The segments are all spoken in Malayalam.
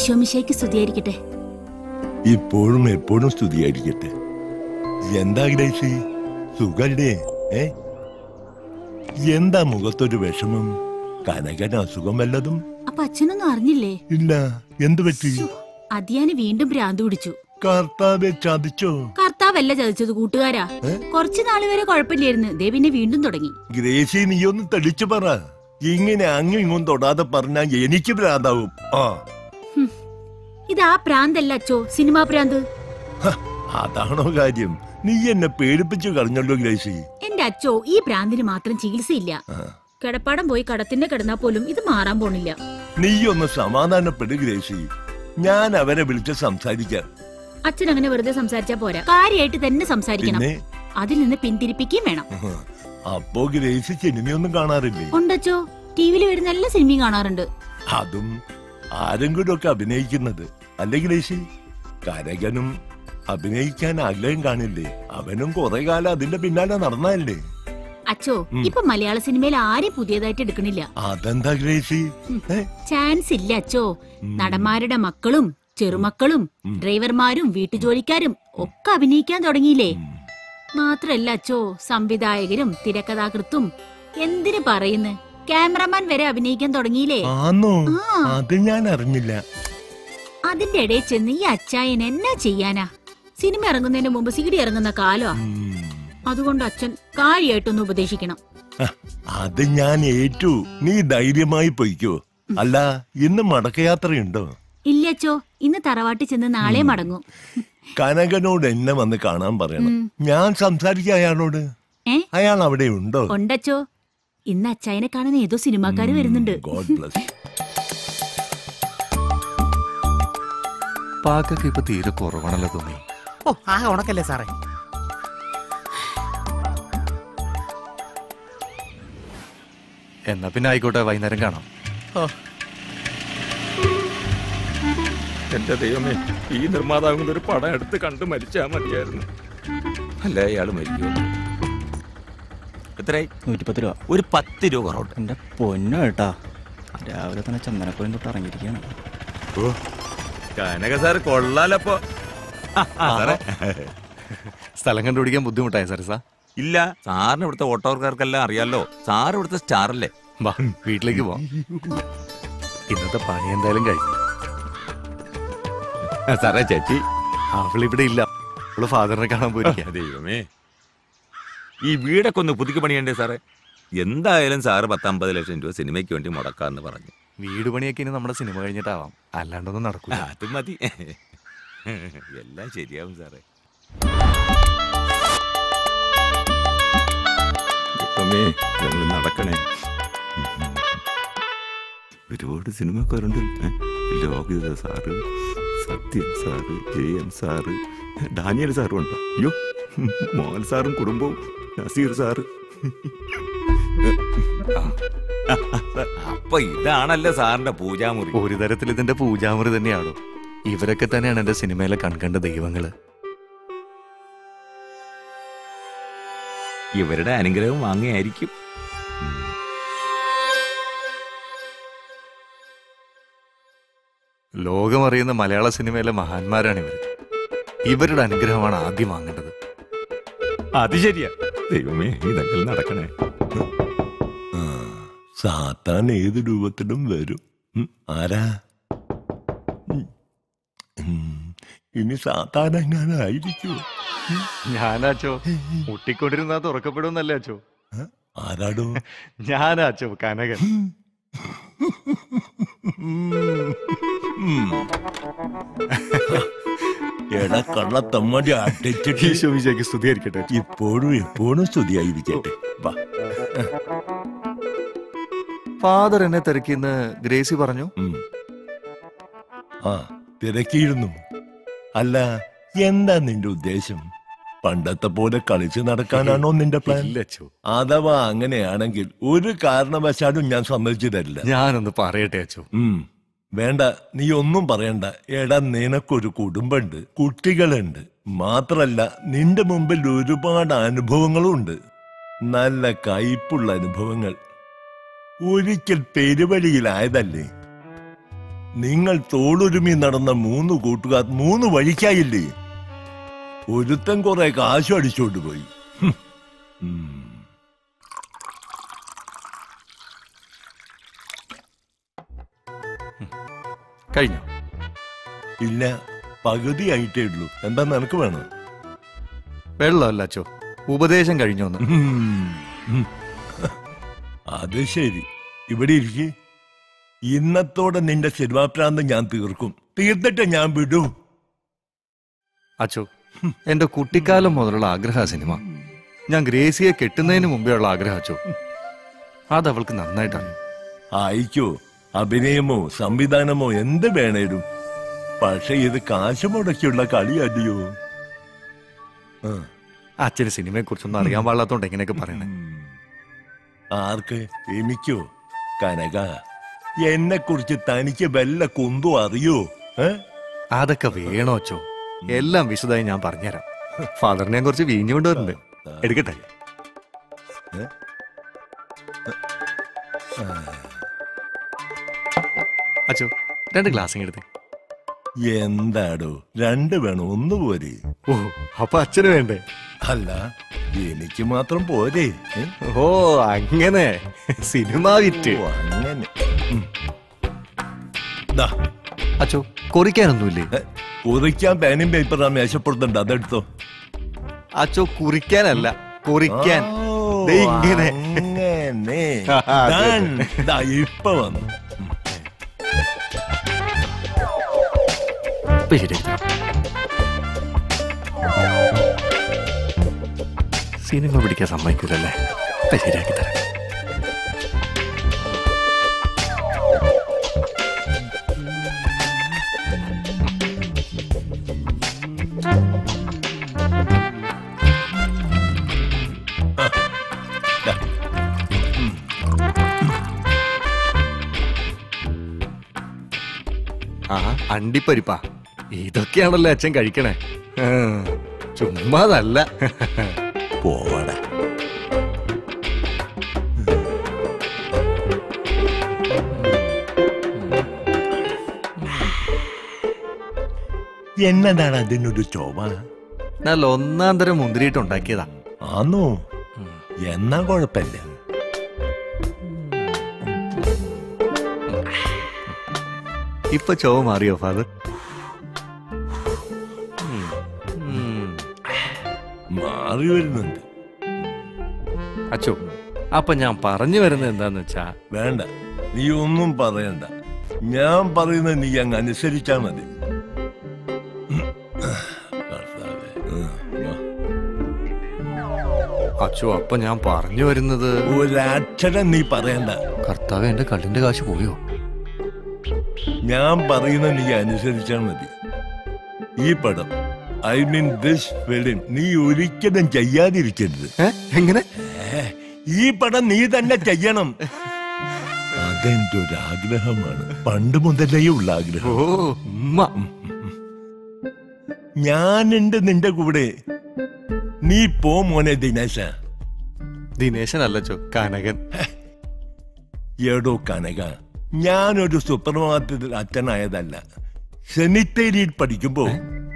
ഈശോമിശയ്ക്ക് സ്തുതിയായിരിക്കട്ടെ. ഇപ്പോഴും എപ്പോഴും സ്തുതിയായിരിക്കട്ടെ. എന്താ ഗ്രേസി സുഖല്ലേ? ഏ? എന്താ മുഖത്തൊരു വിഷമം? കനകന് അസുഖം വല്ലതും? അപ്പൊ അച്ഛനൊന്നും അറിഞ്ഞില്ലേ? ഇല്ല. എന്ത് പറ്റി? അതിയാന് വീണ്ടും ഭ്രാന്ത് പിടിച്ചു. കർത്താവെ ചതിച്ചോ? കർത്താവല്ല ചതിച്ചത് കൂട്ടുകാരാ. കൊറച്ചു നാൾ വരെ കുഴപ്പമില്ലായിരുന്നു. ദേ പിന്നെ വീണ്ടും തുടങ്ങി. ഗ്രേസി നീ ഒന്ന് തെളിച്ചു പറ. ഇങ്ങനെ അങ്ങും ഇങ്ങും തൊടാതെ പറഞ്ഞാ എനിക്ക് ഭ്രാന്താവും. ആ. ഇത് ആ പ്രാന്തല്ല അച്ചോ സിനിമാ പ്രാന്ത്. അതാണോ കാര്യം. നീ എന്നെ പേടിപ്പിച്ചു കളഞ്ഞല്ലോ ഗ്രേസി. എന്റെ അച്ചോ ഈ പ്രാന്തിന് മാത്രം ചികിത്സയില്ല. കിടപ്പാടം പോയി കടത്തിന്റെ കിടന്നാ പോലും ഇത് മാറാൻ പോണില്ല. നീ ഒന്ന് സമാധാനപ്പെടു ഗ്രേസി. ഞാൻ അവനെ വിളിച്ച് സംസാരിക്കാം. അച്ഛൻ അങ്ങനെ വെറുതെ സംസാരിച്ചാ പോരാ. കാര്യമായിട്ട് തന്നെ സംസാരിക്കണം. അതിൽ നിന്ന് പിന്തിരിപ്പിക്കുകയും വേണം. അപ്പോ ഗ്രേസി സിനിമയൊന്നും കാണാറില്ലേ? ഉണ്ടച്ചോ ടിവിയിൽ വരുന്ന എല്ലാ സിനിമയും കാണാറുണ്ട്. അതും ആരെങ്കിലും ഒക്കെ അഭിനയിക്കുന്നത്. അല്ലേ ഏശി കരകനും അഭിനയിക്കാൻ ആഗ്രഹം കാണില്ലേ? അവനും കുറെ കാലം അതിന്റെ പിന്നാലെ നടന്നല്ലേ അച്ഛോ. ഇപ്പൊ മലയാള സിനിമയിൽ ആരും പുതിയതായിട്ട് എടുക്കണില്ല. അതെന്താ ഗ്രേസി? ചാൻസ് ഇല്ല അച്ഛോ. നടന്മാരുടെ മക്കളും ചെറുമക്കളും ഡ്രൈവർമാരും വീട്ടുജോലിക്കാരും ഒക്കെ അഭിനയിക്കാൻ തുടങ്ങിയില്ലേ. മാത്രല്ല അച്ഛോ സംവിധായകരും തിരക്കഥാകൃത്തും എന്തിനു പറയുന്നു? ക്യാമറമാൻ വരെ അഭിനയിക്കാൻ തുടങ്ങിയില്ലേ? അത് ഞാൻ അറിഞ്ഞില്ല. അതിന്റെ ഇടയിൽ ചെന്ന് ഈ അച്ചായൻ എന്നാ ചെയ്യാനാ? സിനിമ ഇറങ്ങുന്നതിന് മുമ്പ് സീഡി ഇറങ്ങുന്ന കാലോ അതുകൊണ്ട് അച്ഛൻ കാര്യമായിട്ടൊന്ന് ഉപദേശിക്കണം. അത് ഞാൻ ഏറ്റു. നീ ധൈര്യമായി പൊയ്ക്കോ. അല്ല ഇന്ന് മടക്കയാത്രയുണ്ടോ? ഇല്ല അച്ചോ ഇന്ന് തറവാട്ടി ചെന്ന് നാളെ മടങ്ങും. കനകനോട് എന്നെ വന്ന് കാണാൻ പറയണം. ഞാൻ സംസാരിക്കാം അയാളോട്. അയാൾ അവിടെ ഉണ്ടോ? ഉണ്ടച്ചോ. ഇന്ന് അച്ചായനെ കാണാൻ ഏതോ സിനിമാക്കാര് വരുന്നുണ്ട്. ഗോഡ് ബ്ലസ് പാക്കൊക്കെ ഇപ്പൊ തീരെ കുറവാണല്ലോ തോന്നി. ഓ ആ ഉണക്കല്ലേ സാറേ? എന്നാ പിന്നെ ആയിക്കോട്ടെ വൈകുന്നേരം കാണാം. എന്റെ ദൈവമേ ഈ നിർമ്മാതാവിന്റെ ഒരു പടം എടുത്ത് കണ്ടു മരിച്ചാ മതിയായിരുന്നു. അല്ല അയാൾ മരിക്കുമോ എത്രയായി? നൂറ്റിപ്പത്ത് രൂപ. ഒരു പത്ത് രൂപ കുറവുണ്ട്. എന്റെ പൊന്നു കേട്ടാ രാവിലെ തന്നെ ചന്ദനക്കുളം തൊട്ട് ഇറങ്ങിയിരിക്കുകയാണ്. ഓ. കനക സാർ കൊള്ളാലപ്പോ. സാറേ. സ്ഥലം കണ്ടുപിടിക്കാൻ ബുദ്ധിമുട്ടായ സാ? ഇല്ല. സാറിന് ഇവിടുത്തെ ഓട്ടോക്കാർക്കെല്ലാം അറിയാലോ. സാർ ഇവിടുത്തെ സ്റ്റാർ അല്ലേ വാ വീട്ടിലേക്ക് പോവാം. ഇന്നത്തെ പണി എന്തായാലും കഴിഞ്ഞു സാറേ ചേച്ചി. അവളിവിടെ ഇല്ല. അവൾ ഫാദറിനെ കാണാൻ പോയിരിക്കാം. ദൈവമേ. ഈ വീടൊക്കെ ഒന്ന് പുതുക്കി പണിയണ്ടേ സാറേ? എന്തായാലും സാറ് പത്തമ്പത് ലക്ഷം രൂപ സിനിമയ്ക്ക് വേണ്ടി മുടക്കാന്ന് പറഞ്ഞു. വീട് പണിയൊക്കെ ഇനി നമ്മുടെ സിനിമ കഴിഞ്ഞിട്ടാവാം. അല്ലാണ്ടൊന്നും നടക്കില്ല അത് മതി. എല്ലാം ശരിയാവും സാറേ. ഞങ്ങൾ നടക്കണേ? ഒരുപാട് സിനിമക്കാരുണ്ട്. Lokitha sir Sathyan sir Jayan sir Daniel സാറും ഉണ്ടോ. അയ്യോ മോഹൻ സാറും കുടുംബവും നസീർ സാറ്. അപ്പൊ ഇതാണല്ലോ സാറിന്റെ പൂജാമുറി. ഒരു തരത്തിൽ ഇതിന്റെ പൂജാമുറി തന്നെയാണോ? ഇവരൊക്കെ തന്നെയാണ് എന്റെ സിനിമയിലെ കൺകണ്ട ദൈവങ്ങൾ. ഇവരുടെ അനുഗ്രഹം വാങ്ങിയായിരിക്കും ലോകമറിയുന്ന മലയാള സിനിമയിലെ മഹാന്മാരാണ് ഇവർ ഇവരുടെ അനുഗ്രഹമാണ് ആദ്യം വാങ്ങേണ്ടത്. അത് ശരിയാ. ദൈവമേ ഇതെങ്കിലും നടക്കണേ. സാത്താൻ ഏത് രൂപത്തിലും വരും. ആരാ? ഇനി സാത്താൻ എങ്ങാനായിരിക്കൂ ഞാനാച്ചോ മുട്ടിക്കൊണ്ടിരുന്നാ തുറക്കപ്പെടുമെന്നല്ലേ അച്ചോ? ആരാടോ? ഞാനാച്ചോ കനകൻ. എടാ അടിച്ചിട്ട് സ്തുതിയായിരിക്കട്ടെ ഇപ്പോഴും എപ്പോഴും സ്തുതിയായിരിക്കട്ടെ വാ. ഫാദർ എന്നെ തിരക്കിന്ന് ഗ്രേസി പറഞ്ഞു. ആ തിരക്കിയിരുന്നു. അല്ല എന്താ നിന്റെ ഉദ്ദേശം? പണ്ടത്തെ പോലെ കളിച്ചു നടക്കാനാണോ നിന്റെ പ്ലാൻ അഥവാ അങ്ങനെയാണെങ്കിൽ ഒരു കാരണവശാലും ഞാൻ സമ്മതിച്ചു തരില്ല. ഞാനൊന്ന് പറയട്ടെ അച്ചോ. ഉം. വേണ്ട നീ ഒന്നും പറയണ്ട. എടാ നിനക്കൊരു കുടുംബമുണ്ട് കുട്ടികളുണ്ട്. മാത്രല്ല നിന്റെ മുമ്പിൽ ഒരുപാട് അനുഭവങ്ങളും ഉണ്ട് നല്ല കയ്പുള്ള അനുഭവങ്ങൾ. ഒരിക്കൽ പെരുവഴിയിലായതല്ലേ? നിങ്ങൾ തോളൊരുമി നടന്ന മൂന്ന് കൂട്ടുകാർ മൂന്ന് വഴിക്കായില്ലേ? ഒരുത്തൻ കുറെ കാശു അടിച്ചോണ്ട് പോയി. കഴിഞ്ഞു? ഇല്ല ഇല്ല പകുതിയായിട്ടേ ഉള്ളൂ. എന്താ നിനക്ക് വേണം? വെള്ളമല്ല അച്ചോ. ഉപദേശം കഴിഞ്ഞോന്ന്. അത് ശരി. ഇവിടെ ഇരിക്കെ. ഇന്നത്തോടെ നിന്റെ സിനിമാ പ്രാന്ത് ഞാൻ തീർക്കും. തീർന്നിട്ട് ഞാൻ വിടൂ. അച്ചോ എന്റെ കുട്ടിക്കാലം മുതലുള്ള ആഗ്രഹ സിനിമ. ഞാൻ ഗ്രേസിയെ കെട്ടുന്നതിന് മുമ്പേ ഉള്ള ആഗ്രഹം അച്ചോ. അത് അവൾക്ക് നന്നായിട്ടാണ് അയക്കോ അഭിനയമോ സംവിധാനമോ എന്ത് വേണേലും. പക്ഷെ ഇത് കാശ് മുടക്കിയുള്ള കളിയടിയോ ആ. അച്ഛന് സിനിമയെ കുറിച്ചൊന്നും അറിയാൻ പാടില്ലാത്തോണ്ട് എങ്ങനെയൊക്കെ പറയണേ. ആർക്ക്? എനിക്കോ? കനക എന്നെ കുറിച്ച് തനിക്ക് വല്ല കുന്തു അറിയോ? അതൊക്കെ വേണോ അച്ചോ? എല്ലാം വിശദമായി ഞാൻ പറഞ്ഞുതരാം. ഫാദറിനെ ഞാൻ കുറച്ച് വീഞ്ഞു കൊണ്ടുവരുന്നുണ്ട്. എടുക്കട്ടെ? അച്ചോ രണ്ട് ഗ്ലാസ് എടുത്ത്. എന്താടോ? രണ്ട് വേണം ഒന്ന് പോരെ. ഓ അപ്പൊ അച്ഛന് വേണ്ടേ? അല്ല എനിക്ക് മാത്രം പോരെ? ഓ അങ്ങനെ. സിനിമ വിറ്റ്. അങ്ങനെ. അച്ഛോ കുറിക്കാനൊന്നുമില്ലേ? കുറിക്കാൻ പേനും പേപ്പറാണ് മേശപ്പുറത്തുണ്ട്. അതെടുത്തോ. അച്ഛോ കുറിക്കാനല്ല കുറിക്കാൻ. ഇങ്ങനെ. ഇപ്പൊ വന്നു. ശരിയാക്കി സിനിമ പിടിക്കാൻ സമ്മതിക്കൂലല്ലേ? ഇപ്പൊ ശരിയാക്കി തരാം. ദാ. ആ അണ്ടിപ്പരിപ്പാ. ഇതൊക്കെയാണല്ലോ അച്ഛൻ കഴിക്കണേ? ചുമ്മാതല്ല. പോവാടാ. എന്നതാണ് അതിനൊരു ചോവ നല്ല ഒന്നാം തരം മുന്തിരിയിട്ട് ഉണ്ടാക്കിയതാ. ആന്നോ? എന്നാ കുഴപ്പമില്ല. ഇപ്പൊ ചോവ മാറിയോ ഫാദർ? മാറി വരുന്നുണ്ട്. അച്ചോ അപ്പൊ ഞാൻ പറഞ്ഞു വരുന്നത് എന്താന്ന് വെച്ചാ വേണ്ട നീ ഒന്നും പറയണ്ട. ഞാൻ പറയുന്നത് നീ അങ്ങ് അനുസരിച്ചാ മതി. അച്ചു അപ്പൊ ഞാൻ പറഞ്ഞു വരുന്നത് ഒരക്ഷരം നീ പറയണ്ട. കർത്താവ് എന്റെ കള്ളിന്റെ കാശ് പോയോ? ഞാൻ പറയുന്നത് നീ അനുസരിച്ചാ മതി. ഈ പടം ഐ മീൻ ദിസ് ഫിലിം നീ ഒരിക്കലും ചെയ്യാതിരിക്കരുത്. എങ്ങനെ? ഈ പടം നീ തന്നെ ചെയ്യണം. അതെന്റെ ഒരു ആഗ്രഹമാണ്. പണ്ട് മുതലേ ഉള്ള ആഗ്രഹം. ഞാനുണ്ട് നിന്റെ കൂടെ. നീ പോ മോനെ ദിനേശ. ദിനേശൻ അല്ലച്ചോ കനകൻ. ഏടോ കനക ഞാനൊരു സുപ്രഭാതത്തിൽ അച്ഛനായതല്ല. സെനിറ്റേരിയിൽ പഠിക്കുമ്പോ സെമിത്തേരി തെറ്റി തെറ്റി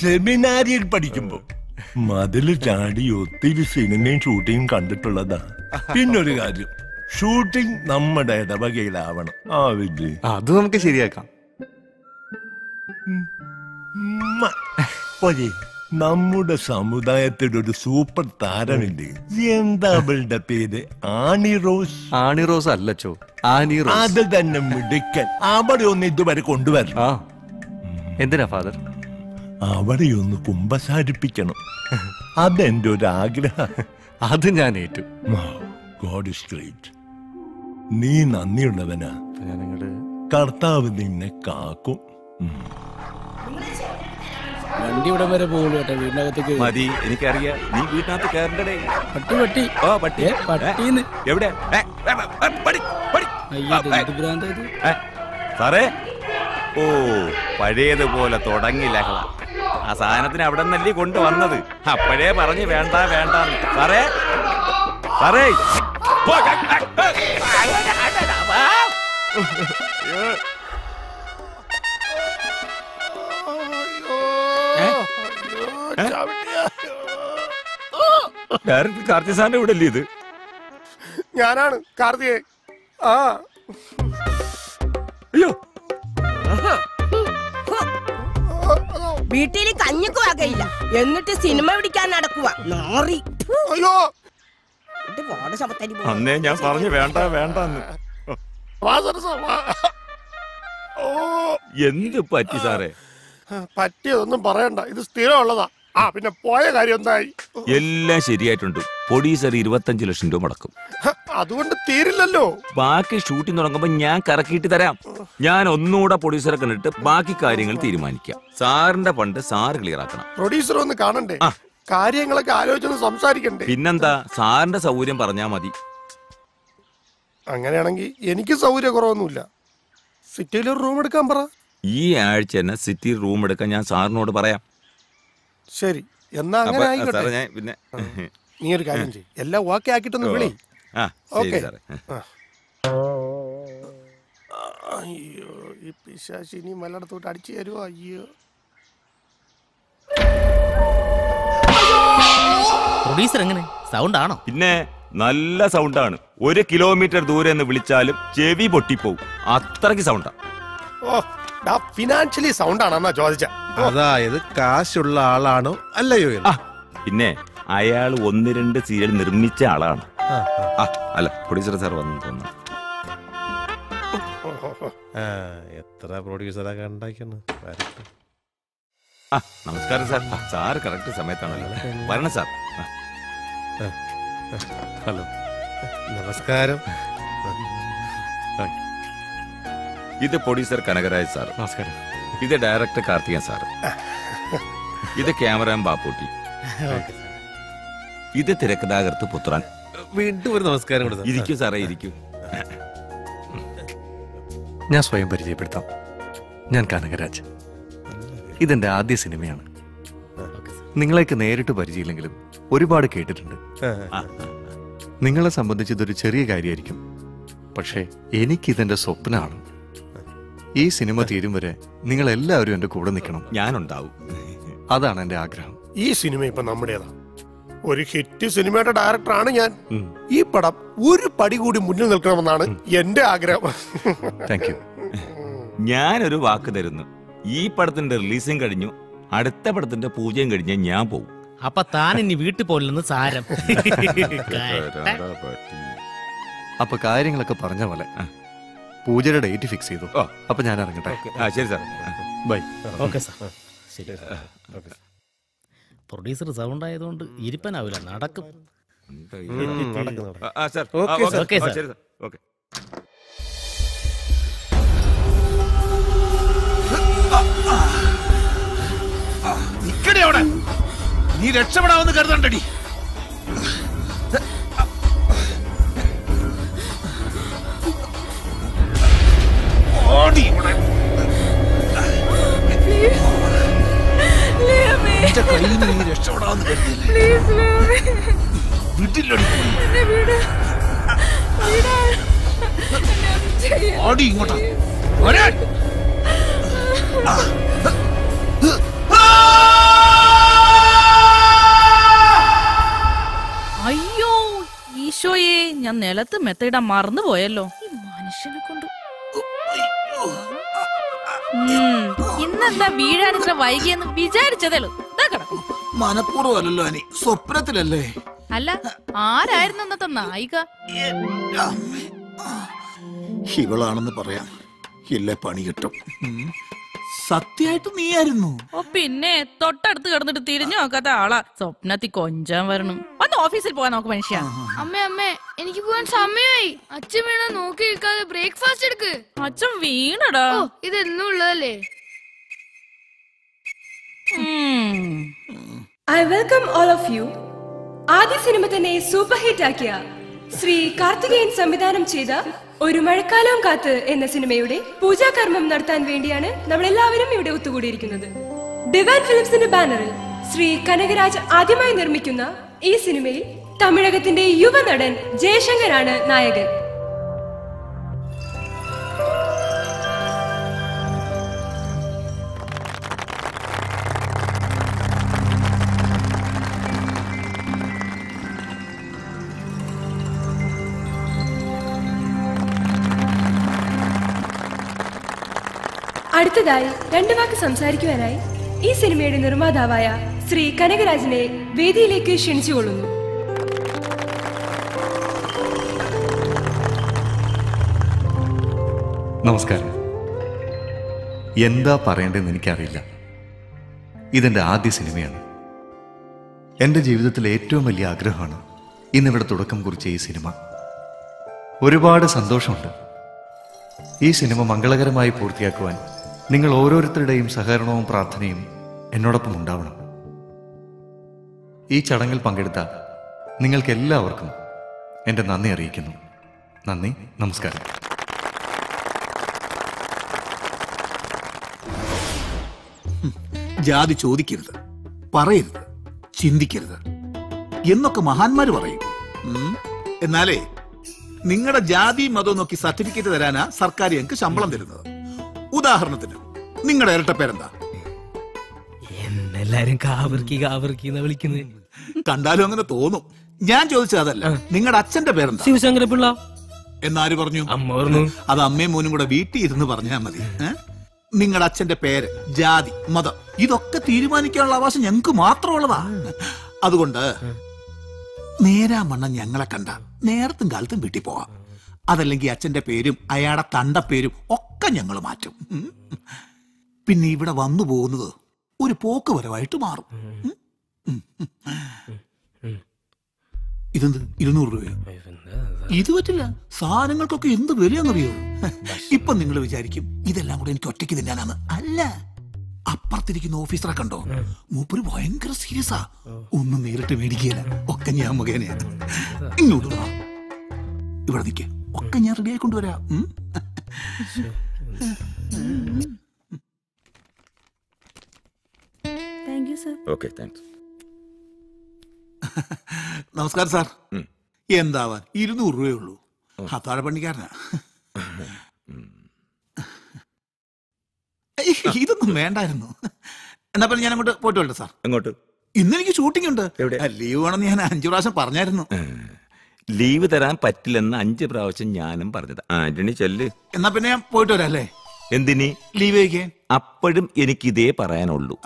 സെമിനാരിയിൽ പഠിക്കുമ്പോ മതിൽ ചാടി ഒത്തിരി സിനിമയും ഷൂട്ടിങ്ങും കണ്ടിട്ടുള്ളതാ. പിന്നൊരു കാര്യം ഷൂട്ടിംഗ് നമ്മുടെ ഇടവകയിലാവണം. ആ വിജയ്. അത് നമുക്ക് ശരിയാക്കാം. നമ്മുടെ സമുദായത്തിൽ ഒരു സൂപ്പർ താരമില്ലേ? എന്താ അവളുടെ പേര്? ആണി റോസ്. ആണി റോസ് അല്ലച്ചോ ആനി റോസ്. അത് തന്നെ മിടുക്കൻ. അവിടെ ഒന്ന് ഇതുവരെ കൊണ്ടുവരണം. എന്തിനാ ഫാദർ? അവിടെ ഒന്ന് കുമ്പസാരിപ്പിക്കണം. അതെന്റെ ഒരു ആഗ്രഹം അത് ഞാൻ ഏറ്റു. God is great. നീ നന്ദിയുള്ളവനാ. കർത്താവ് നിന്നെ കാക്കും. വണ്ടി ഇവിടം വരെ പോകുള്ളൂ കേട്ടോ വീടിനകത്തേക്ക്. മതി എനിക്കറിയാം. നീ വീട്ടിനകത്ത് കയറണ്ടേ പട്ടി പട്ടി. ഓ പട്ടി. പട്ടിന്ന്. എവിടെ? സാറേ ഓ പഴയതുപോലെ തുടങ്ങി ലഹള ആ സാധനത്തിന് അവിടെ നിന്നല്ലേ കൊണ്ടുവന്നത്. അപ്പോഴേ പറഞ്ഞു വേണ്ട വേണ്ട. പറേ പറേ. ഡയറക്ടർ കാർത്തി സാറിന്റെ ഇവിടെ അല്ലേ ഇത്? ഞാനാണ് കാർത്തികേ. ആ. അയ്യോ വീട്ടിൽ കഞ്ഞിക്ക് വകയില്ല. എന്നിട്ട് സിനിമ പിടിക്കാൻ നടക്കുക നോറി. അയ്യോ. അന്നേ ഞാൻ പറഞ്ഞു വേണ്ട വേണ്ടെന്ന്. വാ സരസ, ഓ. എന്ത് പറ്റി സാറേ? പറ്റിയതൊന്നും പറയണ്ട. ഇത് സ്ഥിരമുള്ളതാ. ആ പിന്നെ പോയ കാര്യം എന്തായി? എല്ലാം ശരിയായിട്ടുണ്ട്. പൊടീസർ ഇരുപത്തഞ്ച് ലക്ഷം രൂപ മുടക്കും. അതുകൊണ്ട് തീരില്ലല്ലോ. ബാക്കി ഷൂട്ടിംഗ് തുടങ്ങുമ്പോ ഞാൻ കറക്കിയിട്ട് തരാം. ഞാൻ ഒന്നുകൂടെ പ്രൊഡ്യൂസറെ കണ്ടിട്ട് ബാക്കി കാര്യങ്ങൾ തീരുമാനിക്കാം. സാറിന്റെ പണ്ട് സാറ് ക്ലിയർ ആക്കണം. പ്രൊഡ്യൂസർ ഒന്ന് കാണണ്ടേ. കാര്യങ്ങളൊക്കെ ആലോചിച്ചൊന്ന് സംസാരിക്കണ്ടേ? പിന്നെന്താ? സാറിന്റെ സൗകര്യം പറഞ്ഞാ മതി. അങ്ങനെയാണെങ്കിൽ എനിക്ക് സൗകര്യക്കുറവൊന്നുമില്ല സിറ്റിയിൽ ഒരു റൂം എടുക്കാൻ പറ. ഈ ആഴ്ച തന്നെ സിറ്റിയിൽ റൂം എടുക്കാൻ ഞാൻ സാറിനോട് പറയാം. ശരി. എന്നാ അങ്ങനെ ആയിക്കോട്ടെ. ഞാൻ പിന്നെ നീ ഒരു കാര്യം ചെയ്യും. എല്ലാം ഓക്കെ ആക്കിട്ടൊന്ന് വിളി. ആ ഓക്കേ. സാറേ. അയ്യോ ഈ പിശാശി ഇനി മലയിടത്തോട്ട് അടിച്ചു തരുമോ അയ്യോ. പ്രൊഡ്യൂസർ എങ്ങനെ? സൗണ്ട് ആണോ പിന്നെ നല്ല സൗണ്ടാണ്. ഒരു കിലോമീറ്റർ ദൂരെ നിന്ന് വിളിച്ചാലും ചെവി പൊട്ടിപ്പോവും. അത്രയ്ക്ക് സൗണ്ടാണ് ഓ ഫിനാൻഷ്യലി സൗണ്ട് ആണെന്നാ ചോദിച്ച. അതായത് കാശുള്ള ആളാണോ അല്ലയോ? പിന്നെ അയാൾ ഒന്ന് രണ്ട് സീരിയൽ നിർമ്മിച്ച ആളാണ്. അല്ല പ്രൊഡ്യൂസർ സാർ വന്നു തോന്നുന്നു. ആ, എത്ര പ്രൊഡ്യൂസറൊക്കെ. ആ നമസ്കാരം സാർ സാർ കറക്റ്റ് സമയത്താണല്ലോ. വരണം സാർ ഹലോ. നമസ്കാരം. ഇത് പ്രൊഡ്യൂസർ കനകരാജ് സാർ നമസ്കാരം. ഇത് ഡയറക്ടർ കാർത്തികൻ സാർ ഇത് ക്യാമറാൻ ബാപ്പൂട്ടി. ഇത് തിരക്കഥാകൃത്ത് പുത്രൻ. വീണ്ടും ഒരു നമസ്കാരം കൂടെ. ഇരിക്കൂ സാറേ ഇരിക്കൂ. ഞാൻ സ്വയം പരിചയപ്പെടുത്താം. ഞാൻ കനകരാജ്. ഇതെന്റെ ആദ്യ സിനിമയാണ്. നിങ്ങളെയൊക്കെ നേരിട്ട് പരിചയമില്ലെങ്കിലും ഒരുപാട് കേട്ടിട്ടുണ്ട്. നിങ്ങളെ സംബന്ധിച്ച് ഇതൊരു ചെറിയ കാര്യമായിരിക്കും. പക്ഷേ എനിക്കിതെന്റെ സ്വപ്നമാണ്. ഈ സിനിമ തീരും വരെ നിങ്ങൾ എല്ലാവരും എന്റെ കൂടെ നിൽക്കണം. ഞാനുണ്ടാവും. അതാണ് എന്റെ ആഗ്രഹം. ഈ സിനിമ ഇപ്പൊ നമ്മുടേതാ. ഒരു ഹിറ്റ് സിനിമയുടെ ഡയറക്ടറാണ് ഞാൻ. ഈ പടം ഒരു പടി കൂടി മുന്നിൽ നിൽക്കണമെന്നാണ് എന്റെ ആഗ്രഹം. താങ്ക് യു ഞാനൊരു വാക്ക് തരുന്നു. ഈ പടത്തിന്റെ റിലീസും കഴിഞ്ഞു. അടുത്ത പടത്തിന്റെ പൂജയും കഴിഞ്ഞ് ഞാൻ പോകും അപ്പൊ താൻ ഇനി വീട്ടിൽ പോലെന്ന് സാരം. അപ്പൊ കാര്യങ്ങളൊക്കെ പറഞ്ഞ പോലെ. ആ. പൂജയുടെ ഡേറ്റ് ഫിക്സ് ചെയ്തു. അപ്പൊ ഞാൻ ഇറങ്ങട്ടെ. ആ ശരി സാർ ബൈ. Okay sir. ശരി. പ്രൊഡ്യൂസർ സൗണ്ട് ആയതുകൊണ്ട് ഇരിപ്പനാവില്ല നടക്കും. Okay, sir. ഓക്കെ. നിക്കടി അവിടെ. നീ രക്ഷപ്പെടാമെന്ന് കരുതണ്ടടി. ഓടി. കയ്യിൽ നീ കരുതിയല്ലേ? ഓടി ഇങ്ങോട്ടാ. അയ്യോ ഈശോയെ ഞാൻ നിലത്ത് മെത്തയിടാൻ മറന്നു പോയല്ലോ ഈ മനുഷ്യനെ കൊണ്ട് ഇന്നെന്താ വീഴാൻ ഇത്ര വൈകിയെന്ന് കിടക്കും. മനഃപൂർവമല്ലല്ലോ അനി. സ്വപ്നത്തിലല്ലേ? അല്ല ആരായിരുന്നു ഇന്നത്തെ നായിക? ഇവളാണെന്ന് പറയാം. ഇല്ലേ പണി കിട്ടും. സത്യമായിട്ട് നീയായിരുന്നു. ഓ പിന്നെ തൊട്ടടുത്ത് കിടന്നിട്ട് തിരിഞ്ഞു നോക്കാത്ത ആളാ. സ്വപ്നത്തിൽ കൊഞ്ചാൻ വരണം. ഒന്ന് ഓഫീസിൽ പോകാൻ നോക്ക് മനുഷ്യ. അമ്മേ അമ്മേ എനിക്ക് പോകാൻ സമയമായി. അച്ഛൻ വീണ നോക്കി നിൽക്കാതെ ബ്രേക്ക്ഫാസ്റ്റ് എടുക്ക്. അച്ഛൻ വീണടാ. ഇതെന്നും ഇത് എന്നും ഉള്ളതല്ലേ I welcome all of you ആദ്യ സിനിമ തന്നെ സൂപ്പർ ഹിറ്റ് ആക്കിയ ശ്രീ കാർത്തികേയൻ സംവിധാനം ചെയ്ത ഒരു മഴക്കാലം കാത്ത് എന്ന സിനിമയുടെ പൂജാകർമ്മം നടത്താൻ വേണ്ടിയാണ് നമ്മൾ എല്ലാവരും ഇവിടെ ഒത്തുകൂടിയിരിക്കുന്നത്. ഡിവൈൻ ഫിലിംസിന്റെ ബാനറിൽ ശ്രീ കനകരാജ് ആദ്യമായി നിർമ്മിക്കുന്ന ഈ സിനിമയിൽ തമിഴകത്തിന്റെ യുവനടൻ ജയശങ്കരാണ് നായകൻ. അടുത്തതായി രണ്ടു വാക്ക് സംസാരിക്കുവാനായി ഈ സിനിമയുടെ നിർമ്മാതാവായ ശ്രീ കനകരാജിനെ വേദിയിലേക്ക് ക്ഷണിച്ചുകൊള്ളുന്നു നമസ്കാരം. എന്താ പറയേണ്ടതെന്ന് എനിക്കറിയില്ല. ഇതെന്റെ ആദ്യ സിനിമയാണ്. എന്റെ ജീവിതത്തിലെ ഏറ്റവും വലിയ ആഗ്രഹമാണ് ഇന്നിവിടെ തുടക്കം കുറിച്ച ഈ സിനിമ. ഒരുപാട് സന്തോഷമുണ്ട്. ഈ സിനിമ മംഗളകരമായി പൂർത്തിയാക്കുവാൻ നിങ്ങൾ ഓരോരുത്തരുടെയും സഹകരണവും പ്രാർത്ഥനയും എന്നോടൊപ്പം ഉണ്ടാവണം. ഈ ചടങ്ങിൽ പങ്കെടുത്ത നിങ്ങൾക്ക് എല്ലാവർക്കും എന്റെ നന്ദി അറിയിക്കുന്നു. നന്ദി നമസ്കാരം. ജാതി ചോദിക്കരുത് പറയരുത് ചിന്തിക്കരുത് എന്നൊക്കെ മഹാന്മാർ പറയും. എന്നാലേ നിങ്ങളുടെ ജാതി മതം നോക്കി സർട്ടിഫിക്കറ്റ് തരാനാ സർക്കാർ ഞങ്ങൾക്ക് ശമ്പളം തരുന്നത്. ഉദാഹരണത്തിന് നിങ്ങളുടെ ഇരട്ടപ്പേരെന്താ എന്നെല്ലാരും കാവർക്കി കാവർക്കി വിളിക്കുന്നത്. കണ്ടാലും അങ്ങനെ തോന്നും. ഞാൻ ചോദിച്ചത് അതല്ല. നിങ്ങളുടെ അച്ഛന്റെ പേരെന്താ? ശിവശങ്കര പിള്ള എന്നാര് പറഞ്ഞു? അമ്മ പറഞ്ഞു. അത് അമ്മയും മോനും കൂടെ വീട്ടിൽ ഇരുന്ന് പറഞ്ഞാൽ മതി. നിങ്ങളുടെ അച്ഛന്റെ പേര് ജാതി മതം ഇതൊക്കെ തീരുമാനിക്കാനുള്ള അവകാശം ഞങ്ങൾക്ക് മാത്രമുള്ളതാ. അതുകൊണ്ട് നേരാ മണ്ണം ഞങ്ങളെ കണ്ട നേരത്തും കാലത്തും വീട്ടിൽ പോവാം. അതല്ലെങ്കിൽ അച്ഛന്റെ പേരും അയാളുടെ തണ്ട പേരും ഒക്കെ ഞങ്ങൾ മാറ്റും. പിന്നെ ഇവിടെ വന്നു പോകുന്നത് ഒരു പോക്ക് വരവായിട്ട് മാറും. ഇതെന്ത്? ഇരുന്നൂറ് രൂപയോ? ഇത് പറ്റില്ല. സാധനങ്ങൾക്കൊക്കെ എന്ത് വിലയെന്നറിയോ ഇപ്പൊ നിങ്ങൾ വിചാരിക്കും ഇതെല്ലാം കൂടെ എനിക്ക് ഒറ്റയ്ക്ക് തിന്നാനാണ്. അല്ല അപ്പുറത്തിരിക്കുന്ന ഓഫീസറെ കണ്ടോ? മൂപ്പര് ഭയങ്കര സീരിയസാ ഒന്നും നേരിട്ട് മേടിക്കുകയില്ല. ഒക്കെ ഞാൻ മുഖേനയാണ് ഇങ്ങോട്ട് ഇവിടെ നിൽക്ക ഒക്കെ ഞാൻ റെഡിയായി കൊണ്ടുവരാം. ഉം? സർ ഓക്കെ താങ്ക്സ് നമസ്കാരം സാർ എന്താവാൻ? ഇരുന്നൂറ് രൂപയേ ഉള്ളൂ. അത്താഴ പണിക്കാരനാ. ഇതൊന്നും വേണ്ടായിരുന്നു. എന്നാ പിന്നെ ഞാൻ അങ്ങോട്ട് പോയിട്ട് വരട്ടെ സാർ അങ്ങോട്ട് ഇന്നെനിക്ക് ഷൂട്ടിംഗ് ഉണ്ട്. എവിടെ? ലീവ് വേണമെന്ന് ഞാൻ അഞ്ചു പ്രാവശ്യം പറഞ്ഞായിരുന്നു. ലീവ് തരാൻ പറ്റില്ലെന്ന് അഞ്ച് പ്രാവശ്യം ഞാനും പറഞ്ഞത്. ആന്റണി ചെല്ല്. എന്നാ പിന്നെ ഞാൻ പോയിട്ട് വരാല്ലേ? എന്തിനി? ലീവ് കഴിക്കാൻ. അപ്പോഴും എനിക്ക് ഇതേ പറയാനുള്ളൂ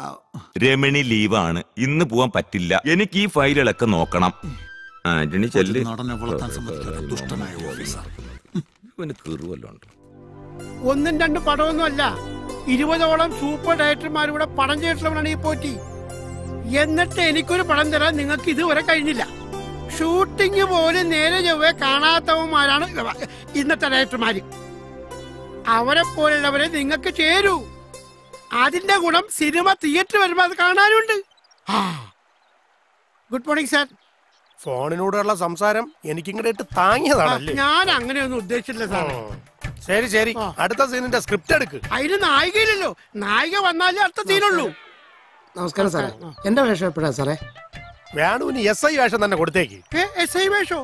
രമണി ലീവാണ്. ഇന്ന് പോവാൻ പറ്റില്ല. എനിക്ക് ഈ ഫയലുകളൊക്കെ നോക്കണം. ആന്റണി ചെല്ല്. നടനെ വളർത്താൻ സമ്മതിക്കാത്ത ദുഷ്ടനായ ഓഫീസർ. ഇവന് കീറുവല്ലോ ഉണ്ട്. ഒന്നും രണ്ടും പടമൊന്നുമല്ല ഇരുപതോളം സൂപ്പർ ഡയറക്ടർമാരുടെ പടം ചെയ്തിട്ടുള്ളവനാണ് ഈ പോറ്റി. എന്നിട്ട് എനിക്കൊരു പടം തരാൻ നിങ്ങൾക്ക് ഇതുവരെ കഴിഞ്ഞില്ല. ഷൂട്ടിംഗ് പോലും നേരെ ചൊവ്വെ കാണാത്തവന്മാരാണ് ഇന്നത്തെ ഡയറക്ടർമാര്. അവരെ പോലുള്ളവരെ നിങ്ങൾക്ക് ചേരൂ. അതിന്റെ ഗുണം സിനിമ തിയേറ്റർ വരുമ്പോ അത് കാണാനുണ്ട്. Good morning sir. ഫോണിനോടുള്ള സംസാരം എനിക്കിങ്ങോട്ട് താങ്ങിയതാണല്ലേ? ഞാൻ അങ്ങനെയൊന്നും ഉദ്ദേശിച്ചില്ല സാർ ശരി ശരി. അടുത്ത സീനിന്റെ സ്ക്രിപ്റ്റ് എടുക്ക്. അതിന് നായികയില്ലല്ലോ. നായിക വന്നാലേ അടുത്ത സീനുള്ളൂ. നമസ്കാരം സാറേ. എന്റെ വേഷം എപ്പോഴാ സാറേ? വേണുവിന് എസ് ഐ വേഷം തന്നെ കൊടുത്തേക്ക്. എസ് ഐ വേഷോ?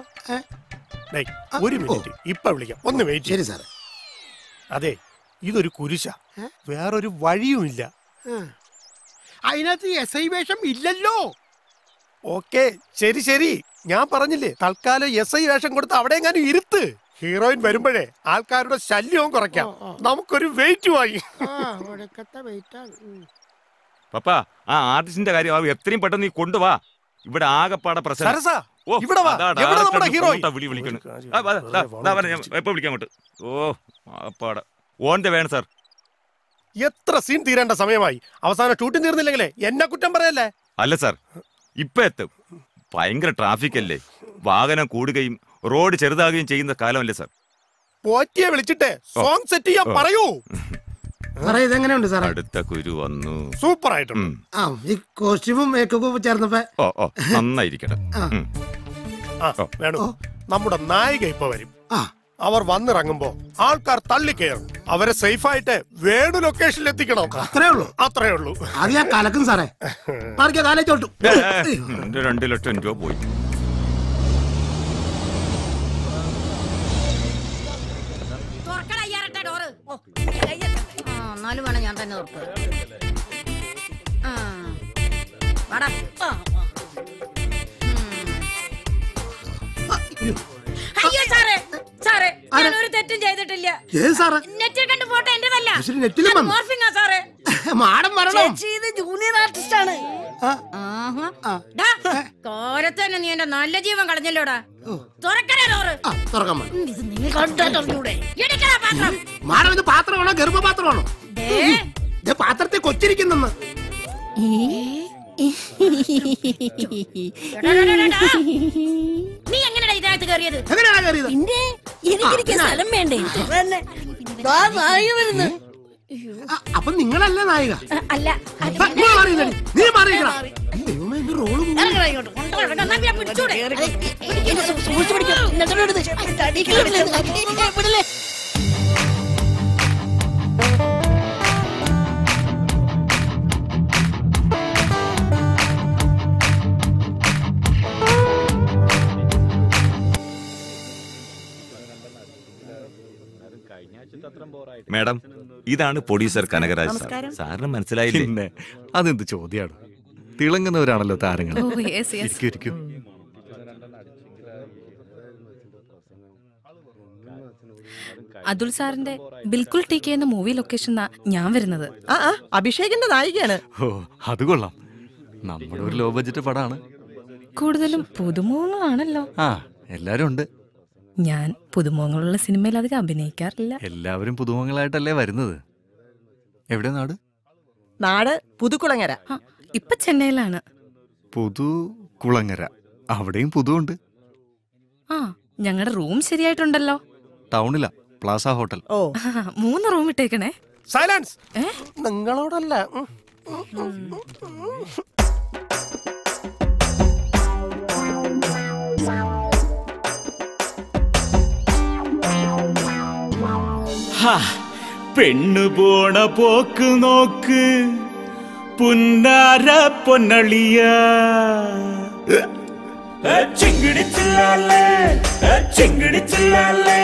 ഒരു മിനിറ്റ്. ഇപ്പൊ വിളിക്കാം. ഒന്ന് വെയിറ്റ് ശരി സാറേ. അതെ ഇതൊരു കുരിശ. വേറൊരു വഴിയുമില്ല അതിനകത്ത് എസ് ഐ വേഷം ഇല്ലല്ലോ. ഓക്കെ ശരി ശരി. ഞാൻ പറഞ്ഞില്ലേ തൽക്കാലം എസ് ഐ വേഷം കൊടുത്ത് അവിടെ എങ്ങാനും ഇരുത്ത്. ഹീറോയിൻ വരുമ്പോഴേ ആൾക്കാരുടെ ശല്യവും കുറയ്ക്കാം. നമുക്കൊരു വെയിറ്റ് വാങ്ങി പപ്പ ആ ആർട്ടിസ്റ്റിന്റെ കാര്യം ആ എത്രയും പെട്ടെന്ന് നീ കൊണ്ടുവാ. ഇവിടെ ആകെപ്പാടെ പ്രശ്നം. സരസാ, ഓ, ഇവിടെ വാ. എവിടെ നമ്മുടെ ഡയറക്ടർ ഹീറോയിൻ? ഇങ്ങോട്ടാ വിളി വിളിക്കണ്. ആ, വാ, ദാ, ദാ വരാം, ഞാൻ എപ്പോ വിളിക്കാം അങ്ങോട്ട്. ഓ ആകെപ്പാടെ. ഓന്റെ വേണം സാർ. എത്ര സീൻ തീരേണ്ട സമയമായി? അവസാനം ഷൂട്ടിംഗ് തീർന്നില്ലെങ്കിലേ? എന്നെ കുറ്റം പറയല്ലേ? അല്ല സാർ. ഇപ്പൊ എത്തും. ഭയങ്കര ട്രാഫിക് അല്ലേ? വാഹനം കൂടുകയും റോഡ് ചെറുതാകുകയും ചെയ്യുന്ന കാലമല്ലേ സാർ? പോറ്റിയെ വിളിച്ചിട്ട് സോങ് സെറ്റ് ചെയ്യാൻ പറയൂ. സാറേ ഇതെങ്ങനെയുണ്ട് സാറേ? അടുത്ത കുരു വന്നു. സൂപ്പർ ആയിട്ടുണ്ട് ആ ഈ കോസ്റ്റ്യൂമും മേക്കപ്പും ചേർന്നപ്പോ ഓ ഓ. ആ. വേണു നമ്മുടെ നായിക ഇപ്പൊ വരും. അവർ വന്നിറങ്ങുമ്പോ ആൾക്കാർ തള്ളി കയറും അവരെ സേഫ് ആയിട്ട് വേണു ലൊക്കേഷനിൽ എത്തിക്കണം. അത്രേ ഉള്ളൂ. അത്രേ ഉള്ളൂ. അത് ഞാൻ കലക്കും സാറേ. മാറിക്ക കാലേച്ചോട്ടു എന്റെ രണ്ടു ലക്ഷം രൂപ പോയി. തുറക്കണ ഇയാറട്ടെ ഡോറ് ആ എന്നാലും വേണം ഞാൻ തന്നെ തുറക്കുക ആ. വാടാ. അയ്യോ സാറേ സാറേ ഞാൻ ഒരു തെറ്റും ചെയ്തിട്ടില്ല. നെറ്റിൽ കണ്ട ഫോട്ടോ എന്റേതല്ല. മോർഫിംഗാ സാറേ. മാഡം വരണം? ചേച്ചി ഇത് ജൂനിയർ ആർട്ടിസ്റ്റ് ആണ്. നീ എന്റെ നല്ല ജീവൻ കളഞ്ഞല്ലോടാ. തുറക്കണേ ഡോറ്. തുറക്കാൻ പാത്രം. മാഡം ഇത് പാത്രമാണോ? ഗർഭപാത്രമാണോ? പാത്രത്തെ കൊച്ചിരിക്കുന്നെന്ന് നീ എങ്ങനെയാ ഇതിനകത്ത് കയറിയത് എങ്ങനെയാ കയറിയത് പിന്നെ എനിക്കിരിക്കാൻ സ്ഥലം വേണ്ടേ അപ്പൊ നിങ്ങളല്ല നായിക അല്ല നീ മാറിയിക്കടാ ദൈവമേ എന്റെ റോൾ പോയി. മാഡം ഇതാണ് പ്രൊഡ്യൂസർ കനകരാജ് സാർ. സാറിന് മനസ്സിലായില്ലേ? അതെന്ത് ചോദ്യമാണ് തിളങ്ങുന്നവരാണല്ലോ താരങ്ങൾ. അതുൽ സാറിന്റെ ബിൽക്കുൽ ടി കെ എന്ന മൂവി ലൊക്കേഷൻ ഞാൻ വരുന്നത്. ആ ആ അഭിഷേകിന്റെ നായികയാണ്. ഓ അത് കൊള്ളാം. നമ്മുടെ ഒരു ലോ ബഡ്ജറ്റ് പടാണ്. കൂടുതലും പുതുമുഖങ്ങളാണല്ലോ. ആ എല്ലാരും ഉണ്ട്. ഞാൻ പുതുമുഖങ്ങളുള്ള സിനിമയിൽ അധികം അഭിനയിക്കാറില്ല. എല്ലാവരും പുതുമുഖങ്ങളായിട്ടല്ലേ വരുന്നത്? എവിടെ നാട്? നാട് പുതുക്കുളങ്ങര. ഇപ്പൊ ചെന്നൈയിലാണ്. പുതു കുളങ്ങര. അവിടെയും പുതുണ്ട് ആ ഞങ്ങളുടെ റൂം ശരിയായിട്ടുണ്ടല്ലോ. ടൗണിലാ പ്ലാസ ഹോട്ടൽ. ഓ. മൂന്ന് റൂം ഇട്ടേക്കണേ. സൈലൻസ്! നിങ്ങളോടല്ല. പെണ്ണു പോണ പോക്ക് നോക്ക്. പുന്നാര പൊന്നളിയ. ചിങ്കിടി ചില്ലാലേ ചിങ്കിടി ചില്ലാലേ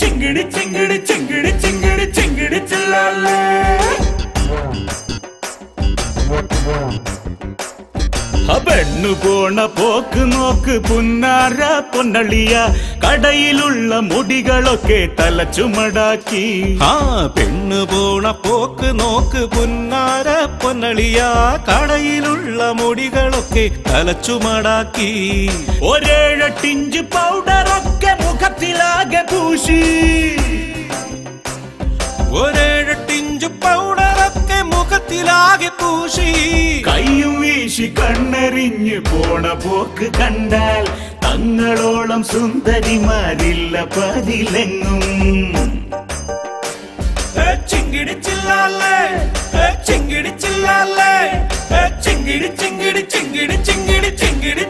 ചിങ്കിടി ചിങ്കിടി ചിങ്കിടി ചിങ്കിടി ചിങ്കിടി ചില്ലാലേ. പെണ്ണു പോണ പോക്ക് നോക്ക് പുന്നാര പൊന്നളിയ. കടയിലുള്ള മുടികളൊക്കെ തലച്ചുമടാക്കി ആ പെണ്ണു പോണ പോക്ക് നോക്ക് പുന്നാര പൊന്നളിയ. കടയിലുള്ള മുടികളൊക്കെ തലച്ചുമടാക്കി ഒരേഴട്ടിഞ്ച് പൗഡറൊക്കെ മുഖത്തിലാകെ പൂശി. ഒരേഴട്ടിഞ്ച് പൗഡറൊക്കെ മുഖത്തിലാകെ പൂശി. കയ്യും വീശി കണ്ണെറിഞ്ഞ് പോണ പോക്ക് കണ്ടാൽ തങ്ങളോളം സുന്ദരിമാരില്ല പതിലെങ്ങും. ഏ, ചിങ്കിടി ചില്ലാലേ ഏ, ചിങ്കിടി ചിങ്കിടി ചിങ്കിടി ചിങ്കിടി ചിങ്കിടി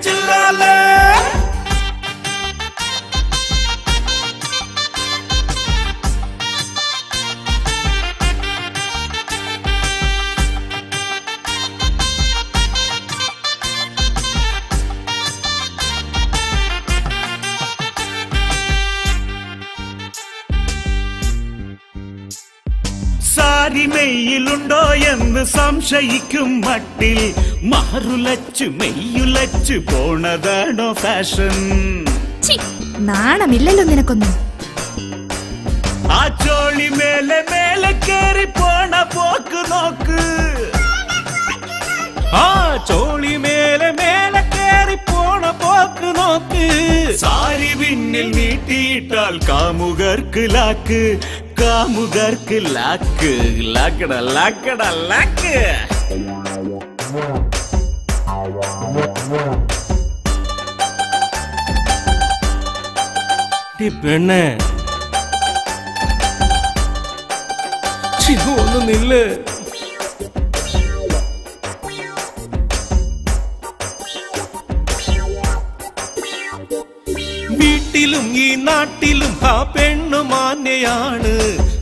ചിങ്കിടി ചില്ലാലേ സാരി മെയ്യിലുണ്ടോ എന്ന് സംശയിക്കും മട്ടിൽ. മഹറുലച്ചു മെയ്യുലച്ചു പോണതാണോ ഫാഷൻ? നാണമില്ലല്ലോ നിനക്കൊന്നും. ആ ചോളി മേലെ മേലെ കേറി പോണ പോക്ക് നോക്ക്. ആ ചോളി മേലെ മേലെ കേറി പോണ പോക്ക് നോക്ക്. സാരി പിന്നിൽ നീട്ടിയിട്ടാൽ കാമുകർക്ക് ലാക്ക്. കാമുകർക്ക് ലാക്ക് ലാക്കട ലാക്കട ലാക്ക് ഡി പെണ്ണെ ഛി, ഒന്ന് നില്ല് വീട്ടിലും ഈ നാട്ടിലും ആ പെണ്ണു മാന്യയാണ്.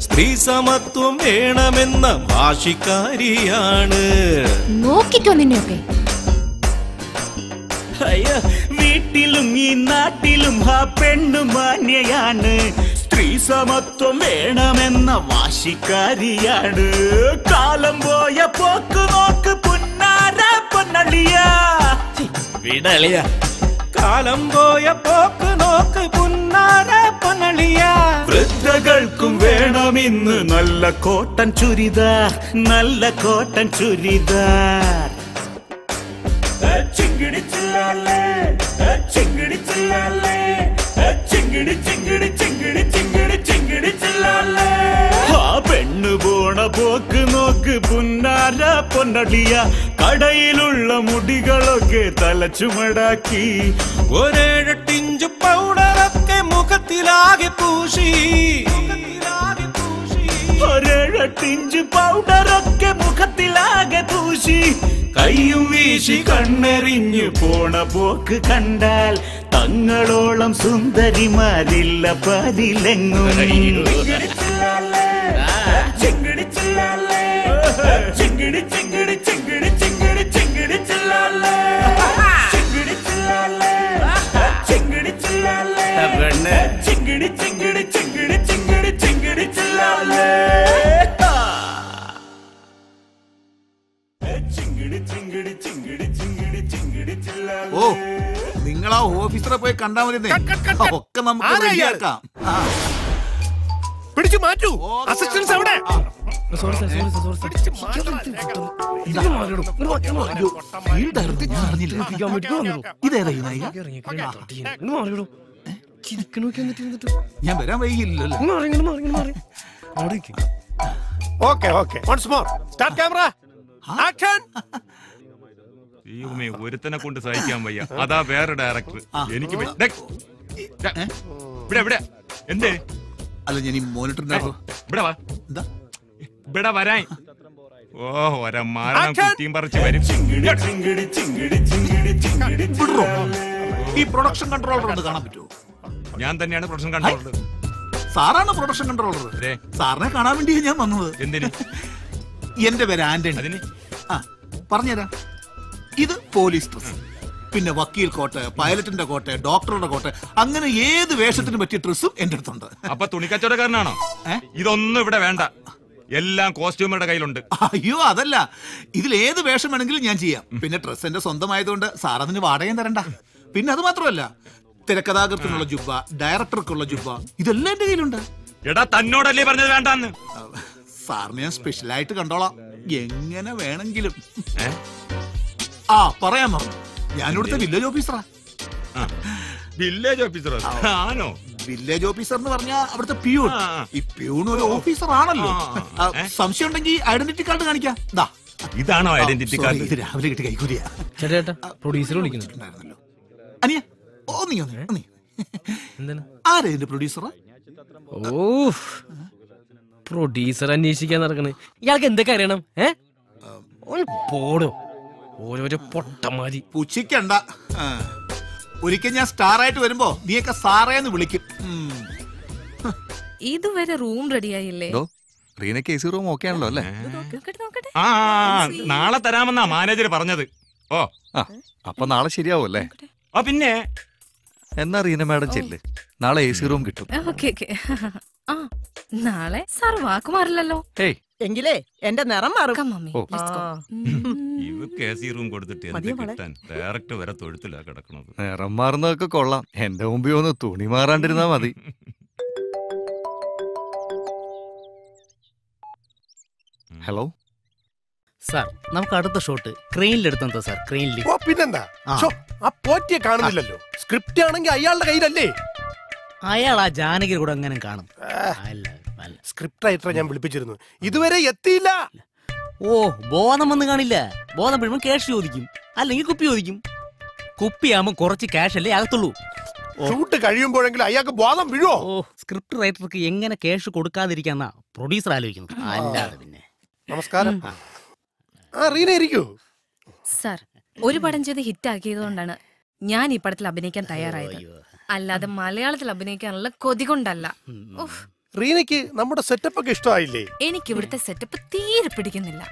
സ്ത്രീ സമത്വം വേണമെന്ന ഭാഷിക്കാരിയാണ് നോക്കിക്കോ നിന്നെയൊക്കെ. വീട്ടിലും ഈ നാട്ടിലും ആ പെണ്ണു മാന്യയാണ്. സ്ത്രീ സമത്വം വേണമെന്ന വാശിക്കാരിയാണ്. കാലം പോയ പോക്ക് നോക്ക് പുന്നാര പൊന്നളിയ. വിടളിയ. കാലം പോയ പോക്ക് നോക്ക് പുന്നാര പൊന്നളിയ. വൃദ്ധകൾക്കും വേണം ഇന്ന് നല്ല കോട്ടൻ ചുരിദാർ നല്ല കോട്ടൻ ചുരിദാർ. ചിങ്കിടി ചില്ലാലേ ചിങ്കിടി ചില്ലാലേ ചിങ്കിടി പോക്ക് പുന്നാര പൊന്നടിയ കടയിലുള്ള മുടികളൊക്കെ തലച്ചുമടാക്കി. ഒരേഴട്ടിഞ്ചു പൗഡറൊക്കെ മുഖത്തിലാകെ പൂശി. ഒരേഴട്ടിഞ്ചു പൗഡറൊക്കെ മുഖത്തിലാകെ പൂശി. കയ്യും വീശി കണ്ണെറിഞ്ഞു പോണ പോക്ക് കണ്ടാൽ തങ്ങളോളം സുന്ദരിമാരില്ല പതിലെങ്ങും. ചെങ്കടിച്ചില്ല ചിങ്കിടി ചിങ്കിടി ചിങ്കിടി ചിങ്കിടി ചിങ്കിടി ചില്ലാലേ ചിങ്കിടി ചില്ലാലേ ചിങ്കിടി ചില്ലാലേ ചിങ്കിടി ചിങ്കിടി ചിങ്കിടി ചിങ്കിടി ചിങ്കിടി ചിങ്കിടി ചില്ലാലേ ഓ നിങ്ങൾ ആ ഓഫീസറെ പോയി കണ്ടാ മതി ഒക്കെ നമുക്ക്? റെഡിയാക്കാം. ആ. പിടിച്ചു മാറ്റൂ. അസിസ്റ്റൻസ് അവിടെ. ഞാൻ വരാൻ വൈകില്ലല്ലോ okay okay. Once more start camera action ദൈവമേ ഒരുത്തനെ കൊണ്ട് സഹിക്കാൻ വയ്യ. അതാ വേറെ ഡയറക്ടർ എനിക്ക് എന്തേ? അല്ല ഞാൻ ഈ മോണിറ്ററിന്റെ ഇവിടെ വാ. എന്താ? ഇവിടെ വരാൻ. ഓ പറിച്ച് വരും. വിടറോ? ഈ പ്രൊഡക്ഷൻ കൺട്രോളർ ഒന്ന് കാണാൻ പറ്റുമോ ഞാൻ തന്നെയാണ് പ്രൊഡക്ഷൻ കൺട്രോളർ സാറാണ് പ്രൊഡക്ഷൻ കൺട്രോളർ സാറിനെ കാണാൻ വേണ്ടി ഞാൻ വന്നത്. എന്തിന്? എന്റെ പേര് ആന്റണി. ആ പറഞ്ഞുതരാം. ഇത് പോലീസ് ഡ്രസ് പിന്നെ വക്കീൽ കോട്ട് പൈലറ്റിന്റെ കോട്ട് ഡോക്ടറുടെ കോട്ട് അങ്ങനെ ഏത് വേഷത്തിന് പറ്റിയ ഡ്രസ്സും എന്റെ അടുത്തുണ്ട്. അപ്പൊ തുണിക്കച്ചവടക്കാരനാണോ? ഇതൊന്നും ഇവിടെ വേണ്ട. എല്ലാം കോസ്റ്റ്യൂമറുടെ കയ്യിലുണ്ട്. അയ്യോ അതല്ല. ഇതിൽ ഏത് വേഷം വേണമെങ്കിലും ഞാൻ ചെയ്യാം. പിന്നെ ഡ്രസ് എന്റെ സ്വന്തമായതുകൊണ്ട് സാർ അതിന് വാടകയും തരണ്ട. പിന്നെ അത് മാത്രമല്ല തിരക്കഥാകൃത്തിനുള്ള ജുബ ഡയറക്ടർക്കുള്ള ജുബ ഇതെല്ലാം എന്റെ കയ്യിലുണ്ട്. എടാ തന്നോടല്ലേ പറഞ്ഞത് വേണ്ടെന്ന്? സാറിന് ഞാൻ സ്പെഷ്യലായിട്ട് കണ്ടോളാം. എങ്ങനെ വേണമെങ്കിലും. ആ പറയാൻ മറന്നു ഞാനിവിടുത്തെ വില്ലേജ് ഓഫീസറാ വില്ലേജ് ഓഫീസറാണോ ആണോ? വില്ലേജ് ഓഫീസർ എന്ന് പറഞ്ഞാൽ അവിടുത്തെ പ്യൂൺ ഈ പ്യൂൺ ഒരു ഓഫീസർ ആണല്ലോ. സംശയം ഉണ്ടെങ്കിൽ ഐഡന്റിറ്റി കാർഡ് കാണിക്കാം. ദാ. ഇതാണോ ഐഡന്റിറ്റി കാർഡ് ഇത് രാവിലെ കിട്ടി കൈക്കൂലിയാ. ചേട്ടാ പ്രൊഡ്യൂസർ വിളിക്കുന്നു. അനിയ ഓ നീ ഒന്ന് ആരാ എന്റെ പ്രൊഡ്യൂസർ ഓ പ്രൊഡ്യൂസർ അന്വേഷിക്കാൻ നടക്കണേ. ഇയാൾക്ക് എന്തൊക്കെ അറിയണം ഏ? പോടോ ഓരോരോ പൊട്ടമാരി പുച്ഛിക്കണ്ട. ഒരിക്കൽ ഞാൻ സ്റ്റാർ ആയിട്ട് വരുമ്പോ നീയൊക്കെ സാറേന്ന് വിളിക്കും. ഇതുവരെ റൂം റെഡിയായില്ലേ? ഡോ, റീനയ്ക്ക് എ സി റൂം ഓക്കെ ആണല്ലോ അല്ലേ? ആ ആ, നാളെ തരാമെന്നാ മാനേജർ പറഞ്ഞത്. ഓ. ആ അപ്പൊ നാളെ ശരിയാവും അല്ലേ? ആ പിന്നെ. എന്നാ റീന മാഡം ചെല്ല്. നാളെ എ സി റൂം കിട്ടും. Okay okay. ആ നാളെ സാർ വാക്ക് മാറില്ലല്ലോ ഹേയ് എങ്കിലേ എന്റെ നിറം മാറും. റൂം കൊടുത്തിട്ട് എന്ത് കിട്ടാൻ? ഡയറക്റ്റ് വരെ തൊഴുത്തിലാ കിടക്കണത്. നിറം മാറുന്നതൊക്കെ കൊള്ളാം. എന്റെ മുമ്പിൽ ഒന്ന് തുണി മാറാണ്ടിരുന്നാ മതി. ഹലോ സാർ നമുക്ക് അടുത്ത ഷോട്ട് ക്രെയിനിൽ ക്രെയിനിലെടുത്തോ സാർ ക്രെയിനിൽ ഓ പിന്നെന്താ? ആ. പോറ്റിയെ കാണുന്നില്ലല്ലോ. സ്ക്രിപ്റ്റ് ആണെങ്കിൽ അയാളുടെ കയ്യിലല്ലേ? അയാൾ ആ ജാനകിയുടെ കൂടെ അങ്ങനെ കാണും. സ്ക്രിപ്റ്റ് റൈറ്ററെ ഞാൻ വിളിപ്പിച്ചിരുന്നു. ഇതുവരെ എത്തിയില്ല. ഓ ബോധം വന്ന് കാണില്ല. ബോധം വീഴുമ്പോൾ ക്യാഷ് ചോദിക്കും. അല്ലെങ്കിൽ കുപ്പി ചോദിക്കും. കുപ്പിയാകുമ്പോൾ കുറച്ച് ക്യാഷ് അല്ലേ അകത്തുള്ളൂ. ഷൂട്ട് കഴിയുമ്പോഴെങ്കിലും അയാൾക്ക് ബോധം വീഴോ ഓ സ്ക്രിപ്റ്റ് റൈറ്റർക്ക് എങ്ങനെ ക്യാഷ് കൊടുക്കാതിരിക്കാന്നാ പ്രൊഡ്യൂസർ ആലോചിക്കുന്നു അല്ലാതെ പിന്നെ. നമസ്കാരം. ആ റീന ഇരിക്കൂ. സാർ ഒരു പടം ചെയ്ത് ഹിറ്റ് ആക്കിയതുകൊണ്ടാണ് ഞാൻ ഈ പടത്തിൽ അഭിനയിക്കാൻ തയ്യാറായത്. അല്ലാതെ മലയാളത്തിൽ അഭിനയിക്കാനുള്ള കൊതി കൊണ്ടല്ല. ഉഫ്, റീനയ്ക്ക് നമ്മുടെ സെറ്റപ്പ് ഒക്കെ ഇഷ്ടമായില്ലേ? എനിക്ക് ഇവിടുത്തെ സെറ്റപ്പ് തീരെ പിടിക്കുന്നില്ല.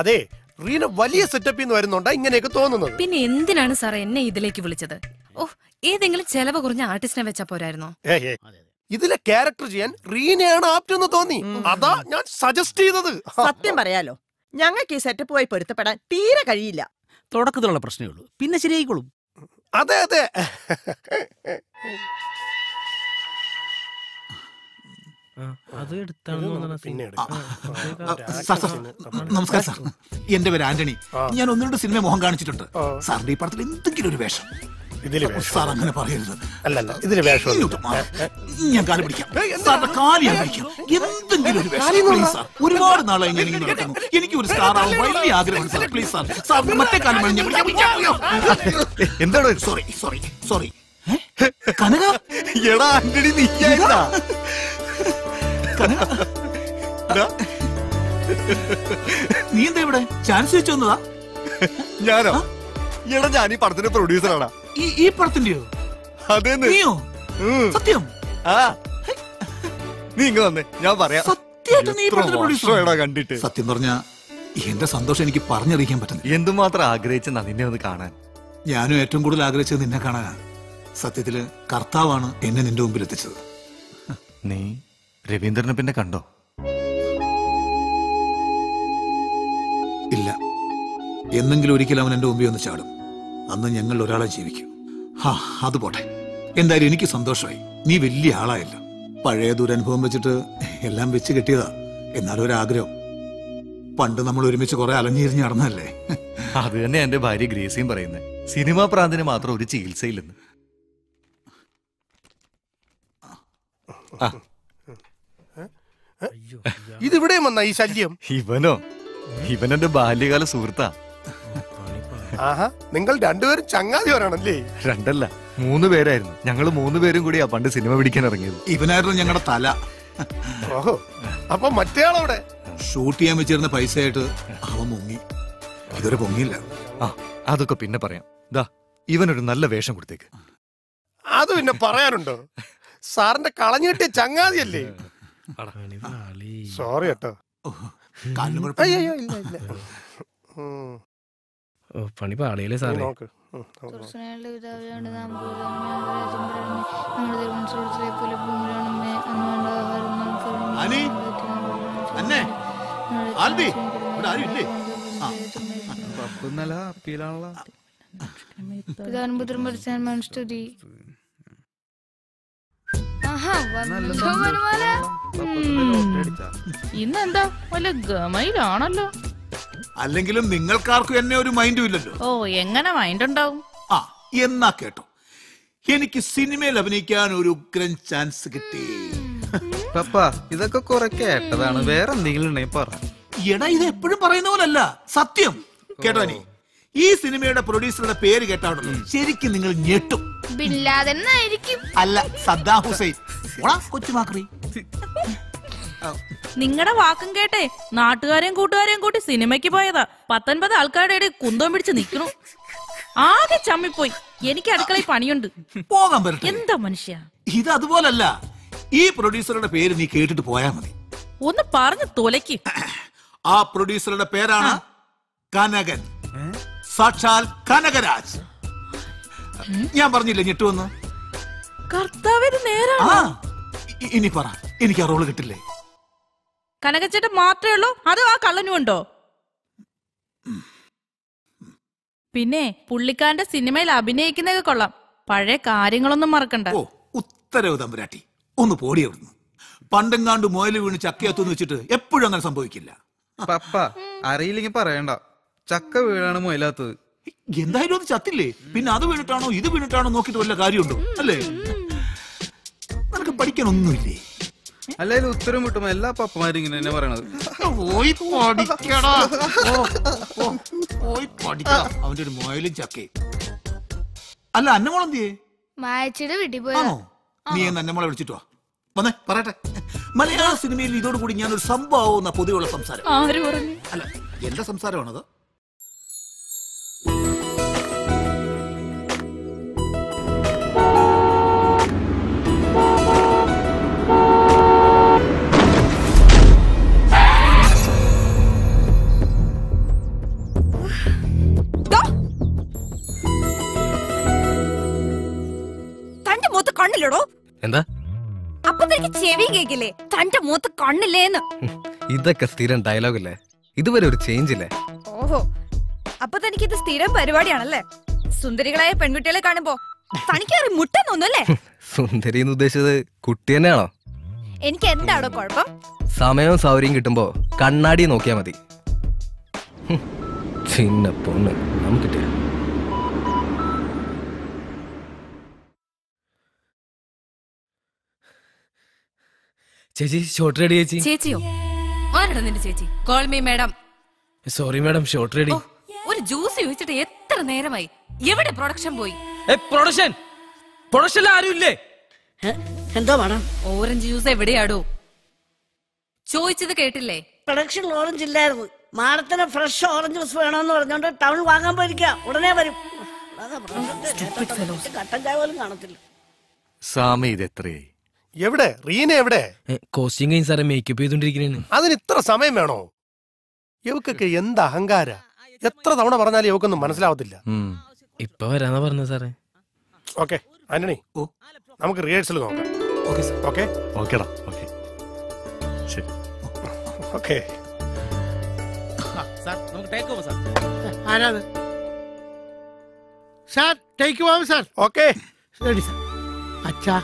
അതെ റീന വലിയ സെറ്റപ്പിൽ നിന്ന് വരുന്നുണ്ടാ ഇങ്ങനെയൊക്കെ തോന്നുന്നത്. പിന്നെ എന്തിനാണ് സാർ എന്നെ ഇതിലേക്ക് വിളിച്ചത്? ഓ ഏതെങ്കിലും ചെലവ് കുറഞ്ഞ ആർട്ടിസ്റ്റിനെ വെച്ചാ പോരായിരുന്നോ. ഇതിലെ ക്യാരക്ടർ ചെയ്യാൻ റീനയാണ് ആപ്റ്റ് എന്ന് തോന്നി. അതാ ഞാൻ സജസ്റ്റ് ചെയ്തത്. സത്യം പറയാലോ ഞങ്ങൾക്ക് ഈ സെറ്റപ്പ് പോയി പൊരുത്തപ്പെടാൻ തീരെ കഴിയില്ല. തുടക്കത്തിലുള്ള പ്രശ്നമേ ഉള്ളൂ. പിന്നെ ശരിയായിക്കോളും. അതെ അതെ. അത് നമസ്കാരം സാർ. എന്റെ പേര് ആന്റണി. ഞാൻ ഒന്ന് രണ്ട് സിനിമ മുഖം കാണിച്ചിട്ടുണ്ട്. സാറിന്റെ ഈ പടത്തിൽ എന്തെങ്കിലും ഒരു വേഷം. ഇതിൽ വേഷം. സാർ അങ്ങനെ പറയരുത്. അല്ലല്ല ഇതിൽ വേഷം ഞാൻ കാലി പിടിക്കാം. സാറിന്റെ കാലി ഞാൻ പിടിക്കാം എന്തെങ്കിലും ഒരു വേഷം. സാർ. ഒരുപാട് നാളായി ഞാൻ ഇങ്ങനെ നടക്കുന്നു. എനിക്ക് ഒരു സ്റ്റാർ ആവാൻ വലിയ ആഗ്രഹമാണ് സാർ. Please sir. സാർ മറ്റേ കാലം വേണം ഞാൻ പിടിക്കാം. എന്താണ് സോറി സോറി സോറി കനക? എടാ ആന്റണി നീയായിരുന്നാ നീ എന്താ ഇവിടെ? ചാൻസ് വെച്ചു വന്നതാ. ഞാനോ? എടാ ഞാൻ ഈ പടത്തിന്റെ പ്രൊഡ്യൂസറാടാ. ഈ ഈ പടത്തിന്റെയോ? അതേന്ന്. നീയോ? സത്യം? ആ. നീ ഇങ്ങ വന്നേ. ഞാൻ പറയാം. സത്യമായിട്ട് കണ്ടിട്ട്. സത്യം പറഞ്ഞ എന്റെ സന്തോഷം എനിക്ക് പറഞ്ഞറിയിക്കാൻ പറ്റുന്നു എന്തുമാത്രം ആഗ്രഹിച്ചെന്നാ നിന്നെ ഒന്ന് കാണാൻ? ഞാനും ഏറ്റവും കൂടുതൽ ആഗ്രഹിച്ചത് നിന്നെ കാണാനാണ് സത്യത്തിൽ കർത്താവാണ് എന്നെ നിന്റെ മുമ്പിൽ എത്തിച്ചത്. നീ രവീന്ദ്രനെ പിന്നെ കണ്ടോ? ഇല്ല. എന്നെങ്കിലും ഒരിക്കലും അവൻ എന്റെ മുമ്പിൽ ഒന്ന് ചാടും. അന്ന് ഞങ്ങൾ ഒരാളെ ജീവിക്കും. ഹാ അത് പോട്ടെ. എന്തായാലും എനിക്ക് സന്തോഷമായി. നീ വലിയ ആളായല്ല. പഴയ ദുരനുഭവം വെച്ചിട്ട് എല്ലാം വെച്ച് കെട്ടിയതാ. എന്നാലും ഒരാഗ്രഹം. പണ്ട് നമ്മൾ ഒരുമിച്ച് കുറെ അലഞ്ഞിരിഞ്ഞ് നടന്നല്ലേ അത് തന്നെ എന്റെ ഭാര്യ ഗ്രേസിയും പറയുന്നത് സിനിമാ പ്രാന്തിന് മാത്രം ഒരു ചികിത്സയില്ലെന്ന്. ആ, ഇതിവിടെയും വന്ന ഈ ശല്യം? ഇവനോ? ഇവനെന്റെ ബാല്യകാല സുഹൃത്താ. ആഹാ നിങ്ങൾ രണ്ടുപേരും ചങ്ങാതിവരാണല്ലേ രണ്ടല്ല മൂന്ന് പേരായിരുന്നു. ഞങ്ങൾ മൂന്ന് പേരും കൂടിയാ പണ്ട് സിനിമ പിടിക്കാൻ ഇറങ്ങിയത്. ഇവനായിരുന്നു ഞങ്ങളുടെ തല. ഓഹോ അപ്പൊ മറ്റേയാളവിടെ? ഷൂട്ട് ചെയ്യാൻ വെച്ചിരുന്ന പൈസയായിട്ട് അവൻ മുങ്ങി. ഇതുവരെ പൊങ്ങിയില്ല. ആ അതൊക്കെ പിന്നെ പറയാം. ദാ ഇവനൊരു നല്ല വേഷം കൊടുത്തേക്ക്. അത് പിന്നെ പറയാനുണ്ടോ? സാറിന്റെ കളഞ്ഞിട്ടിയ ചങ്ങാതിയല്ലേ? സോറി കേട്ടോ. കാലിന് അയ്യോ ഇല്ല ഇല്ല. ഓ പണി പാളിയല്ലേ സാറേ? നോക്ക്. ഉം, ഉം. തുറസ്സനായുള്ള ഇന്നെന്താ? വല്ല ഗമയിലാണല്ലോ. അല്ലെങ്കിലും നിങ്ങൾക്കാർക്കും എന്നെ ഒരു മൈൻഡും ഇല്ലല്ലോ. ഓ എങ്ങനെ മൈൻഡ് ഉണ്ടാവും ആ എന്നാ കേട്ടോ. എനിക്ക് സിനിമയിൽ അഭിനയിക്കാൻ ഒരു ഉഗ്രൻ ചാൻസ് കിട്ടി. പപ്പ ഇതൊക്കെ കുറെ കേട്ടതാണ്. വേറെ എന്തെങ്കിലും ഉണ്ടെങ്കിൽ പറ. എടാ ഇത് എപ്പോഴും പറയുന്ന പോലല്ല. സത്യം. കേട്ടോ നീ ഈ സിനിമയുടെ പ്രൊഡ്യൂസറുടെ പേര് കേട്ടാണല്ലോ ശരിക്കും നിങ്ങൾ ഞെട്ടും. അല്ല സദ്ദാം ഹുസൈൻ. ഓടാ കൊച്ചുമാക്രി. നിങ്ങളുടെ വാക്കും കേട്ടെ നാട്ടുകാരെയും കൂട്ടുകാരെയും കൂട്ടി സിനിമയ്ക്ക് പോയതാ. പത്തൊൻപത് ആൾക്കാരുടെ ഇടയിൽ കുന്തം പിടിച്ച് നിൽക്കണു ആകെ ചമ്മിപ്പോയി. എനിക്ക് അടുക്കളയിൽ പണിയുണ്ട്. പോകാൻ പറ്റും എന്താ മനുഷ്യ? ഇത് അതുപോലല്ല. ഈ പ്രൊഡ്യൂസറുടെ പേര് നീ കേട്ടിട്ട് പോയാ മതി. ഒന്ന് പറഞ്ഞു തൊലക്ക് ആ പ്രൊഡ്യൂസറുടെ പേരാണ് കനകൻ. സാക്ഷാൽ കനകരാജ്. ഞാൻ പറഞ്ഞില്ലേ ഞെട്ടുവെന്ന് കർത്താവിന് ആ ഇ- ഇനി പറ. എനിക്ക് ആ റോൾ കിട്ടില്ലേ? കനകച്ചേട്ടൻ മാത്രമേ ഉള്ളൂ? അതോ ആ കള്ളനും ഉണ്ടോ? പിന്നെ പുള്ളിക്കാരന്റെ സിനിമയിൽ അഭിനയിക്കുന്നൊക്കെ കൊള്ളാം. പഴയ കാര്യങ്ങളൊന്നും മറക്കണ്ട. ഉത്തരവ് തമ്പുരാട്ടി. ഒന്ന് പോടി അവിടുന്ന്. പണ്ടെങ്ങാണ്ട് മുയൽ വീണ് ചക്കയത്തെന്ന് വെച്ചിട്ട് എപ്പോഴും അങ്ങനെ സംഭവിക്കില്ല. പപ്പ അറിയില്ലെങ്കിൽ പറയണ്ട. ചക്ക വീഴാണ് മുയലാത്തത്. എന്തായാലും അത് ചത്തില്ലേ? പിന്നെ അത് വീണിട്ടാണോ ഇത് വീണിട്ടാണോ നോക്കിട്ട് വല്ല കാര്യമുണ്ടോ? അല്ലേ? നിനക്ക് പഠിക്കാനൊന്നുമില്ലേ? അല്ലായാലും ഉത്തരം കിട്ടുമ്പോ എല്ലാ പപ്പമാരും ഇങ്ങനെ തന്നെ പറയണത്. പോയി പഠിക്കടാ. ഓ, ഓ, പോയി പഠിക്കടാ. അവന്റെ ഒരു മുയലും ചക്കേ അല്ല അന്നമോളെന്തിയേ മായച്ചിയുടെ വീട്ടിൽ ആണോ? നീ എന്ന് അന്നമോളെ വിളിച്ചിട്ടോ വാ. വന്നേ പറയട്ടെ. മലയാള സിനിമയിൽ ഇതോടുകൂടി ഒരു സംഭവം പൊതുവെയുള്ള സംസാരം. അല്ല എന്റെ സംസാരമാണത്? എന്താ? അപ്പൊ തനിക്ക് ചെവി കേക്കില്ലേ? തന്റെ മൂത്ത് കണ്ണില്ലേന്ന്. ഇതൊക്കെ സ്ഥിരം ഡയലോഗ് അല്ലേ? ഇതുവരെ ഒരു ചേഞ്ച് ഇല്ലേ? ഓഹോ. അപ്പൊ തനിക്ക് ഇത് സ്ഥിരം പരിപാടിയാണല്ലേ? സുന്ദരികളായ പെൺകുട്ടികളെ കാണുമ്പോ തനിക്ക് ഒരു മുട്ടെന്നൊന്നല്ലേ സുന്ദരി എന്ന് ഉദ്ദേശിച്ചത് കുട്ടി തന്നെയാണോ? എനിക്ക് എന്താണോ കുഴപ്പം? സമയവും സൗകര്യം കിട്ടുമ്പോ കണ്ണാടി നോക്കിയാ മതി. ചിന്ന പൊണ്ണ് നമുക്കിട്ടേ ചേച്ചി ഷോർട്ട് റെഡി ചേച്ചി. ചേച്ചിയോ? ആരാണ് നിന്റെ ചേച്ചി? Call me madam sorry madam shot ready ഒരു ജ്യൂസ് ചോദിച്ചിട്ട് എത്ര നേരമായി? എവിടെ പ്രൊഡക്ഷൻ പോയി? പ്രൊഡക്ഷൻ പ്രൊഡക്ഷൻ ആരും ഇല്ലേ? എന്താ വേണം ഓറഞ്ച് ജ്യൂസ് എവിടെയാടോ? ചോദിച്ചത് കേട്ടില്ലേ? പ്രൊഡക്ഷൻ ഓറഞ്ച് ഇല്ലായിരുന്നു. മാഡത്തിന് ഫ്രഷ് ഓറഞ്ച് ജ്യൂസ് വേണമെന്ന് പറഞ്ഞോണ്ട് ടൗൺ വാങ്ങാൻ പോയിരിക്കുക ഉടനെ വരും. കട്ടൻ ചായ പോലും കാണത്തില്ല. സാമി ഇത് എത്രയായി എവിടെ? റീന എവിടെ? കോസ്റ്റ്യൂം കഴിഞ്ഞ് സാറേ മേക്കപ്പ് ചെയ്തോണ്ടിരിക്കുന്നേ അതിന് ഇത്ര സമയം വേണോ? ഇവക്കൊക്കെ എന്ത് അഹങ്കാര? എത്ര തവണ പറഞ്ഞാലും ഇവക്കൊന്നും മനസ്സിലാവത്തില്ല. ഇപ്പൊ വരാന്നാ പറഞ്ഞ സാറേ. ഓക്കെ ആന്റണി ഓ. നമുക്ക് റിഹേഴ്സൽ നോക്കാം. Okay okay? ഓക്കേടാ ഓക്കെ. ശരി. ഓക്കെ. സാർ നമുക്ക് ടേക്ക് ഓവർ സാർ. ആരാത് സാർ ടേക്ക് പോവാം സാർ. ഓക്കെ. ശരി സാർ. അച്ഛാ.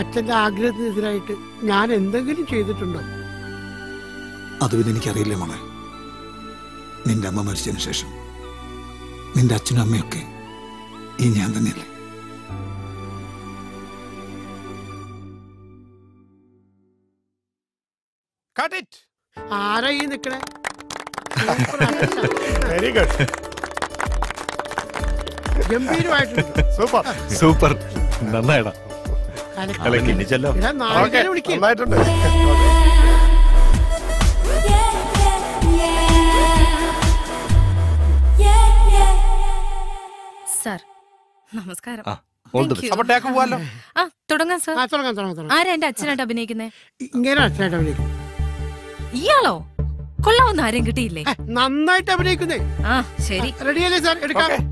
അച്ഛന്റെ ആഗ്രഹത്തിനെതിരായിട്ട് ഞാൻ എന്തെങ്കിലും ചെയ്തിട്ടുണ്ടോ? അത് പിന്നെ എനിക്കറിയില്ല മോളെ. നിന്റെ അമ്മ മരിച്ചതിന് ശേഷം. നിന്റെ അച്ഛനും അമ്മയൊക്കെ ഈ ഞാൻ തന്നെയല്ലേ? കട്ട് ഇറ്റ് ആരാ ഈ നിക്കണേ? വെരി ഗുഡ് ഗംഭീരമായിട്ടുണ്ട്. സൂപ്പർ സൂപ്പർ നന്നായിടാ. കലക്കി. നന്നായിട്ടുണ്ട്. സാർ നമസ്കാരം. all the Thank you. അപ്പൊ ടേക്ക് പോവാലോ. ആ തുടങ്ങാം സാർ. ആ തുടങ്ങാം തുടങ്ങാം തുടങ്ങാം. ആരാ എന്റെ അച്ഛനായിട്ട് അഭിനയിക്കുന്നേ? ഇങ്ങനെ അച്ഛനായിട്ട് അഭിനയിക്കും. ഇയാളോ? കൊള്ളാവുന്ന ആരെയും കിട്ടിയില്ലേ? നന്നായിട്ട് അഭിനയിക്കുന്നേ. ആ ശരി. റെഡിയല്ലേ സാർ? എടുക്കാം. Okay.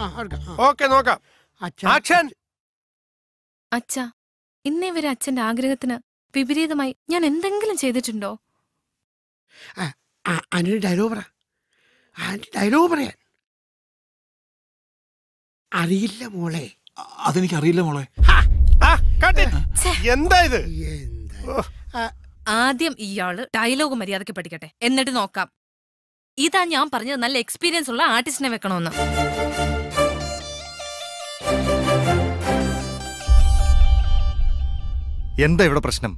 ആ എടുക്കാം ആ. ഓക്കെ നോക്കാം. അച്ഛൻ. ആക്ഷൻ അച്ഛ ഇന്നേ വരെ അച്ഛന്റെ ആഗ്രഹത്തിന് വിപരീതമായി ഞാൻ എന്തെങ്കിലും ചെയ്തിട്ടുണ്ടോ? അറിയില്ല ഡയലോഗ് പറ. ഡയലോഗ് പറയാൻ. അറിയില്ല മോളെ. അതെനിക്കറിയില്ല മോളെ. എന്താ ഇത്? ആദ്യം ഇയാൾ ഡയലോഗ് മര്യാദയ്ക്ക് പഠിക്കട്ടെ. എന്നിട്ട് നോക്കാം. ഇതാ ഞാൻ പറഞ്ഞത് നല്ല എക്സ്പീരിയൻസ് ഉള്ള ആർട്ടിസ്റ്റിനെ വെക്കണമെന്ന് എന്താ ഇവിടെ പ്രശ്നം?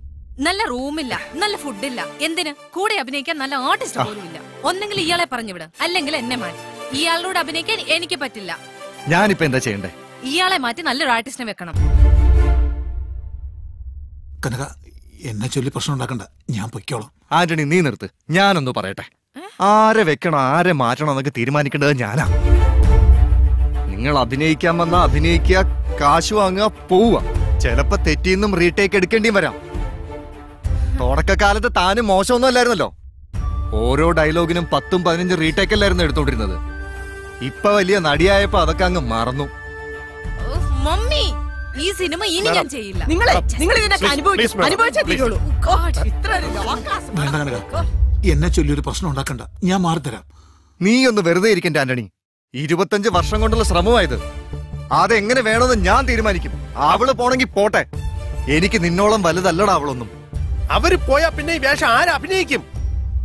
നല്ല റൂമില്ല നല്ല ഫുഡില്ല. എന്തിന്? കൂടെ അഭിനയിക്കാൻ നല്ല ആർട്ടിസ്റ്റ് പോലും ഇല്ല. ഒന്നെങ്കിൽ ഇയാളെ പറഞ്ഞുവിട് അല്ലെങ്കിൽ എന്നെ മാറ്റി. ഇയാളോട് അഭിനയിക്കാൻ എനിക്ക് പറ്റില്ല. ഞാനിപ്പോ എന്താ ചെയ്യണ്ടേ? ഇയാളെ മാറ്റി നല്ലൊരു ആർട്ടിസ്റ്റിനെ വെക്കണം. കനക എന്നെ ചൊല്ലി പ്രശ്നം ഉണ്ടാക്കണ്ട. ഞാൻ പൊയ്ക്കോളാം. ആന്റണി നീ നിർത്ത്. ഞാനൊന്ന് പറയട്ടെ. ആരെ വെക്കണം ആരെ മാറ്റണം എന്നൊക്കെ തീരുമാനിക്കേണ്ടത് ഞാനാ. നിങ്ങൾ അഭിനയിക്കാൻ വന്ന അഭിനയിക്കുക കാശ് വാങ്ങുക പോവുക. ചിലപ്പോ തെറ്റിന്നും റീടേക്ക് എടുക്കേണ്ടിയും വരാം. തുടക്കകാലത്ത് താനും മോശമൊന്നും അല്ലായിരുന്നല്ലോ. ഓരോ ഡയലോഗിനും പത്തും പതിനഞ്ചും റീടേക്ക് അല്ലായിരുന്നു എടുത്തോണ്ടിരുന്നത്. ഇപ്പൊ വലിയ നടിയായപ്പോ അതൊക്കെ അങ്ങ് മറന്നു. മമ്മി ഈ സിനിമ ഇനി ഞാൻ ചെയ്യില്ല. നിങ്ങളെ നിങ്ങൾ ഇതിനൊക്കെ അനുഭവിച്ചു എന്നെ ചൊല്ലി ഒരു പ്രശ്നം ഉണ്ടാക്കണ്ട. ഞാൻ മാറിത്തരാം. നീ ഒന്ന് വെറുതെ ഇരിക്കണ്ട ആന്റണി. ഇരുപത്തഞ്ച് വർഷം കൊണ്ടുള്ള ശ്രമമായത്. അതെങ്ങനെ വേണമെന്ന് ഞാൻ തീരുമാനിക്കും. അവൾ പോണെങ്കി പോട്ടെ. എനിക്ക് നിന്നോളം വലുതല്ലടാ അവളൊന്നും. അവർ പോയാ പിന്നെ ഈ വേഷം ആര് അഭിനയിക്കും?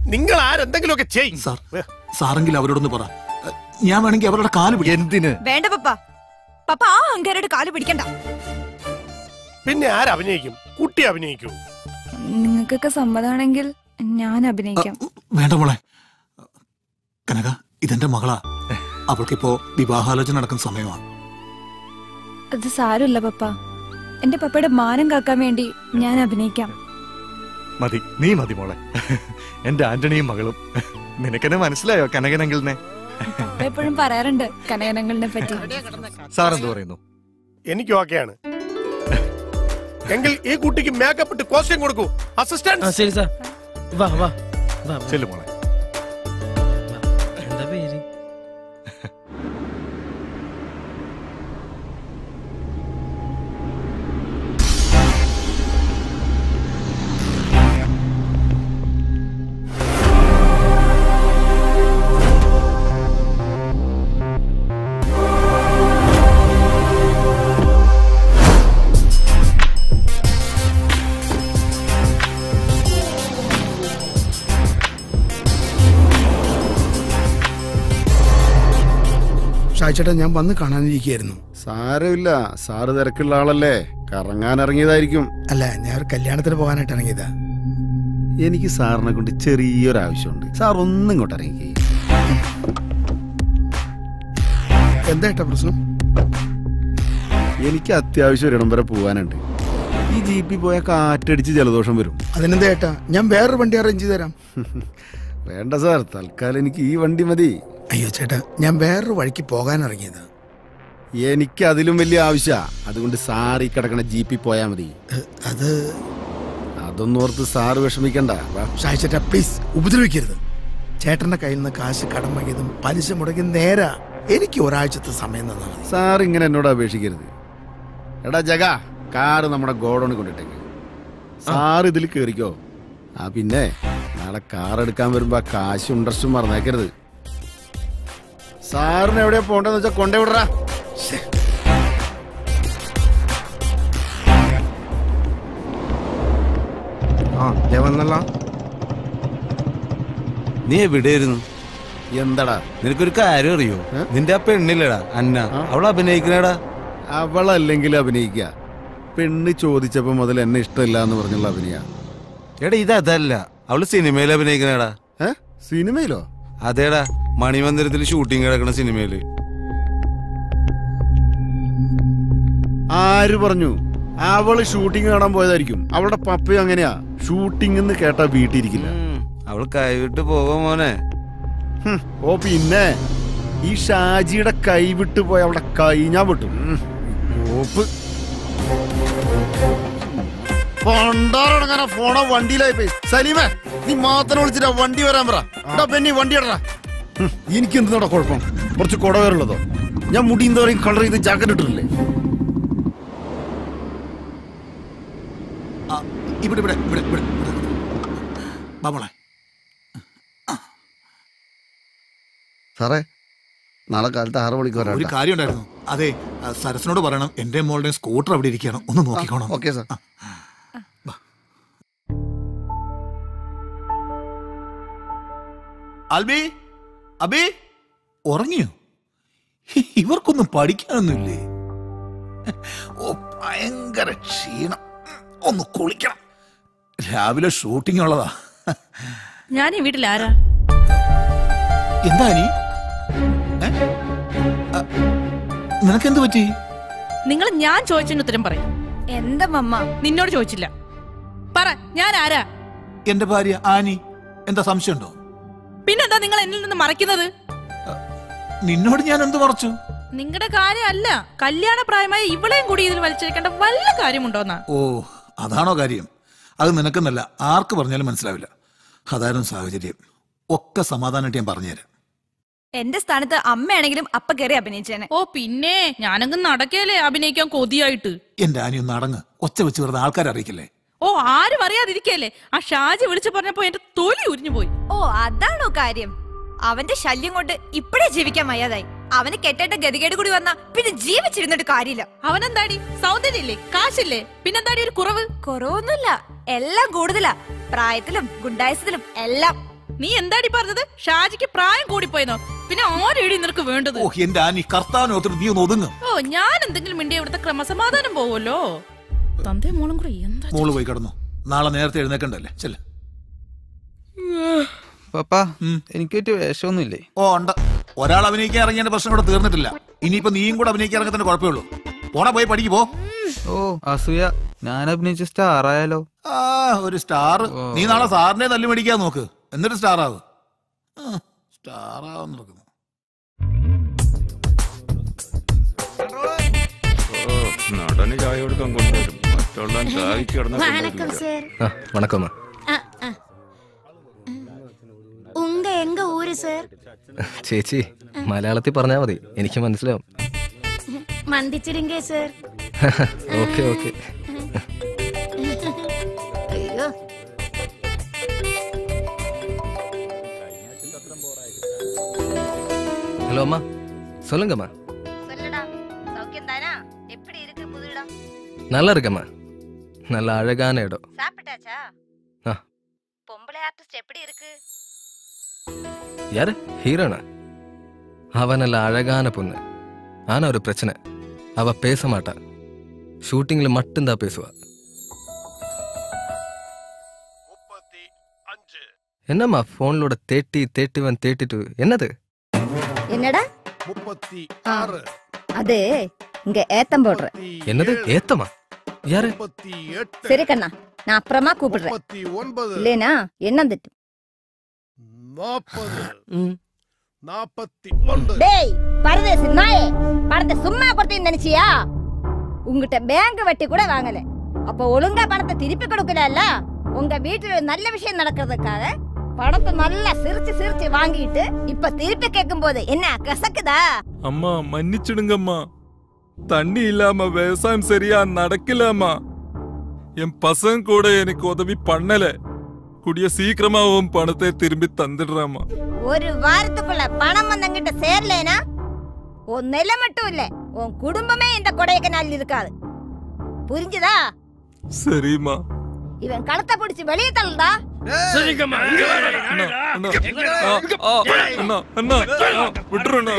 നിങ്ങൾ ആരെന്തെങ്കിലുമൊക്കെ ചെയ്യും സാർ സാറെങ്കിലും അവരോടൊന്ന് പറ. ഞാൻ വേണമെങ്കിൽ അവരുടെ കാൽ പിടി എന്തിന്? വേണ്ട പപ്പ. പപ്പ ആ അങ്കാരുടെ കാൽ പിടിക്കണ്ട. പിന്നെ ആരഭിനയിക്കും അഭിനയിക്കും? കുട്ടി അഭിനയിക്കും. നിങ്ങൾക്കൊക്കെ സമ്മതമാണെങ്കിൽ ഞാൻ അഭിനയിക്കാം. വേണ്ട മോളെ. കനക ഇതെന്റെ മകളാ. അവൾക്കിപ്പോ വിവാഹാലോചന നടക്കുന്ന സമയമാണ്. അത് സാരമില്ല പപ്പ. എന്റെ പപ്പയുടെ മാനം കാക്കാൻ വേണ്ടി ഞാൻ അഭിനയിക്കാം. മതി നീ മതി മോളെ. എന്റെ ആന്റണിയും മകളും. നിനക്കെന്നെ മനസ്സിലായോ കനകനങ്കിളിനെ? എപ്പോഴും പറയാറുണ്ട് കനകനങ്കിളിനെ പറ്റി. സാർ എന്ത് പറയുന്നു? എനിക്ക് ഓക്കെയാണ്. എങ്കിൽ ഈ കുട്ടിക്ക് മേക്കപ്പ് ഇട്ട് കോസ്റ്റ്യൂം കൊടുക്കൂ. അസിസ്റ്റന്റ് ശരി സാർ. വാ വാ വാ വാ. ചെല്ലു മോളെ. ഷായിച്ചേട്ടാ ഞാൻ വന്ന് കാണാനിരിക്കുകയായിരുന്നു. സാരമില്ല. സാറ് തിരക്കുള്ള ആളല്ലേ. കറങ്ങാൻ ഇറങ്ങിയതായിരിക്കും അല്ല ഞാൻ ഒരു കല്യാണത്തിന് പോകാനായിട്ട് ഇറങ്ങിയതാ. എനിക്ക് സാറിനെ കൊണ്ട് ചെറിയൊരു ആവശ്യമുണ്ട് സാർ ഒന്നും ഇങ്ങോട്ട് ഇറങ്ങി എന്താ ഏട്ടാ പ്രശ്നം? എനിക്ക് അത്യാവശ്യം ഒരിടം വരെ പോകാനുണ്ട്. ഈ ജീപ്പിൽ പോയാൽ കാറ്റടിച്ച് ജലദോഷം വരും. അതിനെന്താ ഏട്ടാ? ഞാൻ വേറൊരു വണ്ടി അറേഞ്ച് ചെയ്ത് തരാം. വേണ്ട സാർ തൽക്കാലം എനിക്ക് ഈ വണ്ടി മതി. അയ്യോ ചേട്ടാ ഞാൻ വേറൊരു വഴിക്ക് പോകാൻ ഇറങ്ങിയതാ. എനിക്ക് അതിലും വലിയ ആവശ്യമാ അതുകൊണ്ട് സാർ ഈ കിടക്കണ ജീപ്പിൽ പോയാൽ മതി. അത് അതൊന്നും ഓർത്ത് സാറ് വിഷമിക്കണ്ട. ഷായിച്ചേട്ടാ പ്ലീസ് ഉപദ്രവിക്കരുത്. ചേട്ടന്റെ കയ്യിൽ നിന്ന് കാശ് കടം വാങ്ങിയതും പലിശ മുടങ്ങി നേരാ. എനിക്ക് ഒരാഴ്ചത്തെ സമയം തന്നാൽ മതി. സാർ ഇങ്ങനെ എന്നോട് അപേക്ഷിക്കരുത്. എടാ ജഗ കാറ് നമ്മുടെ ഗോഡൌണിൽ കൊണ്ടിട്ടേക്ക്. സാർ ഇതിൽ കയറിക്കോ ആ പിന്നെ നാളെ കാർ എടുക്കാൻ വരുമ്പോ കാശ് ഇൻട്രസ്റ്റും മറന്നേക്കരുത്. സാറിന് എവിടെയാ പോണ്ടെന്ന് വെച്ചാ കൊണ്ടേ വിടറാ. ആ ഞാൻ വന്നല്ല. നീ എവിടെയായിരുന്നു? എന്തടാ? നിനക്കൊരു കാര്യം അറിയോ? നിന്റെ ആ പെണ്ണില്ലടാ അന്ന. അവൾ അഭിനയിക്കണടാ. അവളല്ലെങ്കിൽ അഭിനയിക്ക. പെണ്ണ് ചോദിച്ചപ്പോ മുതൽ എന്നെ ഇഷ്ടമില്ല എന്ന് പറഞ്ഞുള്ള അഭിനയ. എടാ ഇത് അതല്ല അവൾ സിനിമയിൽ അഭിനയിക്കണടാ. സിനിമയിലോ? അതേടാ മണിമന്ദിരത്തിൽ ഷൂട്ടിംഗ് കിടക്കണ സിനിമയിൽ ആര് പറഞ്ഞു? അവൾ ഷൂട്ടിംഗ് കാണാൻ പോയതായിരിക്കും. അവളുടെ പപ്പയും അങ്ങനെയാ. ഷൂട്ടിംഗ് എന്ന് കേട്ടാ വീട്ടിരിക്കില്ല. അവൾ കൈവിട്ട് പോവാ മോനെ? ഓ പിന്നെ ഈ ഷാജിയുടെ കൈവിട്ട് പോയ അവളുടെ കൈ ഞാൻ വിട്ടു. ഓപ്പ്. പണ്ടാറടങ്ങനെ ഫോണോ വണ്ടിയിലായി പോയി സലീമേ നീ മാത്രം വിളിച്ചിട്ട് വണ്ടി വരാൻ പറ. എടാ പെണ്ണി വണ്ടി ഇടറാ എനിക്ക് എന്തിനോടാ കുഴപ്പം? കുറച്ച് കുടവേറുള്ളതോ ഞാൻ മുടി എന്താ പറയും കളർ ചെയ്ത് ജാക്കറ്റ് ഇട്ടിട്ടില്ലേ? ഇവിടെ ഇവിടെ ഇവിടെ ഇവിടെ മോളെ സാറേ നാളെ കാലത്ത് ആറ് മണിക്ക് ഒരു കാര്യം ഉണ്ടായിരുന്നു അതെ സരസിനോട് പറയണം എന്റെ മോളുടെ സ്കൂട്ടർ അവിടെ ഇരിക്കണം ഒന്ന് നോക്കിക്കോണം. Okay sir. അൽബി അബി ഉറങ്ങിയോ? ഇവർക്കൊന്നും പഠിക്കാനൊന്നുമില്ലേ? ഓ ഭയങ്കര ക്ഷീണം. ഒന്ന് കുളിക്കണം. രാവിലെ ഷൂട്ടിംഗ് ഉള്ളതാ. ഞാൻ ഈ വീട്ടിൽ ആരാ എന്താ നീ നിനക്കെന്ത് പറ്റി? നിങ്ങൾ ഞാൻ ചോദിച്ചതിന് ഉത്തരം പറയും. എന്താ മമ്മ? നിന്നോട് ചോദിച്ചില്ല. പറ ഞാൻ ആരാ എന്റെ ഭാര്യ ആനി. എന്താ സംശയമുണ്ടോ? പിന്നെന്താ നിങ്ങൾ എന്നിൽ നിന്ന് മറയ്ക്കുന്നത്? നിന്നോട് ഞാൻ എന്ത് മറച്ചു? നിങ്ങളുടെ കാര്യമല്ല. കല്യാണ പ്രായമായ ഇവളെയും കൂടി ഇതിൽ വലിച്ചേക്കേണ്ട വല്ല കാര്യമുണ്ടോന്നാ? ഓ അതാണോ കാര്യം? അത് നിനക്കെന്നല്ല ആർക്ക് പറഞ്ഞാലും മനസ്സിലാവില്ല. അതായിരുന്നു സാഹചര്യം. ഒക്കെ സമാധാനമായിട്ട് ഞാൻ പറഞ്ഞുതരാം. എന്റെ സ്ഥാനത്ത് അമ്മയാണെങ്കിലും അപ്പ കയറി അഭിനയിച്ചേനെ. ഓ പിന്നെ ഞാനങ്ങ് നടക്കേലേ അഭിനയിക്കാൻ കൊതിയായിട്ട്. എന്റെ ആനി ഒന്ന് അടങ്ങ്. ഒച്ച വെച്ച് വെറുതെ ആൾക്കാരെ അറിയിക്കില്ലേ? ഓ ആരും അറിയാതിരിക്കല്ലേ ആ ഷാജി വിളിച്ചു പറഞ്ഞപ്പോ എന്റെ തൊലി ഉരിഞ്ഞു പോയി. ഓ അതാണോ കാര്യം? അവന്റെ ശല്യം കൊണ്ട് ഇപ്പഴേ ജീവിക്കാൻ വയ്യാതായി. അവന് കെട്ടേണ്ട ഗതികേട് കൂടി വന്ന പിന്നെ ജീവിച്ചിരുന്നിട്ട് കാര്യമില്ല. അവനെന്താടി? സൗന്ദര്യമില്ലേ കാശില്ലേ? പിന്നെന്താടി ഒരു കുറവ്? കുറവൊന്നുമില്ല. എല്ലാം കൂടുതലാ. പ്രായത്തിലും ഗുണ്ടായസത്തിലും എല്ലാം. നീ എന്താടി പറഞ്ഞത്? ഷാജിക്ക് പ്രായം കൂടിപ്പോയെന്നോ? പിന്നെ ആരെടി നിനക്ക് വേണ്ടത്? ഓ എന്റെ ആനി കർത്താവിനോത്തിട്ട് നീ ഒന്ന് ഒതുങ്ങും. ഓ ഞാൻ എന്തെങ്കിലും മിണ്ടിയ ഇവിടുത്തെ ക്രമസമാധാനം പോവല്ലോ തന്തേ മോളും കൂടെ എന്താ മോൾ പോയി കിടന്നു. നാളെ നേരത്തെ എഴുന്നേക്കണ്ടല്ലേ? ചെല്ല. പപ്പാ എനിക്ക് പറ്റിയ വേഷമൊന്നുമില്ലേ? ഓ ഉണ്ട്. ഒരാൾ അഭിനയിക്കാൻ ഇറങ്ങിയതിന്റെ പ്രശ്നം കൂടെ തീർന്നിട്ടില്ല. ഇനിയിപ്പോ നീയും കൂടെ അഭിനയിക്കാൻ ഇറങ്ങത്തിന്റെ കുഴപ്പമേ ഉള്ളൂ. പോണ പോയി പഠിക്ക് പോ. ഓ അസൂയ ഞാൻ അഭിനയിച്ച സ്റ്റാർ ആയാലോ? ആ ഒരു സ്റ്റാർ നീ നാളെ സാറിനെ തല്ലി മേടിക്കാൻ നോക്ക്. എന്നിട്ട് സ്റ്റാർ ആവ്. സ്റ്റാർ ആവാൻ നടക്കുന്നു നടന് ചായ കൊടുക്കാൻ കൊണ്ടുവരും. வணக்கம் சார் ആ വണക്കമ്മ உங்க எங்க ஊரு சார் ചേച്ചി മലയാളത്തിൽ പറഞ്ഞാൽ മതി എനിക്ക് മനസ്സിലാവും மன்னிச்சிடுங்க சார் ഓക്കെ ഓക്കെ ஐயோ ஹலோ அம்மா சொல்லுங்கம்மா சொல்லுடா சௌக்கியம் தானா எப்படி இருக்கு புது இடம் நல்லா இருக்கம்மா நல்ல அழகான இடம். சாப்பிட்டாச்சா? பொம்பளை ஆர்டிஸ்ட் எப்படி இருக்கு? யாரு? ஹீரோனா? அவ நல்ல அழகான பொண்ணு. ஆனா ஒரு பிரச்சனை. அவ பேச மாட்டா. ஷூட்டிங்ல மட்டும்தான் பேசுவா. என்னம்மா ஃபோன்லோட தேட்டி தேட்டுவன் தேட்டிட்டு என்னது? என்னடா? முப்பத்தி ஆறு. அது இங்க ஏத்தம் போடுற என்னது? ஏத்தமா? யாரு? சரி கண்ணா நான் அப்புறமா கூப்பிடுறேன். இல்லேனா என்ன திட்டு டேய் பரதேசி நாயே பணத்தை சும்மா கொடுத்தீங்கன்னு நினைச்சியா? உங்ககிட்ட பேங்க் வட்டி கூட வாங்கல. அப்ப ஒழுங்கா பணத்தை திருப்பி கொடுக்கல உங்க வீட்டுல ஒரு நல்ல விஷயம் நடக்கிறதுக்காக பணத்தை நல்லா சிரிச்சு சிரிச்சு வாங்கிட்டு இப்ப திருப்பி கேட்கும் போது என்ன கசக்குதா? அம்மா மன்னிச்சிடுங்கம்மா. தண்ணி இல்லாம விவசாயம் சரியா நடக்கலம்மா. என் பசங்க கூட எனக்கு உதவி பண்ணல. கூடிய சீக்கிரமா உன் பணத்தை திரும்பி தந்துடுறேம்மா. ஒரு வாரத்துக்குள்ள பணம் வந்தங்கிட்ட சேரலைனா? உன் நிலை மட்டும் இல்ல உன் குடும்பமே இந்த கொடைக்கனால் இருக்காது. புரிஞ்சுதா? சரிம்மா. இவன் களத்தை பிடிச்சு வெளியே தள்ளுடா விட்டுருண்ணா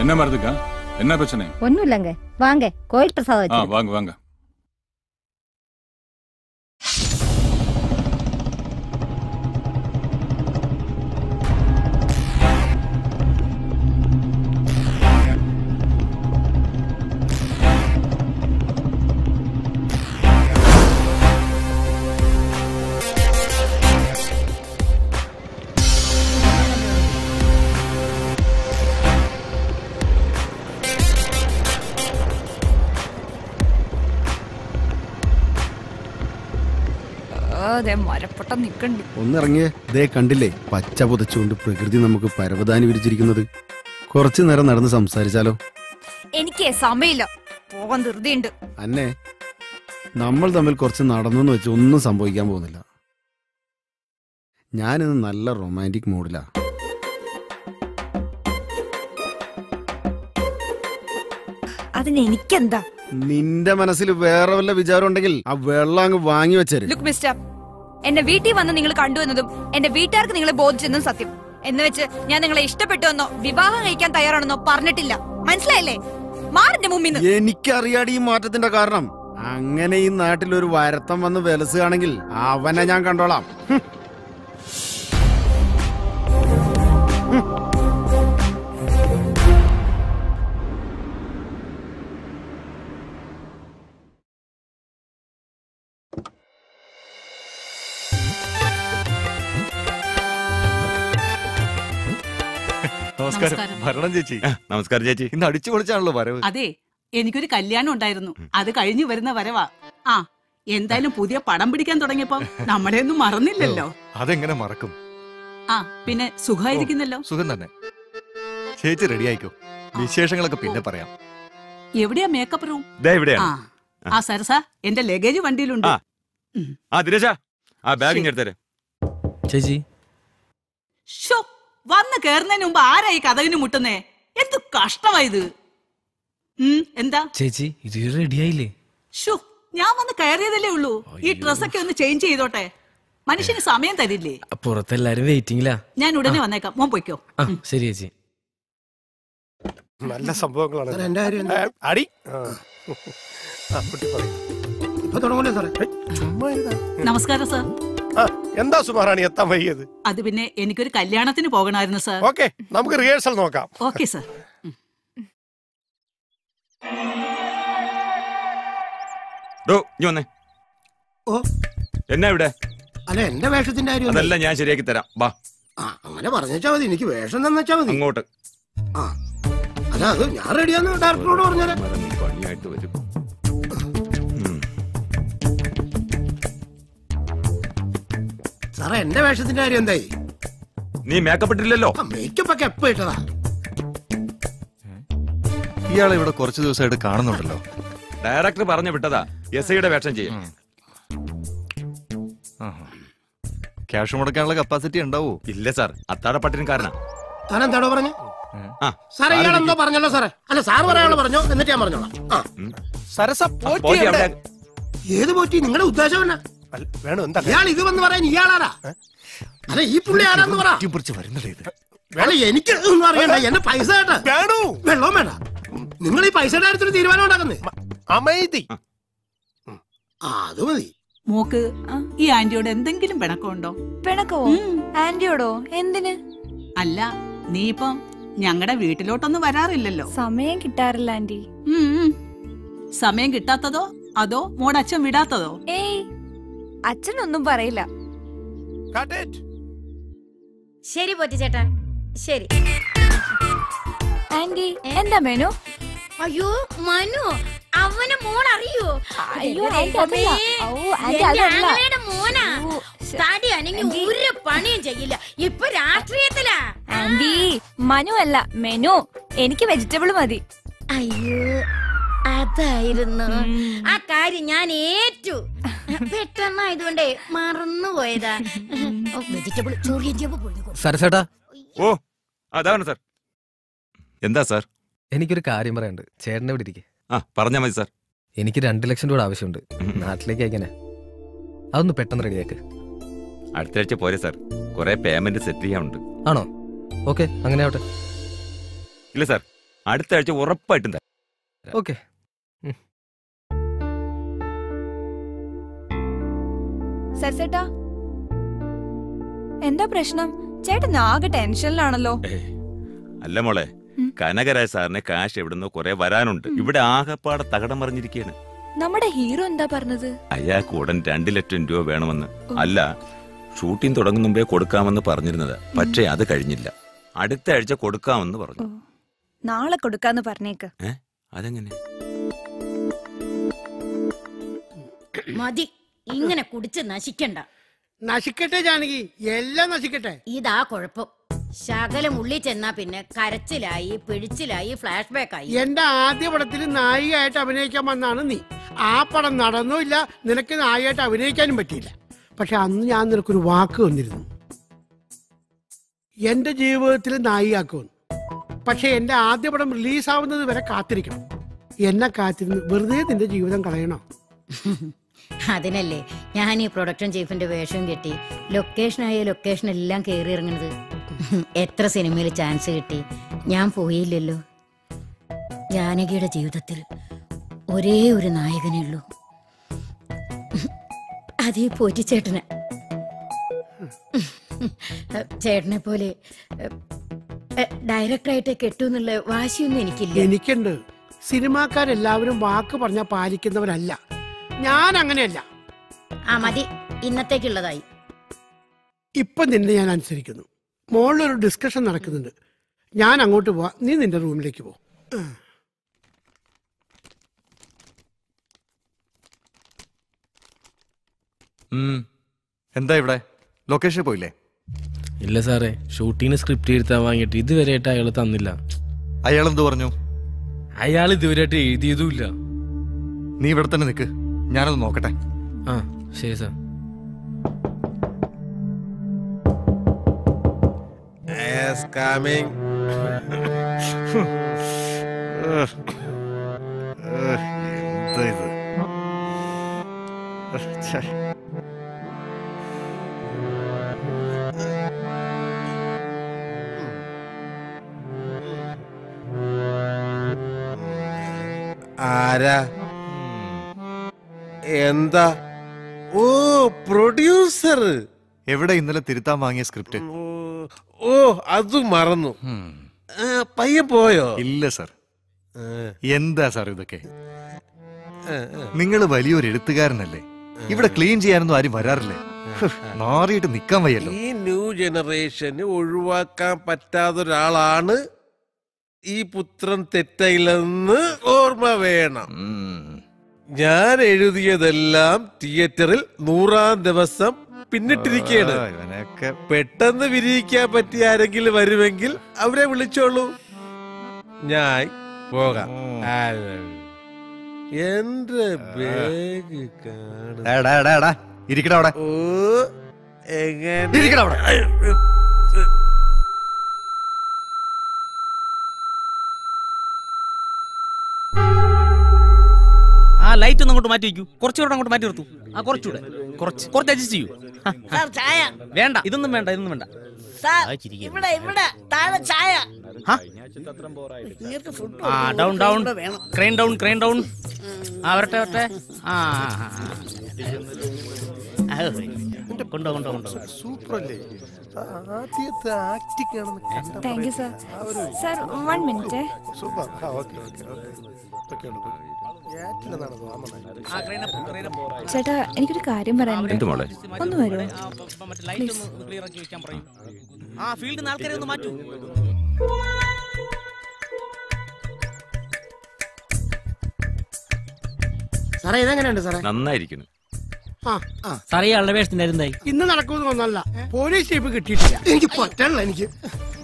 என்ன மருதுக்கா? என்ன பிரச்சனை? ஒண்ணும் இல்லைங்க. வாங்க கோயில் பிரசாதம் வாங்க வாங்க. അതെ നിക്കണ്ടി. ഒന്നിറങ്ങിയേ ദേ കണ്ടില്ലേ പച്ച പുതച്ചുകൊണ്ട് പ്രകൃതി നമുക്ക് പരവതാനി വിരിച്ചിരിക്കുന്നത്. കുറച്ചു നേരം നടന്ന് സംസാരിച്ചാലോ? എനിക്ക് സമയമില്ല പോകാൻ ധൃതിയുണ്ട്. അന്നെ നമ്മൾ തമ്മിൽ കുറച്ച് നടന്നു എന്ന് വെച്ച് ഒന്നും സംഭവിക്കാൻ പോകുന്നില്ല. ഞാനിന്ന് നല്ല റൊമാന്റിക് മൂഡിലാ. അതിന് എനിക്കെന്താ നിന്റെ മനസ്സിൽ വേറെ വല്ല വിചാരം ഉണ്ടെങ്കിൽ ആ വെള്ളം അങ്ങ് വാങ്ങി വെച്ചേരും. എന്നെ വീട്ടിൽ വന്ന് നിങ്ങൾ കണ്ടു എന്നതും എന്റെ വീട്ടുകാർക്ക് നിങ്ങളെ ബോധിച്ചെന്നും സത്യം. എന്ന് വെച്ച് ഞാൻ നിങ്ങളെ ഇഷ്ടപ്പെട്ടു എന്നോ വിവാഹം കഴിക്കാൻ തയ്യാറാണെന്നോ പറഞ്ഞിട്ടില്ല. മനസ്സിലായില്ലേ? മാറിന്റെ മുമ്പിൽ എനിക്കറിയാടി ഈ മാറ്റത്തിന്റെ കാരണം. അങ്ങനെ ഈ നാട്ടിൽ ഒരു വരത്തം വന്ന് വെലസുകയാണെങ്കിൽ അവനെ ഞാൻ കണ്ടോളാം. നമസ്കാരം. ഭരണം ചേച്ചി. നമസ്കാരം ചേച്ചി. ഇന്ന് അടിച്ചു പൊളിച്ചാണല്ലോ വരവ്. അതെ എനിക്കൊരു കല്യാണം ഉണ്ടായിരുന്നു. അത് കഴിഞ്ഞു വരുന്ന വരവാ. ആ എന്തായാലും പുതിയ പടം പിടിക്കാൻ തുടങ്ങിയപ്പോ നമ്മളെ ഒന്നും മറന്നില്ലല്ലോ അതെങ്ങനെ മറക്കും? ആ പിന്നെ സുഖമായിരിക്കുന്നല്ലോ? സുഖം തന്നെ. ചേച്ചി റെഡി ആയിക്കോ? വിശേഷങ്ങളൊക്കെ പിന്നെ പറയാം. എവിടെയാ മേക്കപ്പ് റൂം ദേ ഇവിടെയാണ്. ആ ആ സരസ എന്റെ ലഗേജ് വണ്ടിയിലുണ്ട്. ആ. ആ ദിനേശ. ആ ബാഗ് എടുത്തരെ. ചേച്ചി. ഷോ വന്ന് കേറുന്നതിന് മുമ്പ് ആരാ ഈ കഥകിന് മുട്ടുന്നേ? എന്ത് കഷ്ടമായത് എന്താ? ചേച്ചി ഇത് റെഡിയായില്ലേ ഷോ ഞാൻ വന്ന് കയറിയതല്ലേ ഉള്ളൂ. ഈ ഡ്രസ്സൊക്കെ ഒന്ന് ചേഞ്ച് ചെയ്തോട്ടെ. മനുഷ്യന് സമയം തരില്ലേ? പുറത്തെല്ലാരും വെയിറ്റിംഗിലാ ഞാൻ ഉടനെ വന്നേക്കാം. മോൻ പോയിക്കോ. ശരി ചേച്ചി. നല്ല സംഭവങ്ങളാണ് അടി. നമസ്കാരം സർ. എന്താ സുമാറാണി എത്താൻ വൈകിയത്? അത് പിന്നെ എനിക്കൊരു കല്യാണത്തിന് പോകണമായിരുന്നു സർ. ഓക്കെ നമുക്ക് റിഹേഴ്സൽ നോക്കാം. Okay sir. ഓ. എന്നാ ഇവിടെ? അല്ല എന്റെ വേഷത്തിന്റെ കാര്യം അതല്ല ഞാൻ ശരിയാക്കി തരാം. വാ. ആ അങ്ങനെ പറഞ്ഞാ മതി എനിക്ക് വേഷം തന്നെച്ചാ മതി. അങ്ങോട്ട്. ആ അല്ല അത് ഞാൻ റെഡിയാന്ന് ഡയറക്ടറോട് പറഞ്ഞാലേ പണിയായിട്ട് വരും. സാറേ എന്റെ വേഷത്തിന്റെ കാര്യം എന്തായി? നീ മേക്കപ്പ് ഇട്ടില്ലല്ലോ മേക്കപ്പ് ഒക്കെ എപ്പോ ഇട്ടതാ? ഇയാളെ ഇവിടെ കുറച്ച് ദിവസമായിട്ട് കാണുന്നുണ്ടല്ലോ. ഡയറക്ടർ പറഞ്ഞു വിട്ടതാ. എസ് ഐയുടെ വേഷം ചെയ്യും. ക്യാഷ് മുടക്കാനുള്ള കപ്പാസിറ്റി ഉണ്ടാവോ? ഇല്ല സാർ അത്താഴപ്പട്ടിന് കാരണം. താൻ പറഞ്ഞു? ആ. സാറേ ഇയാൾ എന്തോ പറഞ്ഞല്ലോ സാറേ. അല്ല സാർ പറയാനുള്ള പറഞ്ഞു എന്നിട്ട് ഞാൻ പറഞ്ഞോളാം. ഏത് പോറ്റി? നിങ്ങളുടെ ഉദ്ദേശം എന്നാ? വേണോ? എന്താ ഇയാൾ ഇത് വന്ന് പറയാൻ ഇയാളാരാ? അല്ല ഈ പുള്ളി ആരാന്ന് പറ. വേണം എനിക്ക് ഒന്നും അറിയണ്ട. എന്റെ പൈസ കേട്ടാ. വേണു? വെള്ളം വേണ്ട. നിങ്ങൾ ഈ പൈസയുടെ കാര്യത്തിൽ തീരുമാനം ഉണ്ടാക്കുന്നേ? അമൈതി. ആ അത് മതി. മോക്ക് ഈ ആന്റിയോട് എന്തെങ്കിലും പിണക്കമുണ്ടോ? പിണക്കോ ആന്റിയോടോ? എന്തിന്? അല്ല നീ ഇപ്പം ഞങ്ങളുടെ വീട്ടിലോട്ടൊന്നും വരാറില്ലല്ലോ. സമയം കിട്ടാറില്ല ആന്റി. സമയം കിട്ടാത്തതോ അതോ മോടെ അച്ഛൻ വിടാത്തതോ? ഏയ് അച്ഛനൊന്നും പറയില്ല. ശരി പൊറ്റിച്ചേട്ടാ ചേട്ടാ. ശരി. ആന്റി എന്താ മെനു? അയ്യോ മനു അവനെ മോൾ അറിയോ? അയ്യോ, മോനാ. തടി അനങ്ങി ഒരു പണിയും ചെയ്യില്ല. ഇപ്പൊ രാഷ്ട്രീയത്തിലാ. ആന്റി മനു അല്ല മെനു. എനിക്ക് വെജിറ്റബിൾ മതി. അയ്യോ അതായിരുന്നു. ആ കാര്യം ഞാൻ ഏറ്റു. പെട്ടെന്നായതുകൊണ്ടേ മറന്നുപോയതാ. വെജിറ്റബിൾ സരസേട്ടാ ഓ അതാണ് സാർ. എന്താ സാർ? എനിക്കൊരു കാര്യം പറയാനുണ്ട്. ചേട്ടനെ ഇവിടെ ഇരിക്കെ. ആ പറഞ്ഞാ മതി സാർ. എനിക്ക് രണ്ട് ലക്ഷം രൂപ ആവശ്യമുണ്ട്. നാട്ടിലേക്ക് അയക്കാനാ അതൊന്ന് പെട്ടെന്ന് റെഡിയാക്ക്. അടുത്ത ആഴ്ച പോരെ സാർ. കുറെ പേയ്മെന്റ് സെറ്റ് ചെയ്യാനുണ്ട്. ആണോ? ഓക്കെ അങ്ങനെ ആവട്ടെ. ഇല്ല സാർ. അടുത്ത ആഴ്ച ഉറപ്പായിട്ടും ഓക്കെ. സരസേട്ടാ. എന്താ പ്രശ്നം? ചേട്ടൻ ആകെ ടെൻഷനിലാണല്ലോ. അല്ല മോളെ കനകരാജ് സാറിന് കാശ് എവിടുന്നോ കുറെ വരാനുണ്ട്. ഇവിടെ ആകെപ്പാടെ തകടം മറിഞ്ഞിരിക്കുകയാണ് നമ്മുടെ ഹീറോ എന്താ പറഞ്ഞത്? അയാൾക്ക് ഉടൻ രണ്ടു ലക്ഷം രൂപ വേണമെന്ന്. അല്ല ഷൂട്ടിംഗ് തുടങ്ങും മുമ്പേ കൊടുക്കാമെന്ന് പറഞ്ഞിരുന്നത്. പക്ഷേ അത് കഴിഞ്ഞില്ല. അടുത്ത ആഴ്ച കൊടുക്കാമെന്ന് പറഞ്ഞു. നാളെ കൊടുക്കാന്ന് പറഞ്ഞേക്ക്. അതെങ്ങനെ? മതി. ഇങ്ങനെ കുടിച്ച് നശിക്കണ്ട. നശിക്കട്ടെ ജാനകി എല്ലാം നശിക്കട്ടെ. ഇതാ കുഴപ്പം. ശകലം ഉള്ളി ചെന്നാ പിന്നെ കരച്ചിലായി പിഴിച്ചിലായി ഫ്ലാഷ് ബാക്ക് ആയി. എന്റെ ആദ്യ പടത്തിൽ നായികയായിട്ട് അഭിനയിക്കാൻ വന്നാണ് നീ. ആ പടം നടന്നുമില്ല നിനക്ക് നായികയായിട്ട് അഭിനയിക്കാനും പറ്റിയില്ല. പക്ഷെ അന്ന് ഞാൻ നിനക്കൊരു വാക്ക് വന്നിരുന്നു എന്റെ ജീവിതത്തിൽ നായികയാക്കുമെന്ന് പക്ഷെ എന്റെ ആദ്യ പടം റിലീസ് ആവുന്നത് വരെ കാത്തിരിക്കണം. എന്നെ കാത്തിരുന്ന് വെറുതെ നിന്റെ ജീവിതം കളയണോ? അതിനല്ലേ. ഞാൻ ഈ പ്രൊഡക്ഷൻ ചീഫിന്റെ വേഷം കെട്ടി. ലൊക്കേഷനായ ലൊക്കേഷൻ എല്ലാം കയറി ഇറങ്ങുന്നത് എത്ര സിനിമയിൽ ചാൻസ് കിട്ടി? ഞാൻ പോയില്ലല്ലോ. ജാനകിയുടെ ജീവിതത്തിൽ ഒരേ ഒരു നായകനേ ഉള്ളൂ. അതേ പോറ്റി ചേട്ടന്. ചേട്ടനെ പോലെ ഡയറക്ടറായിട്ട് കെട്ടൂന്നുള്ള വാശിയൊന്നും എനിക്കില്ല. എനിക്കുണ്ട്. സിനിമാക്കാരെല്ലാവരും വാക്ക് പറഞ്ഞാൽ പാലിക്കുന്നവരല്ല. ഞാൻ അങ്ങനെയല്ല ആ മതി. ഇന്നത്തേക്കുള്ളതായി. ഇപ്പൊ നിന്നെ ഞാൻ അനുസരിക്കുന്നു. മോളിലൊരു ഡിസ്കഷൻ നടക്കുന്നുണ്ട്. ഞാൻ അങ്ങോട്ട് പോവാ. നീ നിന്റെ റൂമിലേക്ക് പോ. ഉം. എന്താ ഇവിടെ? ലൊക്കേഷൻ പോയില്ലേ? ഇല്ല സാറേ. ഷൂട്ടിങ്ങിന് സ്ക്രിപ്റ്റ് എഴുതാൻ വാങ്ങിയിട്ട് ഇതുവരെയായിട്ട് അയാൾ തന്നില്ല. അയാൾ എന്ത് പറഞ്ഞു? അയാൾ ഇതുവരെയായിട്ട് എഴുതിയതുമില്ല. നീ ഇവിടെ തന്നെ നിൽക്ക് ഞാനത് നോക്കട്ടെ ആ ശരി സാർ coming. എന്താ ഇത്. ആരാ എന്താ? ഓ പ്രൊഡ്യൂസർ. എവിടെ ഇന്നലെ തിരുത്താൻ വാങ്ങിയ സ്ക്രിപ്റ്റ്? ഓ അത് മറന്നു. പയ്യ പോയോ? ഇല്ല സർ. എന്താ സാർ ഇതൊക്കെ. നിങ്ങൾ വലിയൊരു എഴുത്തുകാരനല്ലേ? ഇവിടെ ക്ലീൻ ചെയ്യാനൊന്നും ആരും വരാറില്ലേ? മാറിയിട്ട് നിക്കാൻ വയ്യല്ലോ. ഈ ന്യൂ ജനറേഷന് ഒഴിവാക്കാൻ പറ്റാത്ത ഒരാളാണ് ഈ പുത്രൻ തെറ്റയില്ലെന്ന് ഓർമ്മ വേണം. ഞാൻ എഴുതിയതെല്ലാം തിയേറ്ററിൽ നൂറാം ദിവസം പിന്നിട്ടിരിക്കുകയാണ് ഇവനൊക്കെ പെട്ടെന്ന് വിരിയിക്കാൻ പറ്റിയ ആരെങ്കിലും വരുമെങ്കിൽ അവരെ വിളിച്ചോളൂ. ഞാൻ പോകാം. എന്റെ ബാഗ് കാണാ. ഇരിക്കടാ അവിടെ. ഓ എങ്ങനെ? ഇരിക്കടാ അവിടെ. ലൈറ്റ് ഒന്ന് അങ്ങോട്ട് മാറ്റി വെക്കൂ. കുറച്ചുകൂടെ അങ്ങോട്ട് മാറ്റി നിർത്തൂ. ആ കുറച്ചുകൂടെ. കുറച്ച്. കുറച്ച് അഡ്ജസ്റ്റ് ചെയ്യൂ. ആ, ചായ. വേണ്ട. ഇതൊന്നും വേണ്ട ഇതൊന്നും വേണ്ട. സാർ ആ, ഇവിടെ ഇവിടെ. താഴെ ചായ. ആ? ആ down down crane down crane down ആ വരട്ടെ വരട്ടെ. ആ ആ, ആ, ആ. ആ, കൊണ്ടോ കൊണ്ടോ കൊണ്ടോ. സൂപ്പർ അല്ലേ ആദ്യത്തെ ആക്ടിങ് ആണെന്ന് കണ്ടപ്പോഴേ thank you sir sir one minute super. ആ ഓക്കെ ഓക്കെ ഓക്കെ. ചേട്ടാ എനിക്കൊരു കാര്യം പറയാനുണ്ട്. ഒന്ന് വരുമോ മറ്റേ ലൈറ്റ് ഒന്ന് ക്ലിയർ ആക്കി വെക്കാൻ പറയൂ. ആ ഫീൽഡിൽ നിന്ന് ആൾക്കാരെ ഒന്ന് മാറ്റൂ. സാറേ ഇതെങ്ങനെയുണ്ട് സാറേ? നന്നായിരിക്കുന്നു. സാറേ ഇയാളുടെ ഇന്ന് നടക്കുമെന്ന് ഒന്നല്ല പോലീസ് ജീപ്പ് കിട്ടിയിട്ടില്ല. എനിക്ക് പറ്റണല്ല എനിക്ക്.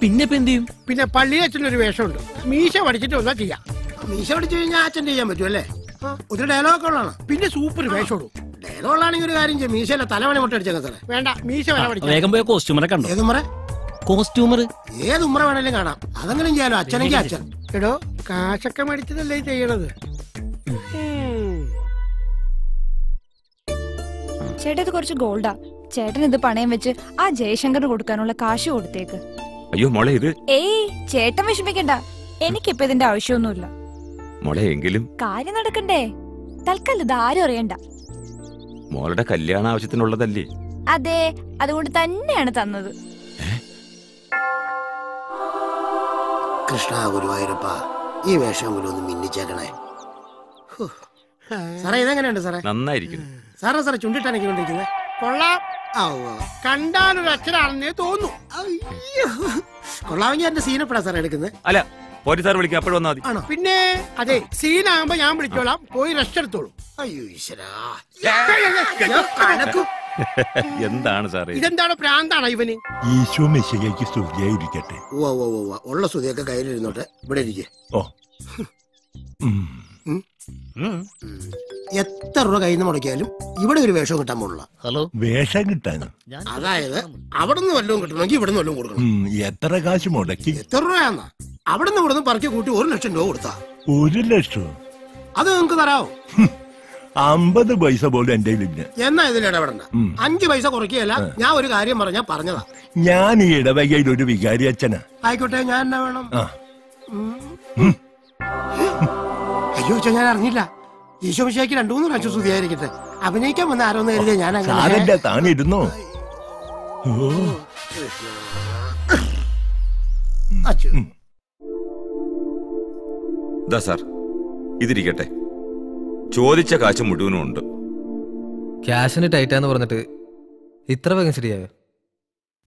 പിന്നെ ഇപ്പൊ എന്ത് ചെയ്യും? പിന്നെ പള്ളി അച്ഛനൊരു വേഷമുണ്ട്. മീശ പഠിച്ചിട്ട് ഒന്നാ ചെയ്യാം. മീശ പിടിച്ചു കഴിഞ്ഞാൽ അച്ഛൻ ചെയ്യാൻ പറ്റും അല്ലേ? ഒത്തിരി ഡയലോഗ് ഉള്ളതാണ്. പിന്നെ സൂപ്പർ വേഷമുള്ളൂ ഡയലോഗ് ആണെങ്കിൽ ഒരു കാര്യം ചെയ്യും. മീശയിലെ തലമണി മുട്ട സാറേ. വേണ്ട മീശ വേഗം പോയ കോസ്റ്റ്യൂമറെ കണ്ടോ? ഏത് ഉമ്മറ? കോസ്റ്റ്യൂമർ ഏത് ഉമ്മറ വേണേലും കാണാം. അതെങ്കിലും ചെയ്യാലോ അച്ഛനെങ്കിൽ അച്ഛൻ. എടോ കാശൊക്കെ മേടിച്ചതല്ലേ ചെയ്യണത്? ചേട്ടാ ഇത് കുറച്ച് ഗോൾഡാ ചേട്ടൻ ഇത് പണയം വെച്ച് ആ ജയശങ്കറിന് കൊടുക്കാനുള്ള കാശ് കൊടുത്തേക്ക്. അയ്യോ മോളെ ഇത് ഏയ് ചേട്ടൻ വിഷമിക്കണ്ട. എനിക്കിപ്പോ ഇതിന്റെ ആവശ്യമൊന്നുമില്ല. മോളെ എങ്കിലും. കാര്യം നടക്കണ്ടേ? തൽക്കാലം ഇത് ആരും അറിയണ്ട. മോളുടെ കല്യാണ ആവശ്യത്തിനുള്ളതല്ലേ? അതെ അതുകൊണ്ട് തന്നെയാണ് തന്നത്. കൃഷ്ണ ഗുരുവായൂരപ്പ ഈ വേഷം പോലും ഒന്ന് മിന്നിച്ചേക്കണേ. സാറേ ഇതെങ്ങനെയുണ്ട് സാറേ? നന്നായിരിക്കുന്നു. സാറേ സാറേ ചുണ്ടിട്ടാണ് കൊണ്ടിരിക്കുന്നത് കൊള്ളാം. കണ്ടാലൊരു അച്ഛനാണെന്നേ തോന്നുന്നു. കൊള്ളാമെങ്കിൽ എന്റെ സീനപ്പെടാ സാറേ എടുക്കുന്നത് അല്ല പോലീസുകാർ വിളിക്കാം അപ്പോഴും വന്നാൽ മതി. ആണോ? പിന്നെ അതെ സീനാകുമ്പോ ഞാൻ വിളിച്ചോളാം. പോയി റെസ്റ്റ് എടുത്തോളൂ. അയ്യോ ഈശ്വരാ. എന്താണ് സാറേ ഇത്? ഇതെന്താണ് പ്രാന്താണ് ഇവന്? ഈശോ മെസ്സിലേക്ക് സ്തുതിയായിരിക്കട്ടെ ഉവ്വ ഉവ്വ ഉവ്വ ഉള്ള സ്തുതിയൊക്കെ കയ്യിലിരുന്നോട്ടെ. ഇവിടെ ഇരിക്കേ. ഓ. എത്ര രൂപ കയ്യിൽ നിന്ന് മുടക്കിയാലും ഇവിടെ ഒരു വേഷം കിട്ടാൻ പോലുള്ള ഹലോ. വേഷം കിട്ടാൻ. അതായത് അവിടെ നിന്ന് വല്ലതും കിട്ടണമെങ്കിൽ ഇവിടെ നിന്ന് വല്ലതും കൊടുക്കണം. ഉം, എത്ര കാശ് മുടക്കി? എത്ര രൂപയാന്നാ? അവിടെ നിന്ന് ഇവിടുന്ന് പറിച്ചു പറക്കി കൂട്ടി ഒരു ലക്ഷം രൂപ കൊടുത്താ. ഒരു ലക്ഷം? അത് നിങ്ങക്ക് തരാവോ? അമ്പത് പൈസ പോലും എന്റെ ഇല്ല എന്നാ ഇതിൽ ഇടപെടണ്ട. അഞ്ചു പൈസ കുറയ്ക്കുകയല്ല ഞാൻ ഒരു കാര്യം പറഞ്ഞാ പറഞ്ഞതാ. ഞാൻ ഈ ഇടവകയിൽ ഒരു വികാരി അച്ഛനാ. ആയിക്കോട്ടെ ഞാൻ എന്നാ വേണം? അയ്യോ ഞാൻ അറിഞ്ഞില്ല. ഈശോ രണ്ടു മൂന്ന് പ്രാവശ്യം സ്തുതിയായിരിക്കട്ടെ. അഭിനയിക്കാൻ വന്ന ആരോന്ന് കരുതിയ ഞാൻ അങ്ങനെ സാരല്ല അച്ഛൻ ദാ സാർ ഇതിരിക്കട്ടെ. ചോദിച്ച കാശ് മുഴുവനും ഉണ്ട്. ക്യാഷിന് ടൈറ്റാന്ന് പറഞ്ഞിട്ട് ഇത്ര വേഗം ശരിയായോ?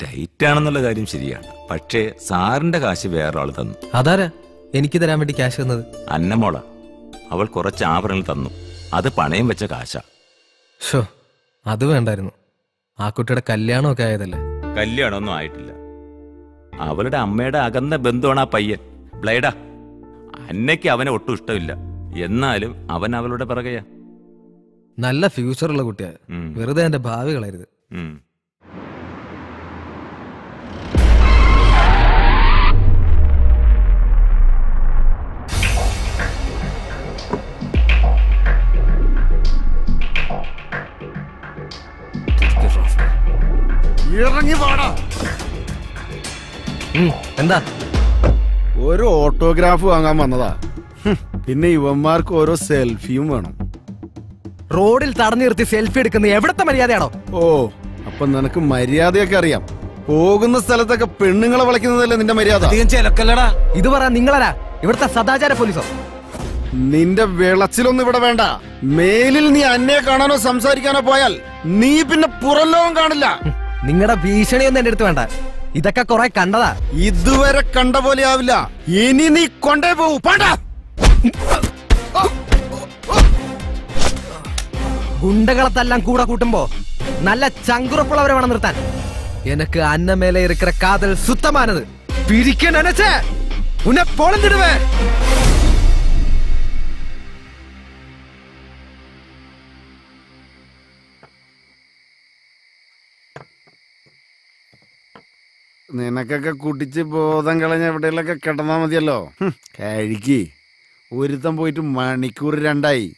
ടൈറ്റ് ആണെന്നുള്ള കാര്യം ശരിയാണ്. പക്ഷേ സാറിന്റെ കാശ് വേറൊരാൾ തന്നു. അതാരാ? എനിക്ക് തരാൻ വേണ്ടി ക്യാഷ് തന്നത്? അന്നമോള അവൾ കുറച്ച് ആഭരണങ്ങൾ തന്നു. അത് പണയം വെച്ച കാശാ. ഷോ അത് വേണ്ടായിരുന്നു. ആ കുട്ടിയുടെ കല്യാണമൊക്കെ ആയതല്ലേ? കല്യാണമൊന്നും ആയിട്ടില്ല. അവളുടെ അമ്മയുടെ അകന്ന ബന്ധുവാണ് ആ പയ്യൻ. ബ്ലൈഡാ. അന്നയ്ക്ക് അവനെ ഒട്ടും ഇഷ്ടമില്ല. എന്നാലും അവൻ അവളുടെ പിറകെയാ. നല്ല ഫ്യൂച്ചർ ഉള്ള കുട്ടിയാ വെറുതെ എന്റെ ഭാവി കളയരുത്. ഇറങ്ങി പാടാ എന്താ? ഒരു ഓട്ടോഗ്രാഫ് വാങ്ങാൻ വന്നതാ. പിന്നെ ഇവന്മാർക്ക് ഓരോ സെൽഫിയും വേണം. റോഡിൽ തടഞ്ഞു നിർത്തി സെൽഫി എടുക്കുന്ന എവിടത്തെ മര്യാദയാണോ? ഓ അപ്പൊ നിനക്ക് മര്യാദയൊക്കെ അറിയാം. പോകുന്ന സ്ഥലത്തൊക്കെ പെണ്ണുങ്ങളെ വളയ്ക്കുന്നതല്ലേ നിന്റെ മര്യാദ? ചിലക്കല്ലടാ. ഇത് പറ നിങ്ങളാരാ? ഇവിടുത്തെ സദാചാര പോലീസോ? നിന്റെ വിളച്ചിലൊന്നും ഇവിടെ വേണ്ട. മേലിൽ നീ അന്നെ കാണാനോ സംസാരിക്കാനോ പോയാൽ നീ പിന്നെ പുറം ലോകം കാണില്ല. നിങ്ങളുടെ ഭീഷണിയൊന്നും എന്റെ അടുത്ത് വേണ്ട. ഇതൊക്കെ കുറെ കണ്ടതാ. ഇതുവരെ കണ്ട പോലെ ആവില്ല. ഇനി നീ കൊണ്ടേ പോവൂ പാണ്ട. ഗുണ്ടകളെ തല്ലാം കൂടെ കൂട്ടുമ്പോ നല്ല ചങ്കുറപ്പുള്ളവരെ വേണം നിർത്താൻ. എനക്ക് അന്നമേലെ ഇരിക്കുന്ന കാതൽ സുത്തമാനത്. പിരിക്കാൻ നനച്ചേ ഉന്നെ പോളന്തിടുവേ നിനക്കൊക്കെ കുടിച്ച് ബോധം കളഞ്ഞ എവിടെയെങ്കിലൊക്കെ കിടന്നാ മതിയല്ലോ. കഴുകി. കഴിക്ക് ഒരുത്തം പോയിട്ട് മണിക്കൂർ രണ്ടായി.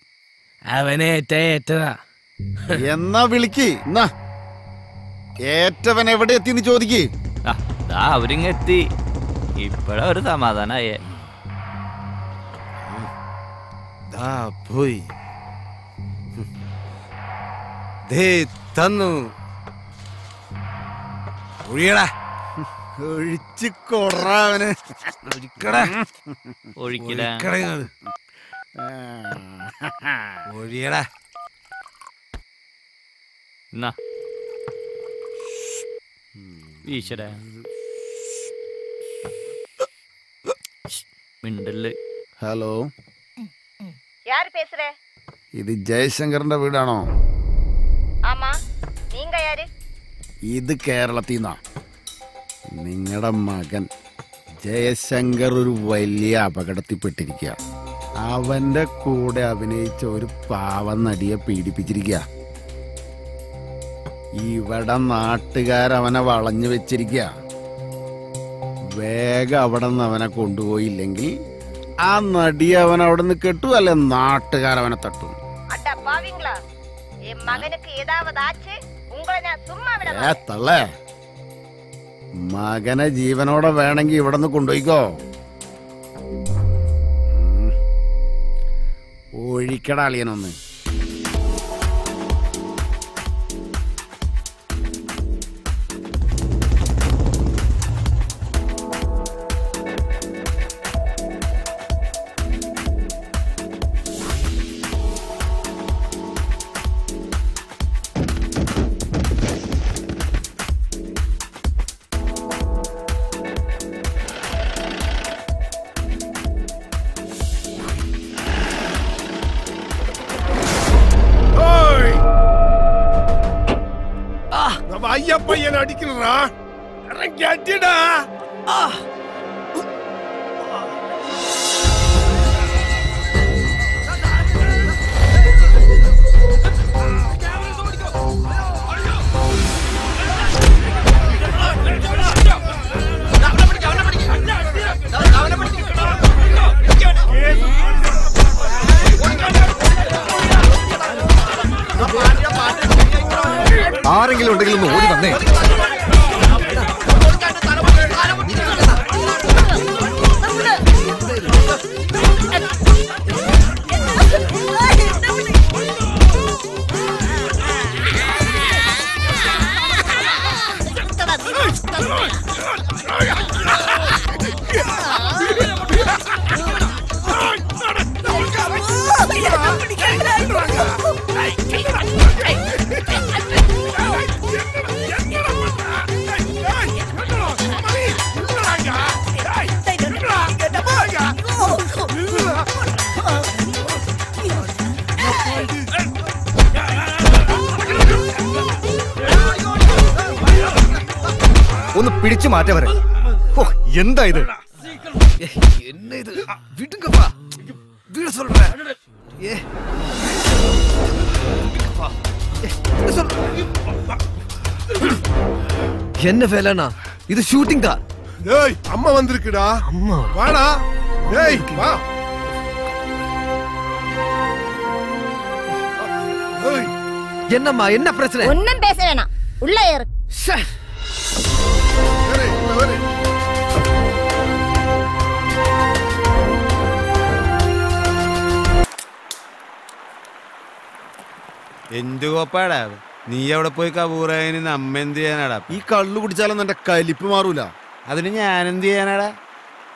അവനേറ്റ ഏറ്റതാ. എന്നാ വിളിക്ക്. എന്നാ ഏറ്റവൻ എവിടെ എത്തിന്ന് ചോദിക്ക്. ദാ അവരിങ്ങെത്തി ഇപ്പഴാ ഒരു സമാധാനായേ. പോയി. തന്നു. ഒഴിയടാ. ഒഴിക്കടാ. ഹലോ. ഇത് ജയശങ്കറിന്റെ വീടാണോ? ഇത് കേരളത്തിൽ നിന്നാണ് നിങ്ങളുടെ മകൻ ജയശങ്കർ ഒരു വലിയ അപകടത്തിൽപ്പെട്ടിരിക്കുക അവന്റെ കൂടെ അഭിനയിച്ച ഒരു പാവ നടിയെ പീഡിപ്പിച്ചിരിക്കുക ഇവിടെ നാട്ടുകാരവനെ വളഞ്ഞു വെച്ചിരിക്കുക വേഗം അവിടെ നിന്ന് അവനെ കൊണ്ടുപോയില്ലെങ്കിൽ ആ നടി അവൻ അവിടെ നിന്ന് കെട്ടു അല്ലെ നാട്ടുകാരവനെ തട്ടും. മകനുക്ക് ഏതാവതാച്ച്? തള്ളേ. മകനെ ജീവനോടെ വേണമെങ്കിൽ ഇവിടെ നിന്ന് കൊണ്ടുപോയിക്കോ. ഉം. எந்த இது என்ன இது விடுங்கப்பா விட சொல்றேன் என்ன வேலைனா இது ஷூட்டிங் தான் ஏய் அம்மா வந்திருக்குடா அம்மா வாடா ஏய் வா என்னம்மா என்ன பிரச்சனை ஒண்ணும் பேச வேணாம் உள்ள ஏறு എന്തു കോപ്പാടാ? നീ അവിടെ പോയി കബൂറായന് നമ്മ എന്ത് ചെയ്യാനാടാ? ഈ കള്ളു കുടിച്ചാലൊന്നും എന്റെ കലിപ്പ് മാറൂല. അതിന് ഞാൻ എന്ത് ചെയ്യാനാടാ?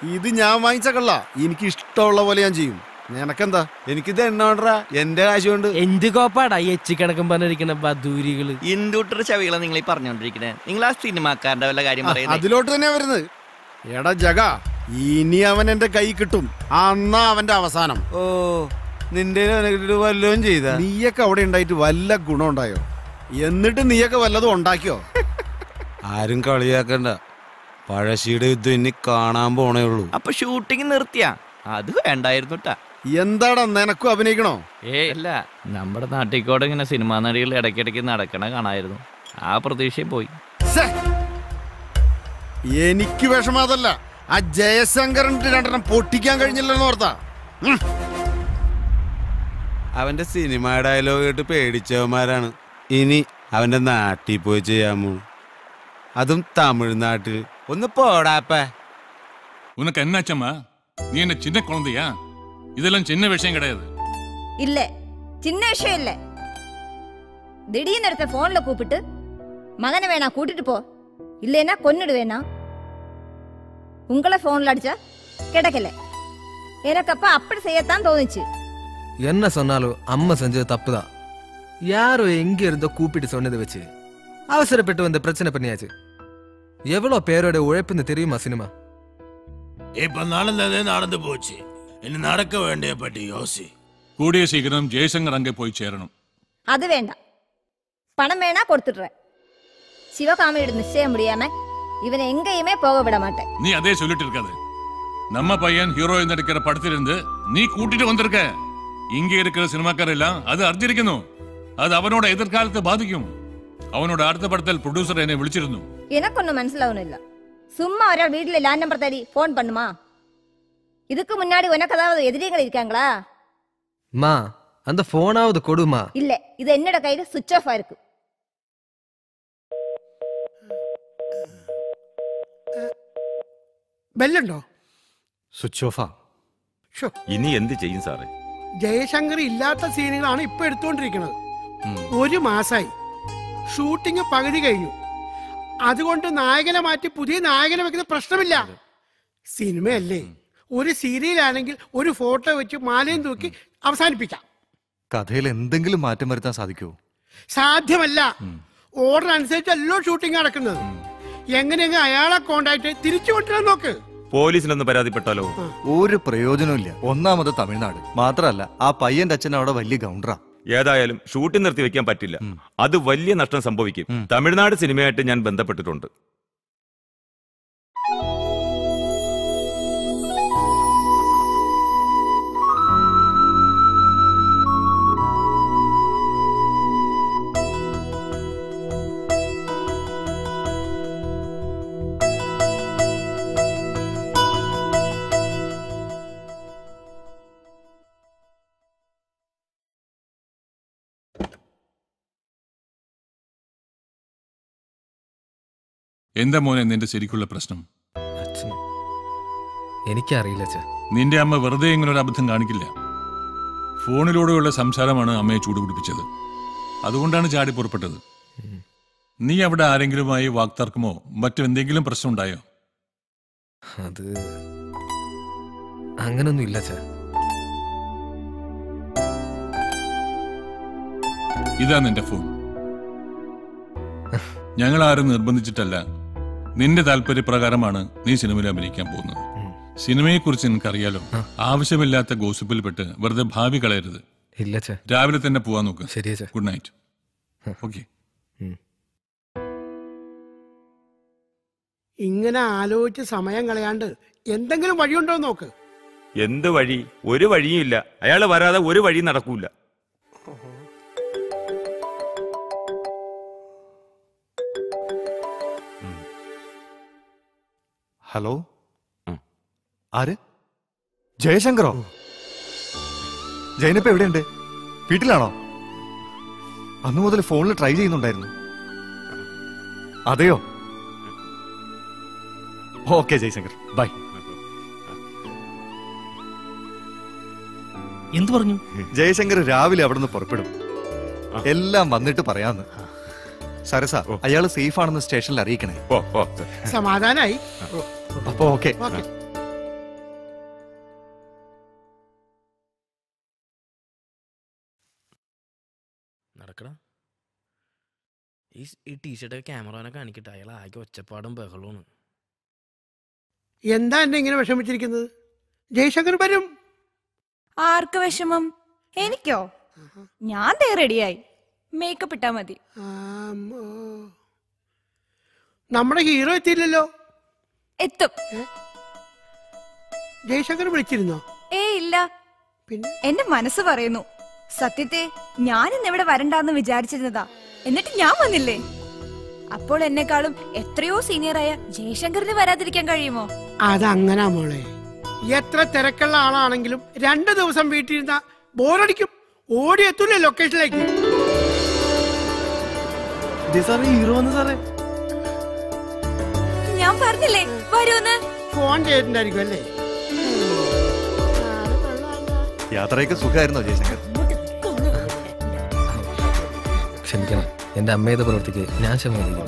ഇത് ഞാൻ വാങ്ങിച്ച കള്ള. എനിക്ക് ഇഷ്ടമുള്ള പോലെ ഞാൻ ചെയ്യും. നിനക്കെന്താ? എനിക്ക് എണ്ണോണ്ടാ എന്റെ കാശ് കൊണ്ട്. എന്ത് കോപ്പാടാ ഈ എച്ചി കിടക്കും പറഞ്ഞിരിക്കണ ബദൂരികൾ ഇന്ദൂട്ടർ ചവികളെ നിങ്ങൾ ഈ പറഞ്ഞോണ്ടിരിക്കണേ. നിങ്ങൾ ആ സിനിമാക്കാരന്റെ വല്ല കാര്യം പറയുന്നത് അതിലോട്ട് തന്നെ വരുന്നത്. എടാ ജഗ ഇനി അവൻ എന്റെ കൈ കിട്ടും. അന്നാ അവന്റെ അവസാനം. ഓ നിന്റെ വല്ലതും ചെയ്ത? നീയൊക്കെ അവിടെ ഉണ്ടായിട്ട് വല്ല ഗുണം ഉണ്ടായോ? എന്നിട്ട് നീയൊക്കെ വല്ലതും ഉണ്ടാക്കിയോ? ആരും കളിയാക്കണ്ട. പഴശ്ശിയുടെ യുദ്ധം ഇനി കാണാൻ പോണേ ഉള്ളൂ. അപ്പൊ ഷൂട്ടിംഗ് നിർത്തിയാ? അത് വേണ്ടായിരുന്നുട്ടാ എന്താടാ നിനക്കും അഭിനയിക്കണോ? ഏ അല്ല. നമ്മുടെ നാട്ടിക്കോടെ ഇങ്ങനെ സിനിമാ നടികൾ ഇടയ്ക്കിടയ്ക്ക് നടക്കണ കാണായിരുന്നു. ആ പ്രതീക്ഷയും പോയി. എനിക്ക് വിഷമം അതല്ല. ആ ജയശങ്കറിന്റെ രണ്ടെണ്ണം പൊട്ടിക്കാൻ കഴിഞ്ഞില്ലെന്ന് ഓർത്താ. അവന്റെ സിനിമ ഡയലോഗ് കേട്ട് പേടിച്ചവന്മാരാണ് ഇനി അവന്റെ നാട്ടിൽ പോയി ചെയ്യാമോ അതും തമിഴ്നാട്ടിൽ ഒന്ന് പോടാപ്പ உனக்கு என்னாச்சம்மா நீ என்ன சின்ன குழந்தையா இதெல்லாம் சின்ன விஷயம் கிடையாது இல்ல சின்ன விஷயம் இல்ல திடீர்னு எடுத்த போன்ல கூப்பிட்டு மகனை வேணா கூட்டிட்டு போ இல்லைன்னா கொன்னுடுவேனா உங்களை போன்ல அடிச்சா கிடைக்கல எனக்கு அப்ப அப்படி செய்யத்தான் தோணுச்சு என்ன சொன்னாலும் அம்மா செஞ்சது தப்புதான். யாரோ எங்க இருந்தோ கூப்பிட்டு சொன்னதை வச்சு அவசரப்பட்டு வந்து பிரச்சனை பண்ணியாச்சு. எவ்வளவு பேரோட உழைப்புன்னு தெரியுமா சினிமா? இப்ப நடந்ததே நடந்து போச்சு. இனி நடக்க வேண்டிய பற்றி யோசி. கூடிய சீக்கிரம் ஜெய்சங்கர் அங்கே போய் சேரணும். அது வேண்டாம். பணம் வேணா கொடுத்துடுறேன். சிவகாமியோட நிச்சயம் முடியாம இவனை எங்கேயுமே போக விட மாட்டேன். நீ அதே சொல்லிட்டு இருக்காது. நம்ம பையன் ஹீரோயின் நடிக்கிற படத்திலிருந்து நீ கூட்டிட்டு வந்திருக்க. ഇങ്ങേ ഇരിക്കുന്ന സിനിമാക്കാരെല്ലാം അത് അർജിരിക്കുന്നു അത് അവനോട് എതിർക്കാലത്ത് ബാധിക്കും അവനോട് അടുത്ത പടത്തിൽ പ്രൊഡ്യൂസർ എന്നെ വിളിച്ചിരുന്നു എനിക്കൊന്നും മനസ്സിലാവുന്നില്ല சும்மா ஒராள் வீட்டில் லேண்ட் நம்பர் தேடி ஃபோன் பண்ணுமா இதுக்கு முன்னாடி உனக்கு ஏதாவது எதிரிகள் இருக்காங்களா மா அந்த ஃபோனாவது கொடுமா இல்ல இது என்னோட கையில சுவிட்ச் ஆஃப் ஆயிருக்கு ബെല്ലുണ്ടോ സ്വിച്ച് ഓഫാ ഷോ ഇനി എന്ത് ചെയ്യും സാറേ ജയശങ്കർ ഇല്ലാത്ത സീനുകളാണ് ഇപ്പൊ എടുത്തുകൊണ്ടിരിക്കുന്നത്. ഒരു മാസായി. ഷൂട്ടിംഗ് പകുതി കഴിഞ്ഞു. അതുകൊണ്ട് നായകനെ മാറ്റി പുതിയ നായകനെ വെക്കുന്ന പ്രശ്നമില്ല. സിനിമയല്ലേ. ഒരു സീരിയലാണെങ്കിൽ ഒരു ഫോട്ടോ വെച്ച് മാലയും തൂക്കി അവസാനിപ്പിക്കാം. കഥയിൽ എന്തെങ്കിലും മാറ്റം വരുത്താൻ സാധിക്കുമോ സാധ്യമല്ല. ഓർഡർ അനുസരിച്ചല്ലോ ഷൂട്ടിംഗ് നടക്കുന്നത്. എങ്ങനെയെങ്കിലും അയാളെ കോണ്ടാക്ട് തിരിച്ചു കൊണ്ടുവരാൻ നോക്ക്. പോലീസിനൊന്ന് പരാതിപ്പെട്ടാലോ? ഒരു പ്രയോജനമില്ല ഒന്നാമത് തമിഴ്നാട്. മാത്രമല്ല ആ പയ്യന്റെ അച്ഛൻ അവിടെ വലിയ ഗൗണ്ടറാ ഏതായാലും ഷൂട്ടിംഗ് നിർത്തി വെക്കാൻ പറ്റില്ല അത് വലിയ നഷ്ടം സംഭവിക്കും. തമിഴ്നാട് സിനിമയായിട്ട് ഞാൻ ബന്ധപ്പെട്ടിട്ടുണ്ട്. എന്താ മോനെ നിന്റെ ശരിക്കുള്ള പ്രശ്നം? എനിക്കറിയില്ല അച്ഛാ നിന്റെ അമ്മ വെറുതെ ഇങ്ങനെ ഒരു അബദ്ധം കാണിക്കില്ല. ഫോണിലൂടെയുള്ള സംസാരമാണ് അമ്മയെ ചൂടുപിടിപ്പിച്ചത് അതുകൊണ്ടാണ് ചാടി പുറപ്പെട്ടത്. നീ അവിടെ ആരെങ്കിലുമായി വാക്തർക്കമോ മറ്റെന്തെങ്കിലും പ്രശ്നം ഉണ്ടായോ അത് അങ്ങനൊന്നും ഇല്ല ഇതാ നിന്റെ ഫോൺ. ഞങ്ങൾ ആരും നിർബന്ധിച്ചിട്ടല്ല നിന്റെ താല്പര്യപ്രകാരമാണ് നീ സിനിമയിൽ അഭിനയിക്കാൻ പോകുന്നത്. സിനിമയെക്കുറിച്ച് നിനക്കറിയാലോ ആവശ്യമില്ലാത്ത ഗോസിപ്പിൽ പെട്ട് വെറുതെ ഭാവി കളയരുത്. ഇല്ല രാവിലെ തന്നെ പോവാൻ നോക്ക്. ശരി ഗുഡ് നൈറ്റ് ഓക്കെ ഇങ്ങനെ ആലോചിച്ച് സമയം കളയാണ്ട് എന്തെങ്കിലും വഴിയുണ്ടോ നോക്ക്. എന്ത് വഴി? ഒരു വഴിയും ഇല്ല. അയാൾ വരാതെ ഒരു വഴി നടക്കൂല. ഹലോ? ആര്? ജയശങ്കറോ? ജയനപ്പ എവിടെയുണ്ട്? വീട്ടിലാണോ? അന്നു മുതൽ ഫോണിൽ ട്രൈ ചെയ്യുന്നുണ്ടായിരുന്നു. അതെയോ? ഓക്കെ ജയശങ്കർ. ബൈ. എന്തു പറഞ്ഞു? ജയശങ്കർ രാവിലെ അവിടെ നിന്ന് പുറപ്പെടും എല്ലാം വന്നിട്ട് പറയാന്ന്. സരസ അയാൾ സേഫ് ആണെന്ന് സ്റ്റേഷനിൽ അറിയിക്കണേ. സമാധാനായി. അപ്പൊ ഓക്കെ. ഓക്കെ. നടക്കടാ. ഈ ഈ ടീഷർട്ടൊക്കെ ക്യാമറമാനെ കാണിക്കട്ടെ. അയാൾ ആകെ ഒച്ചപ്പാടും ബഹളവും എന്താ എന്നെ ഇങ്ങനെ വിഷമിച്ചിരിക്കുന്നത്? ജയശങ്കർ വരും. ആർക്ക് വിഷമം? എനിക്കോ? ഞാൻ ദേ റെഡിയായി. മേക്കപ്പ് ഇട്ടാ മതി. ആമ്മോ. നമ്മുടെ ഹീറോ എത്തിയില്ലല്ലോ. എത്തും. ജയശങ്കർ വിളിച്ചിരുന്നോ? ഏ ഇല്ല. പിന്നെ? എന്റെ മനസ്സ് പറയുന്നു. സത്യത്തെ ഞാൻ ഇന്ന് ഇവിടെ വരണ്ടെന്ന് വിചാരിച്ചിരുന്നതാ. എന്നിട്ട് ഞാൻ വന്നില്ലേ? അപ്പോൾ എന്നെക്കാളും എത്രയോ സീനിയറായ ജയശങ്കറിന് വരാതിരിക്കാൻ കഴിയുമോ? അതങ്ങനാ മോളെ. എത്ര തിരക്കുള്ള ആളാണെങ്കിലും രണ്ടു ദിവസം വീട്ടിലിരുന്ന ബോറടിക്കും. ഓടി എത്തൂലേ ലൊക്കേഷനിലേക്ക്. സാറേ ഹീറോ വന്ന് സാറേ. ഞാൻ പറഞ്ഞില്ലേ വരൂന്ന്? ഫോൺ ചെയ്തിട്ടുണ്ടായിരിക്കും അല്ലേ? യാത്രയൊക്കെ സുഖമായിരുന്നോ ജയശങ്കർ? ക്ഷമിക്കണം. എന്റെ അമ്മയുടെ പ്രവൃത്തിക്ക് ഞാൻ ക്ഷമിക്കുന്നു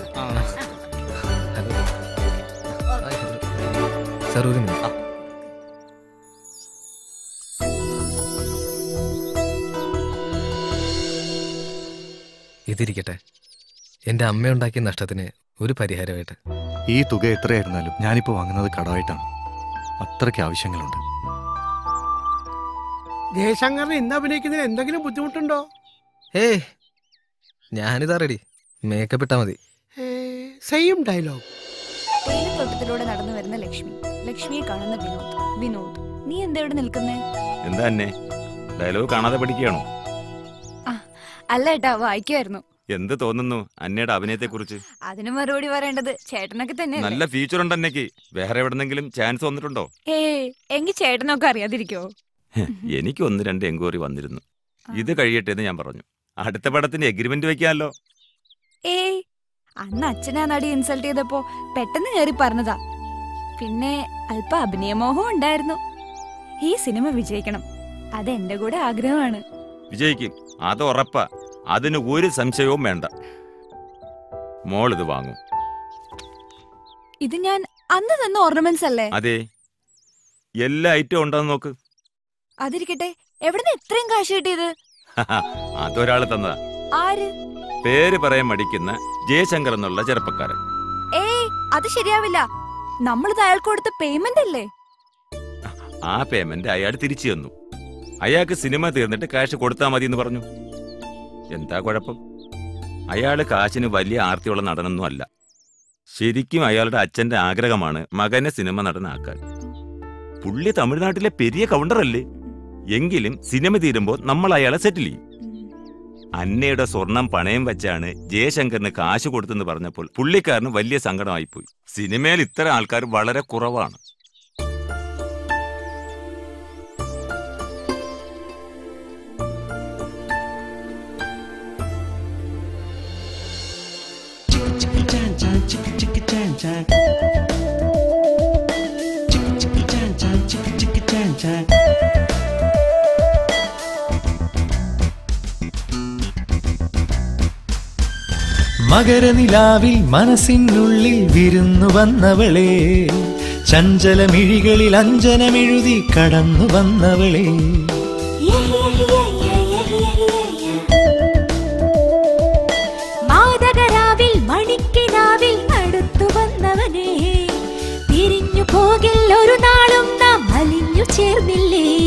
സാർ ഒരു മിനിറ്റ്. ഇതിരിക്കട്ടെ. എന്റെ അമ്മയുണ്ടാക്കിയ നഷ്ടത്തിന് ഒരു പരിഹാരമായിട്ട്. ഈ തുക എത്രയായിരുന്നാലും ഞാനിപ്പോ വാങ്ങുന്നത് കടമായിട്ടാണ്. അത്രയ്ക്ക് ആവശ്യങ്ങളുണ്ട്. ജയശങ്കറിന് ഇന്ന് അഭിനയിക്കുന്നതിന് എന്തെങ്കിലും ബുദ്ധിമുട്ടുണ്ടോ? ഏയ് ഞാനിതാ റെഡി മേക്കപ്പ് ഇട്ടാ മതി. സെയിം ഡയലോഗ് തേയിലത്തോട്ടത്തിലൂടെ നടന്നു വരുന്ന ലക്ഷ്മി ലക്ഷ്മിയെ കാണുന്ന വിനോദ്. വിനോദ് നീ എന്താ ഇവിടെ നിൽക്കുന്നേ? എന്താ ഡയലോഗ് കാണാതെ പഠിക്കുകയാണോ? അല്ല ഏട്ടാ വായിക്കുമായിരുന്നു എന്ത് തോന്നുന്നു അന്നയുടെ അഭിനയത്തെ കുറിച്ച് അതിന് മറുപടി പറയേണ്ടത് ചേട്ടനൊക്കെ തന്നെ നല്ല ഫ്യൂച്ചർ ഉണ്ട് അന്നയ്ക്ക് വേറെ എവിടെന്നെങ്കിലും ചാൻസ് വന്നിട്ടുണ്ടോ? ഏ എങ്കിൽ ചേട്ടനൊക്കെ അറിയാതിരിക്കോ? എനിക്ക് ഒന്ന് രണ്ട് എൻക്വയറി വന്നിരുന്നു. ഇത് കഴിയട്ടെ എന്ന് ഞാൻ പറഞ്ഞു. അടുത്ത പടത്തിന് എഗ്രിമെന്റ് വെക്കാമല്ലോ ഏ അന്ന് അച്ഛനാ നടി ഇൻസൾട്ട് ചെയ്തപ്പോ പെട്ടെന്ന് കയറി പറഞ്ഞതാ. പിന്നെ അല്പ അഭിനയമോഹം ഉണ്ടായിരുന്നു. ഈ സിനിമ വിജയിക്കണം. അത് എന്റെ കൂടെ ആഗ്രഹമാണ്. വിജയിക്കും. അത് ഉറപ്പാ. അതിന് ഒരു സംശയവും വേണ്ട. മോൾ ഇത് വാങ്ങും. ഇത് ഞാൻ അന്ന് തന്ന ഓർണമെന്റ്സ് അല്ലേ? അതെ. എല്ലാ ഐറ്റം ഉണ്ടെന്ന് നോക്ക്. അതിരിക്കട്ടെ. എവിടുന്ന് ഇത്രയും കാശ് കിട്ടിയത്? അതൊരാൾ തന്നതാ. ആര്? പേര് പറയാൻ മടിക്കുന്ന ജയശങ്കർ എന്നുള്ള ചെറുപ്പക്കാരൻ. ഏയ് അത് ശരിയാവില്ല. നമ്മളിത് അയാൾക്ക് കൊടുത്ത പേയ്മെന്റ് അല്ലേ? ആ പേയ്മെന്റ് അയാൾ തിരിച്ചു തന്നു. അയാൾക്ക് സിനിമ തീർന്നിട്ട് കാശ് കൊടുത്താൽ മതി എന്ന് പറഞ്ഞു. എന്താ കുഴപ്പം? അയാൾ കാശിന് വലിയ ആർത്തിയുള്ള നടനൊന്നും അല്ല. ശരിക്കും അയാളുടെ അച്ഛന്റെ ആഗ്രഹമാണ് മകനെ സിനിമ നടനാക്കാൻ. പുള്ളി തമിഴ്നാട്ടിലെ പെരിയ കൗണ്ടറല്ലേ? എങ്കിലും സിനിമ തീരുമ്പോൾ നമ്മൾ അയാളെ സെറ്റിൽ ചെയ്യും. അന്നയുടെ സ്വർണം പണയം വെച്ചാണ് ജയശങ്കറിന് കാശ് കൊടുത്തെന്ന് പറഞ്ഞപ്പോൾ പുള്ളിക്കാരന് വലിയ സങ്കടമായിപ്പോയി. സിനിമയിൽ ഇത്തരം ആൾക്കാർ വളരെ കുറവാണ്. മകരനിലാവിൽ മനസ്സിനുള്ളിൽ വിരുന്നു വന്നവളെ ചഞ്ചലമിഴികളിൽ അഞ്ജനമെഴുതി കടന്നു വന്നവളെ. ചേർന്നില്ലേ?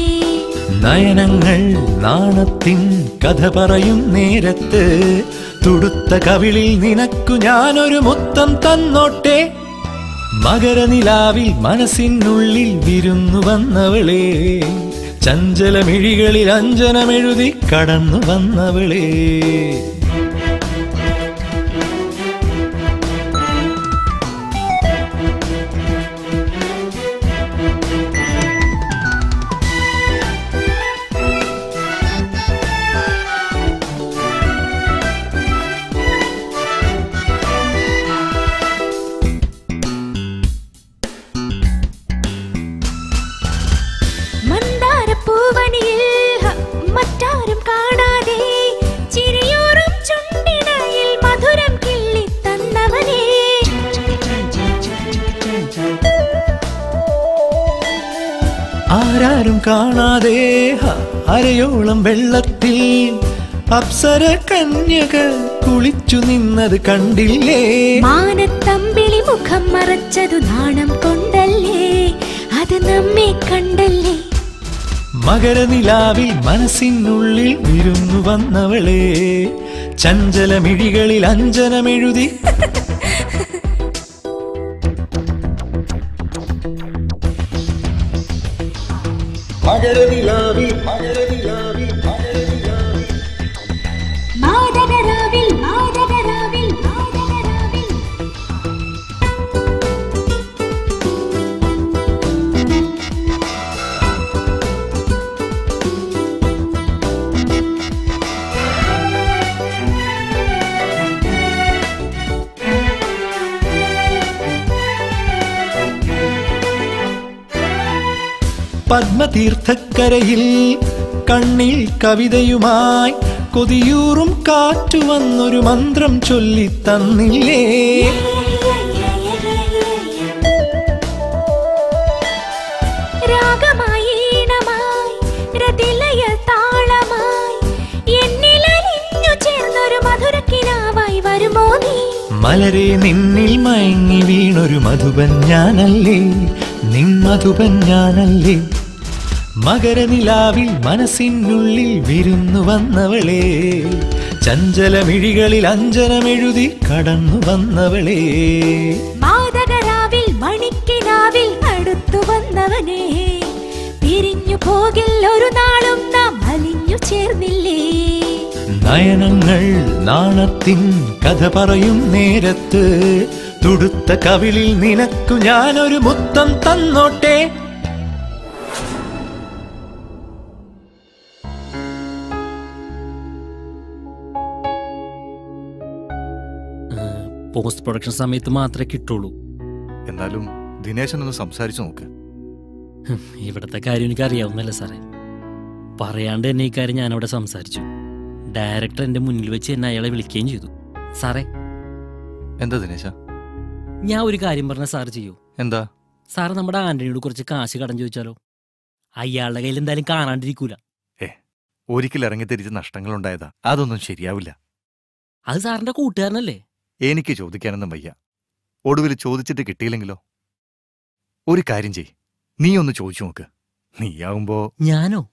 നയനങ്ങൾ നാണത്തിൻ കഥ പറയും നേരത്ത്. തുടുത്ത കവിളിൽ നിനക്കു ഞാനൊരു മുത്തം തന്നോട്ടെ. മകരനിലാവിൽ മനസ്സിനുള്ളിൽ വിരുന്നു വന്നവളെ. ചഞ്ചലമിഴികളിൽ അഞ്ജനമെഴുതി കടന്നു വന്നവളേ. അപ്സര കന്യകൾ കുളിച്ചു നിന്നത് കണ്ടില്ലേ? മാനത്തമ്പിളി മുഖം മറച്ചതു നാണം കൊണ്ടല്ലേ? അത് നമ്മെ കണ്ടല്ലേ? മകരനിലാവിൽ മനസ്സിനുള്ളിൽ വിരുന്നു വന്നവളെ ചഞ്ചലമിഴികളിൽ അഞ്ജനമെഴുതി പത്മതീർത്ഥക്കരയിൽ കണ്ണിൽ കവിതയുമായി കൊതിയൂറും കാറ്റു വന്നൊരു മന്ത്രം ചൊല്ലി തന്നില്ലേ? മലരെ നിന്നിൽ മയങ്ങി വീണൊരു മധുബൻ ഞാനല്ലേ? നിൻ മധുബൻ ഞാനല്ലേ? മകരനിലാവിൽ മനസ്സിനുള്ളിൽ വിരുന്നു വന്നവളെ. ചഞ്ചലമിഴികളിൽ അഞ്ജനമെഴുതി കടന്നു വന്നവളെ. മാതകരാവിൽ മണിക്കിനാവിൽ അടുത്തു വന്നവനെ. പിരിഞ്ഞു പോകിൽ ഒരു നാളും നാം അലിഞ്ഞു ചേർന്നില്ലേ. നയനങ്ങൾ നാണത്തിൻ കഥ പറയും നേരത്ത്. തുടുത്ത കവിളിൽ നിനക്കു ഞാനൊരു മുത്തം തന്നോട്ടെ. പോസ്റ്റ് പ്രൊഡക്ഷൻ സമയത്ത് മാത്രമേ കിട്ടുള്ളൂ. എന്നാലും ദിനേശൻ ഒന്ന് സംസാരിച്ചു നോക്ക്. ഇവിടത്തെ കാര്യം എനിക്ക് അറിയാവുന്നല്ലേ സാറേ. പറയാണ്ട് തന്നെ ഈ കാര്യം ഞാനവിടെ സംസാരിച്ചു. ഡയറക്ടർ എന്റെ മുന്നിൽ വെച്ച് എന്നെ അയാളെ വിളിക്കുകയും ചെയ്തു. സാറേ. എന്താ ദിനേശ? ഞാൻ ഒരു കാര്യം പറഞ്ഞ സാർ ചെയ്യൂ. എന്താ? സാറ് നമ്മുടെ ആന്റണിയോട് കുറച്ച് കാശ് കടം ചോദിച്ചാലോ? അയാളുടെ കയ്യിൽ എന്തായാലും കാണാണ്ടിരിക്കൂല. ഒരിക്കൽ ഇറങ്ങിത്തിരിച്ച് നഷ്ടങ്ങൾ ഉണ്ടായതാ അതൊന്നും ശരിയാവില്ല. അത് സാറിന്റെ കൂട്ടുകാരനല്ലേ? എനിക്ക് ചോദിക്കാനൊന്നും വയ്യ. ഒടുവിൽ ചോദിച്ചിട്ട് കിട്ടിയില്ലെങ്കിലോ? ഒരു കാര്യം ചെയ് നീ ഒന്ന് ചോദിച്ചു നോക്ക്. നീയാവുമ്പോ ഞാനോ?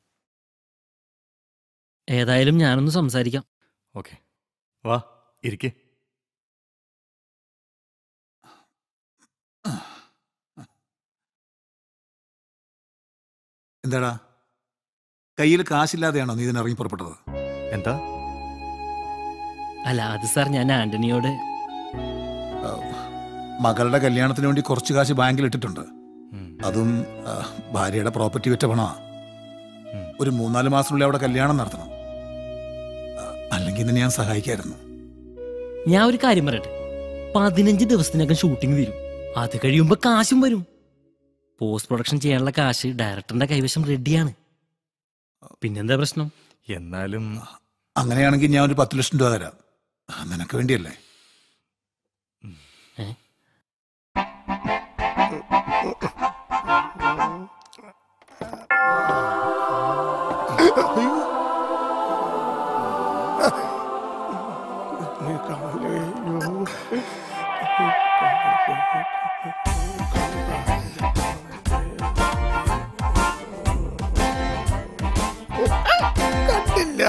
ഏതായാലും ഞാനൊന്ന് സംസാരിക്കാം. ഓക്കെ. വാ ഇരിക്കേ. എന്താടാ? കയ്യിൽ കാശില്ലാതെയാണോ നീ ഇതിനിറങ്ങി പുറപ്പെട്ടത്? എന്താ? അല്ല അത് സാർ ഞാൻ ആന്റണിയോട് മകളുടെ കല്യാണത്തിന് വേണ്ടി കുറച്ച് കാശ് ബാങ്കിൽ ഇട്ടിട്ടുണ്ട്. അതും ഭാര്യയുടെ പ്രോപ്പർട്ടി വിറ്റ പണമാ. ഒരു മൂന്നാൽ മാസത്തിനുള്ളിൽ അവിടെ കല്യാണം നടത്തണം. അല്ലെങ്കിൽ ഇന്ന് ഞാൻ സഹായിക്കായിരുന്നു. ഞാൻ ഒരു കാര്യം പറയട്ടെ. പതിനഞ്ച് ദിവസത്തിനകം ഷൂട്ടിംഗ് തീരും അത് കഴിയുമ്പോ കാശും വരും. പോസ്റ്റ് പ്രൊഡക്ഷൻ ചെയ്യാനുള്ള കാശ് ഡയറക്ടറിന്റെ കൈവശം റെഡിയാണ് പിന്നെന്താ പ്രശ്നം? എന്നാലും അങ്ങനെയാണെങ്കിൽ ഞാൻ ഒരു പത്ത് ലക്ഷം രൂപ തരാം. നിനക്ക് വേണ്ടിയല്ലേ? കണ്ടില്ല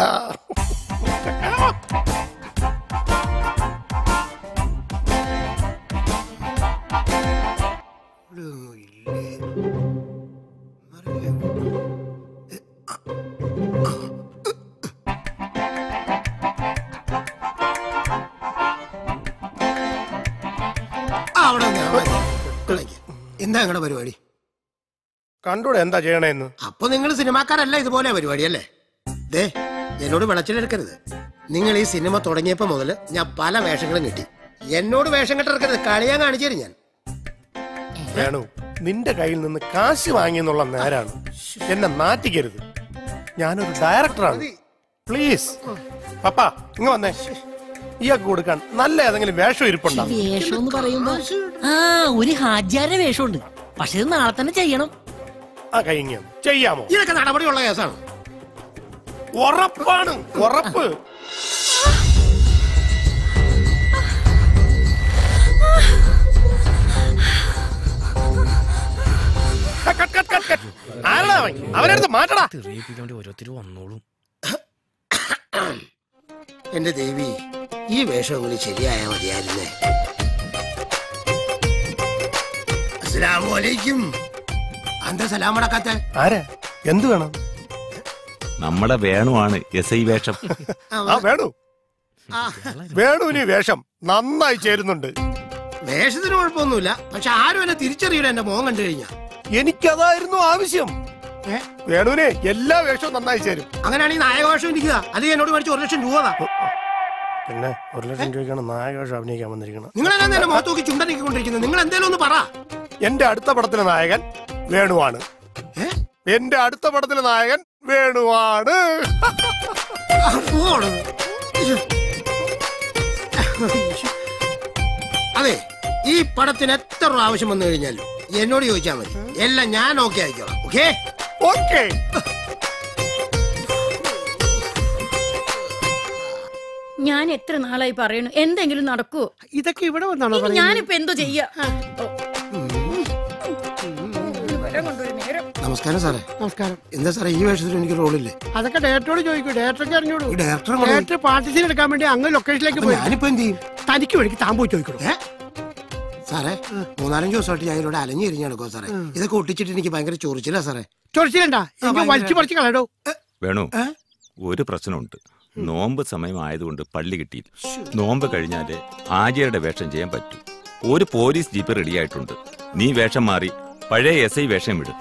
എന്താ നിങ്ങളുടെ പരിപാടി? കണ്ടൂടെ എന്താ ചെയ്യണേന്ന്? അപ്പൊ നിങ്ങൾ സിനിമാക്കാരല്ല ഇതുപോലെ പരിപാടി അല്ലേ? ദേ എന്നോട് വിളച്ചിലെടുക്കരുത്. നിങ്ങൾ ഈ സിനിമ തുടങ്ങിയപ്പോ മുതൽ ഞാൻ പല വേഷങ്ങളും കിട്ടി. എന്നോട് വേഷം കെട്ടിറക്കരുത് കളിയാൻ കാണിച്ചു ഞാൻ. വേണു നിന്റെ കയ്യിൽ നിന്ന് കാശ് വാങ്ങിയെന്നുള്ള നേരാണ്. എന്നെ നാറ്റിക്കരുത്. ഞാനൊരു ഡയറക്ടറാണ് പ്ലീസ് പപ്പ ഇങ്ങ വന്നേ. ഇയാൾക്ക് കൊടുക്കാൻ നല്ല ഏതെങ്കിലും വേഷം ഇരിപ്പുണ്ടോ? വേഷം എന്ന് പറയുമ്പോ ആ ഒരു ഹാജിയാരുടെ വേഷമുണ്ട്. പക്ഷെ ഇത് നാളെ തന്നെ ചെയ്യണം. ആ കഴിഞ്ഞു. ചെയ്യാമോ? ഇതൊക്കെ നടപടിയുള്ള കേസാണ്. ഉറപ്പാണ്. ഉറപ്പ്? അവനെടുത്ത് മാറ്റടാ. വന്നോളും. എന്റെ ദേവി ഈ വേഷം വേഷമെങ്കിലും ശരിയായാ മതിയായിരുന്നേ. അസ്സലാമലൈക്കും എന്താ സലാം അടക്കാത്ത? ആരാ? എന്ത് വേണം? നമ്മുടെ വേണുവാണ് എസ് ഐ വേഷം. ആ വേണു. വേണുവിന് വേഷം നന്നായി ചേരുന്നുണ്ട്. വേഷത്തിന് കുഴപ്പമൊന്നുമില്ല. പക്ഷെ ആരും എന്നെ തിരിച്ചറിയില്ല എന്റെ മോൻ കണ്ടു കഴിഞ്ഞാ. എനിക്കതായിരുന്നു ആവശ്യം. വേണുവിനെ എല്ലാ വേഷവും നന്നായി ചേരും. അങ്ങനെയാണെങ്കിൽ നായകവേഷം ഇരിക്കുക. അത് എന്നോട് മേടിച്ച് ഒരു ലക്ഷം രൂപ. പിന്നെ ഒരു ലക്ഷം രൂപയ്ക്കാണ് നായക വേഷം അഭിനയിക്കാൻ വന്നിരിക്കുന്നത്. നിങ്ങൾ എന്നെ മുഖത്ത് നോക്കി ചുണ്ടനിക്കൊണ്ടിരിക്കുന്നത് നിങ്ങൾ എന്തേലും ഒന്ന് പറ. എന്റെ അടുത്ത പടത്തിലെ നായകൻ വേണുവാണ്. എന്റെ അടുത്ത പടത്തിലെ നായകൻ വേണുവാണ്. അതെ ഈ പടത്തിന് എത്ര പ്രാവശ്യം ആവശ്യം വന്നു കഴിഞ്ഞാലും എന്നോട് ചോദിച്ചാൽ മതി. എല്ലാം ഞാൻ ഓക്കെ ആയിക്കോളാം. ഓക്കെ? ഓക്കെ. ഞാൻ എത്ര നാളായി പറയണു എന്തെങ്കിലും നടക്കൂ ഇതൊക്കെ ഇവിടെ വന്നാണോ ഇനി? ഞാനിപ്പോ എന്തോ ചെയ്യാ? കൊണ്ടൊരു നേരം നമസ്കാരം സാറേ. നമസ്കാരം. എന്താ സാറേ ഈ വേഷത്തിൽ എനിക്ക് റോളില്ലേ? അതൊക്കെ ഡയറക്ടറോട് ചോദിക്കൂ. ഡയറക്ടർക്ക് അറിഞ്ഞോളൂ. ഈ ഡയറക്ടർ. ഡയറക്ടർ പാർട്ടിസിന് എടുക്കാൻ വേണ്ടി അങ്ങ് ലൊക്കേഷനിലേക്ക് പോയി. ഞാനിപ്പോ എന്ത് ചെയ്യും? തനിക്ക് വേണ്ടി താൻ പോയി ചോദിക്കണു? സാറേ മൂന്നാലഞ്ച് ദിവസമായിട്ട് ഞാൻ ഇതിലൂടെ അലഞ്ഞു തിരിഞ്ഞെടുക്കോ സാറേ. ഇതൊക്കെ ഒട്ടിച്ചിട്ട് എനിക്ക് ഭയങ്കര ചൊറിച്ചില്ല സാറേ. ചൊറിച്ചിലുണ്ടാ എനിക്ക് വലിച്ചു പറിച്ച് കളയടോ. വേണു ഒരു പ്രശ്നമുണ്ട്. നോമ്പ് സമയമായതുകൊണ്ട് പള്ളി കിട്ടിയില്ല. നോമ്പ് കഴിഞ്ഞാൽ ആചാര്യയുടെ വേഷം ചെയ്യാൻ പറ്റും. ഒരു പോലീസ് ജീപ്പ് റെഡിയായിട്ടുണ്ട് നീ വേഷം മാറി പഴയ എസ് ഐ വേഷം വിടും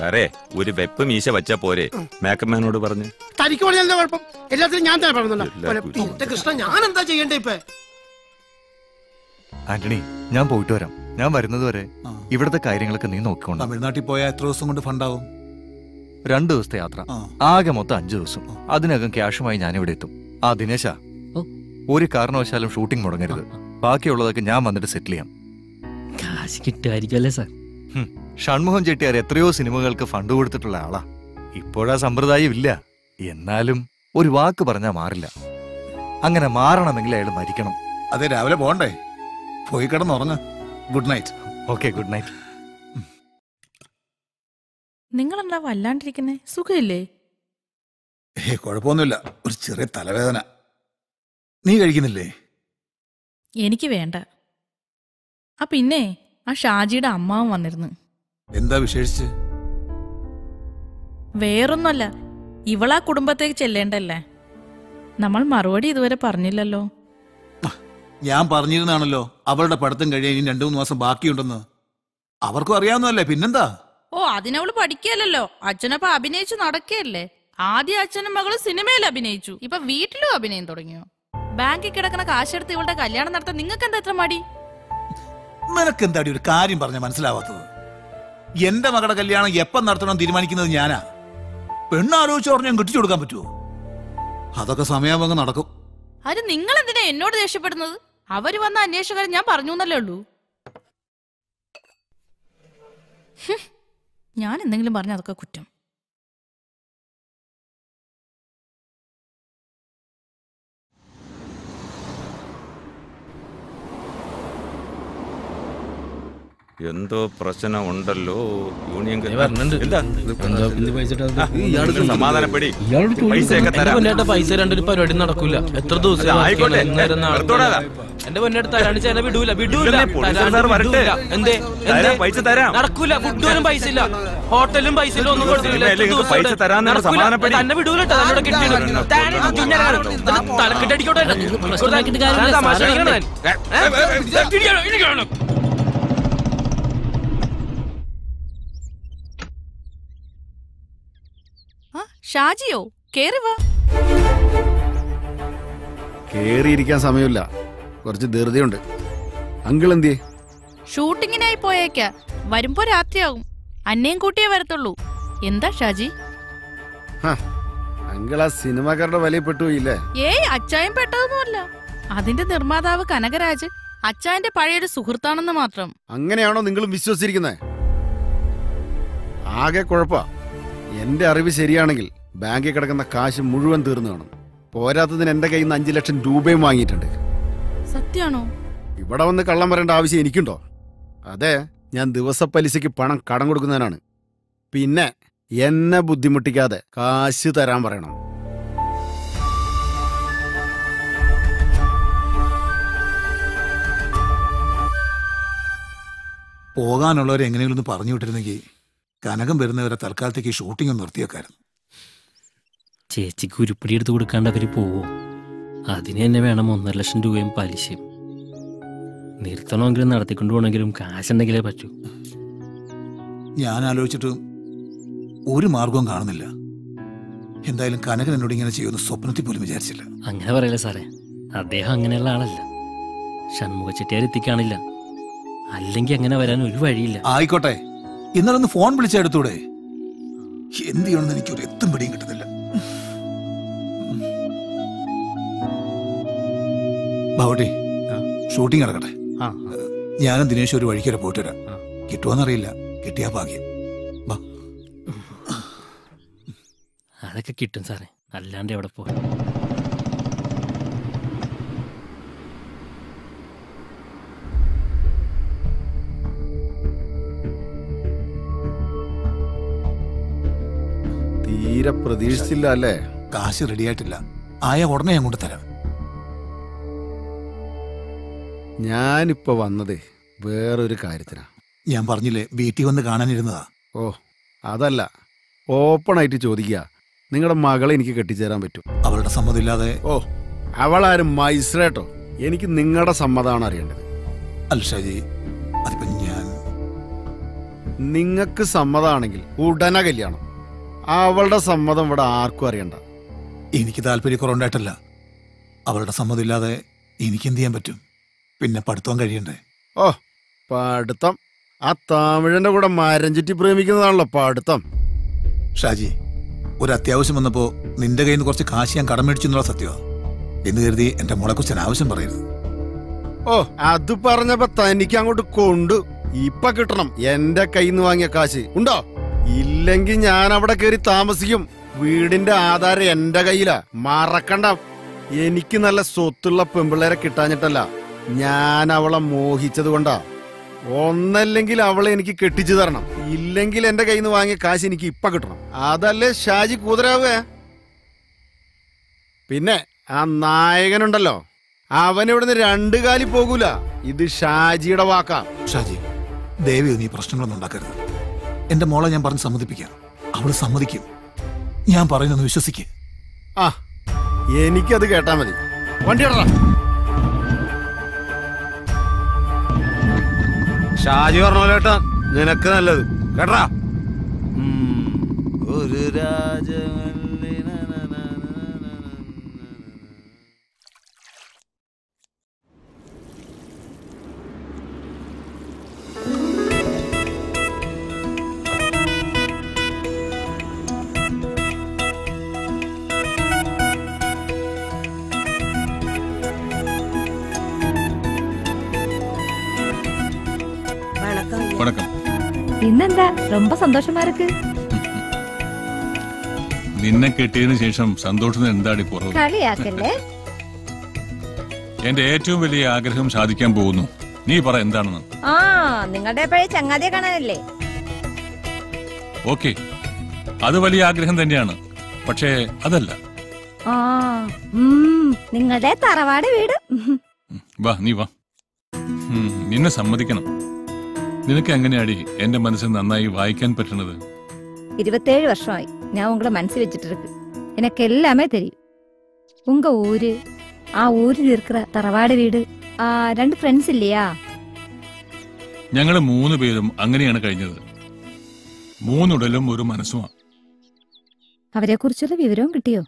സാറേ ഒരു വെപ്പ് മീശ വച്ചാ പോരെ? മേക്കപ്പ് മാനോട് പറഞ്ഞു. തനിക്ക് പറഞ്ഞാൽ എന്താ കുഴപ്പം. എല്ലാത്തിനും ഞാൻ തന്നെ പറഞ്ഞല്ലോ കൃഷ്ണ ഞാൻ എന്താ ചെയ്യണ്ടേ ഇപ്പൊ? ആന്റണി ഞാൻ പോയിട്ട് വരാം. ഞാൻ വരുന്നത് വരെ ഇവിടുത്തെ കാര്യങ്ങളൊക്കെ നീ നോക്കിക്കോണം. തമിഴ്നാട്ടിൽ പോയാൽ എത്ര ദിവസം കൊണ്ട് ഫണ്ടാവും രണ്ടു ദിവസത്തെ യാത്ര. ആകെ മൊത്തം അഞ്ചു ദിവസം. അതിനകം ക്യാഷുമായി ഞാൻ ഇവിടെ എത്തും. ആ ദിനേശ. ഒരു കാരണവശാലും ഷൂട്ടിംഗ് മുടങ്ങരുത്. ബാക്കിയുള്ളതൊക്കെ ഞാൻ വന്നിട്ട് സെറ്റിൽ ചെയ്യാം. കാശ് കിട്ടുമായിരിക്കുമല്ലേ സാർ? ഷൺമുഖം ചെട്ടിയാർ എത്രയോ സിനിമകൾക്ക് ഫണ്ട് കൊടുത്തിട്ടുള്ള ആളാ. ഇപ്പോഴാ സമ്പ്രദായം ഇല്ല. എന്നാലും ഒരു വാക്ക് പറഞ്ഞാ മാറില്ല. അങ്ങനെ മാറണമെങ്കിൽ അയാൾ മരിക്കണം. അതെ രാവിലെ പോകണ്ടേ? പോയി കിടന്നുറങ്ങ. Good night. Okay good night. നിങ്ങളെന്താ വല്ലാണ്ടിരിക്കുന്നേ? സുഖമില്ലേ? ഏ കുഴപ്പമൊന്നുമില്ല. ഒരു ചെറിയ തലവേദന. നീ കഴിക്കുന്നില്ലേ? എനിക്ക് വേണ്ട. ആ പിന്നെ ആ ഷാജിയുടെ അമ്മാവൻ വന്നിരുന്നു. എന്താ വിശേഷിച്ച്? വേറൊന്നുമല്ല. ഇവളാ കുടുംബത്തേക്ക് ചെല്ലേണ്ടല്ലേ? നമ്മൾ മറുപടി ഇതുവരെ പറഞ്ഞില്ലല്ലോ. ഞാൻ പറഞ്ഞിരുന്നാണല്ലോ അവളുടെ പഠിത്തം കഴിയാൻ ഇനി രണ്ടു മൂന്ന് മാസം ബാക്കിയുണ്ടെന്ന്. അവർക്കും അറിയാവുന്നതല്ലേ പിന്നെന്താ? ഓ അതിനവൾ പഠിക്കല്ലോ അച്ഛനപ്പ അഭിനയിച്ചു നടക്കല്ലേ ആദ്യം അച്ഛനും മകൾ സിനിമയിൽ അഭിനയിച്ചു. ഇപ്പൊ വീട്ടിലും അഭിനയം തുടങ്ങിയോ? ബാങ്കിൽ കിടക്കുന്ന കാശെടുത്ത് ഇവളുടെ കല്യാണം നടത്താൻ നിങ്ങൾക്ക് എന്താ എത്ര മടി? നിനക്ക് എന്താടി ഒരു കാര്യം പറഞ്ഞ മനസ്സിലാവാത്തത്? എന്റെ മകളുടെ കല്യാണം എപ്പം നടത്തണം തീരുമാനിക്കുന്നത് ഞാനാ. പെണ്ണാലോചിച്ച് പറഞ്ഞു കെട്ടിച്ചു കൊടുക്കാൻ പറ്റുമോ അതൊക്കെ സമയമാകുമ്പോൾ നടക്കും. അത് നിങ്ങൾ എന്തിനാ എന്നോട് ദേഷ്യപ്പെടുന്നത്? അവർ വന്ന അന്വേഷകരെ ഞാൻ പറഞ്ഞു എന്നല്ലേ ഉള്ളൂ ഹും, ഞാൻ എന്തെങ്കിലും പറഞ്ഞ അതൊക്കെ കുറ്റം. എന്തോ പ്രശ്നം ഉണ്ടല്ലോ. യൂണിയൻ എന്താ? എന്താ പിന്നെ പൈസ സമാധാനപ്പെടി രണ്ടൊരു പരിപാടി നടക്കൂല. എത്ര ദിവസം. എന്റെ പൊന്നേട്ട് തരാണ്ട് ചില വിടൂല. വിടൂല. എന്തേ? പൈസ തരാം. നടക്കൂല. ഫുഡും പൈസ ഇല്ല. ഹോട്ടലും പൈസ ഇല്ല. ഒന്നും കൊടുത്തില്ല. പൈസ. തന്നെ വിടൂല തലക്കെട്ടടിക്കോട്ടെ തലക്കെട്ട് കാര്യം. തമാശ സാറേ, കളിക്കണോ ഞാൻ? ഏ, ഏ, ഏ, ഇടിക്കണം, ഇടിക്കണം. ആ ഷാജിയോ കേറി വാ കേറിയിരിക്കാൻ സമയമില്ല. കുറച്ച് ധൃതിയുണ്ട്. അങ്കിൾ എന്തിയേ? ഷൂട്ടിങ്ങിനായി പോയേക്ക. വരുമ്പോ രാത്രിയാകും. അന്നേം കൂട്ടിയേ വരത്തുള്ളൂ. എന്താ ഷാജി? അങ്കിൾ ആ സിനിമാക്കാരുടെ വലിയ പെട്ടുപോയില്ലേ? ഏയ് അച്ചായൻ പെട്ടതൊന്നുമല്ല. അതിന്റെ നിർമ്മാതാവ് കനകരാജ് അച്ചായന്റെ പഴയൊരു സുഹൃത്താണെന്ന് മാത്രം. അങ്ങനെയാണോ നിങ്ങളും വിശ്വസിച്ചിരിക്കുന്നത് ആകെ കുഴപ്പ. എന്റെ അറിവ് ശരിയാണെങ്കിൽ ബാങ്കിൽ കിടക്കുന്ന കാശ് മുഴുവൻ തീർന്നു കാണും. പോരാത്തതിന് എന്റെ കയ്യിൽ നിന്ന് അഞ്ചു ലക്ഷം രൂപയും വാങ്ങിയിട്ടുണ്ട്. സത്യാണോ? ഇവിടെ വന്ന് കള്ളം വരേണ്ട ആവശ്യം എനിക്കുണ്ടോ? അതെ ഞാൻ ദിവസപ്പലിശയ്ക്ക് പണം കടം കൊടുക്കുന്നതിനാണ് പിന്നെ എന്നെ ബുദ്ധിമുട്ടിക്കാതെ കാശ് തരാൻ പറയണം. പോകാനുള്ളവരെ എങ്ങനെയൊന്ന് ഒന്ന് പറഞ്ഞു വിട്ടിരുന്നെങ്കിൽ കനകം വരുന്നവരെ തൽക്കാലത്തേക്ക് ഷൂട്ടിംഗ് ഒന്ന് നിർത്തിയേക്കായിരുന്നു. ചേച്ചിക്ക് ഉരുപ്പിടി എടുത്ത് കൊടുക്കാണ്ട് അവർ പോവോ? അതിന് തന്നെ വേണം ഒന്നര ലക്ഷം രൂപയും പലിശയും. നിർത്തണമെങ്കിലും നടത്തിക്കൊണ്ടു പോകണമെങ്കിലും കാശുണ്ടെങ്കിലേ പറ്റൂ. ഞാൻ ആലോചിച്ചിട്ട് ഒരു മാർഗവും കാണുന്നില്ല. എന്തായാലും കനകൻ എന്നോട് ഇങ്ങനെ ചെയ്യുമെന്ന് സ്വപ്നത്തിൽ പോലും വിചാരിച്ചില്ല. അങ്ങനെ പറയല്ലേ സാറേ? അദ്ദേഹം അങ്ങനെയുള്ള ആളല്ല. ഷൺമുഖ ചെട്ടിയാർ എത്തിക്കാണില്ല. അല്ലെങ്കിൽ അങ്ങനെ വരാൻ ഒരു വഴിയില്ല. ആയിക്കോട്ടെ. ഇന്നലെ ഒന്ന് ഫോൺ വിളിച്ചെടുത്തൂടെ എന്ത് ചെയ്യണമെന്ന് എനിക്ക് ഒരു എത്തും പിടിയും കിട്ടുന്നില്ല. ബാവട്ടെ ഷൂട്ടിംഗ് നടക്കട്ടെ. ഞാനും ദിനേശ് ഒരു വഴിക്ക് വരെ പോയിട്ട് വരാം കിട്ടുമോന്നറിയില്ല കിട്ടിയാ ഭാഗ്യം. അതൊക്കെ കിട്ടും സാറേ. അല്ലാണ്ട് എവിടെ പോ തീരെ പ്രതീക്ഷിച്ചില്ല അല്ലേ? കാശ് റെഡിയായിട്ടില്ല ആയ ഉടനെ അങ്ങോട്ട് കൊണ്ട് ഞാനിപ്പോ വന്നത് വേറൊരു കാര്യത്തിനാ. ഞാൻ പറഞ്ഞില്ലേ വീട്ടിൽ വന്ന് കാണാനിരുന്നതാ. ഓ അതല്ല. ഓപ്പൺ ആയിട്ട് ചോദിക്കുക നിങ്ങളുടെ മകളെ എനിക്ക് കെട്ടിച്ചേരാൻ പറ്റും. അവളുടെ സമ്മതമില്ലാതെ ഓ അവളാരും മൈസ്രേട്ടോ. എനിക്ക് നിങ്ങളുടെ സമ്മതമാണ് അറിയേണ്ടത്. അല്ല ഷാജി അതിപ്പോ ഞാൻ നിങ്ങൾക്ക് സമ്മതമാണെങ്കിൽ ഉടനെ കല്യാണം. അവളുടെ സമ്മതം ഇവിടെ ആർക്കും അറിയണ്ട. എനിക്ക് താല്പര്യക്കുറവുണ്ടായിട്ടല്ല അവളുടെ സമ്മതമില്ലാതെ എനിക്ക് എന്ത് ചെയ്യാൻ പറ്റും? പിന്നെ പഠിത്തം കഴിയണ്ടേ? ഓ പഠിത്തം. ആ തമിഴന്റെ കൂടെ മരഞ്ചിറ്റി ചുറ്റി പ്രേമിക്കുന്നതാണല്ലോ പഠിത്തം. ഷാജി ഒരു അത്യാവശ്യം വന്നപ്പോ നിന്റെ കയ്യിൽ നിന്ന് കുറച്ച് കാശ് ഞാൻ കടം മേടിച്ചു എന്നുള്ള സത്യോ എന്ന് കരുതി എന്റെ മോളെ കുറിച്ച് ആവശ്യം പറയരുത്. ഓ അത് പറഞ്ഞപ്പോ തനിക്ക് അങ്ങോട്ട് കൊണ്ടു ഇപ്പൊ കിട്ടണം. എന്റെ കയ്യിൽ നിന്ന് വാങ്ങിയ കാശ്. ഉണ്ടോ? ഇല്ലെങ്കിൽ ഞാൻ അവിടെ കയറി താമസിക്കും. വീടിന്റെ ആധാരം എന്റെ കയ്യിലാ. മറക്കണ്ട. എനിക്ക് നല്ല സ്വത്തുള്ള പെമ്പിള്ളേരെ കിട്ടാഞ്ഞിട്ടല്ല. ഞാൻ അവളെ മോഹിച്ചത് കൊണ്ടാ. ഒന്നല്ലെങ്കിൽ അവളെ എനിക്ക് കെട്ടിച്ചു തരണം. ഇല്ലെങ്കിൽ എന്റെ കയ്യിൽ നിന്ന് വാങ്ങിയ കാശ് എനിക്ക് ഇപ്പൊ കിട്ടണം. അതല്ലേ ഷാജി കുതിരാവേ? പിന്നെ ആ നായകനുണ്ടല്ലോ. അവൻ ഇവിടുന്ന് രണ്ടു കാലി പോകൂല. ഇത് ഷാജിയുടെ വാക്കാ. ഷാജി ദേവി നീ പ്രശ്നങ്ങളൊന്നും ഉണ്ടാക്കരുത്. എന്റെ മോളെ ഞാൻ പറഞ്ഞ് സമ്മതിപ്പിക്കാം. അവൾ സമ്മതിക്കും. ഞാൻ പറയുന്നൊന്ന് വിശ്വസിക്ക്. ആ എനിക്കത് കേട്ടാ മതി. വണ്ടി ഇടറാ ഷാജി പറഞ്ഞ പോലെ കേട്ടാ നിനക്ക് നല്ലത്. കേട്ടാ ഒരു രാജമല്ലി ഇന്നെന്താ ரொம்ப സന്തോഷമാ இருக்கு നിന്നെ കിട്ടിയതിനു ശേഷം സന്തോഷം എന്താടി കുറവ്? കളിയാക്കല്ലേ? എന്റെ ഏറ്റവും വലിയ ആഗ്രഹം സാധിക്കാൻ പോകുന്നു. നീ പറ എന്താണെന്ന്. ആ നിങ്ങളുടെ എപ്പോഴേ ചങ്ങാതിയെ കാണാനല്ലേ? ഓക്കെ. അത് വലിയ ആഗ്രഹം തന്നെയാണ്. പക്ഷേ അതല്ല. ആ നിങ്ങളുടെ തറവാട് വീട്. വാ നീ വാ. നിന്നെ സമ്മതിക്കണം. നിനക്ക് എങ്ങനെയാടി എന്റെ മനസ്സിൽ നന്നായി വായിക്കാൻ പറ്റണത് ഇരുപത്തേഴ് വർഷമായി ഞാൻ ഉങ്ങളെ മനസ്സിൽ വെച്ചിട്ടിരിക്കു. എനക്ക് എല്ലാമേ തരും. ഉങ്ക ഊര് ആ ഊരിൽ ഇരിക്കുന്ന തറവാട് വീട് ആ രണ്ട് ഫ്രണ്ട്സ് ഇല്ലയാ? ഞങ്ങൾ മൂന്ന് പേരും അങ്ങനെയാണ് കഴിഞ്ഞത്. മൂന്നുടലും ഒരു മനസ്സുമാണ് അവരെ കുറിച്ചുള്ള വിവരവും കിട്ടിയോ?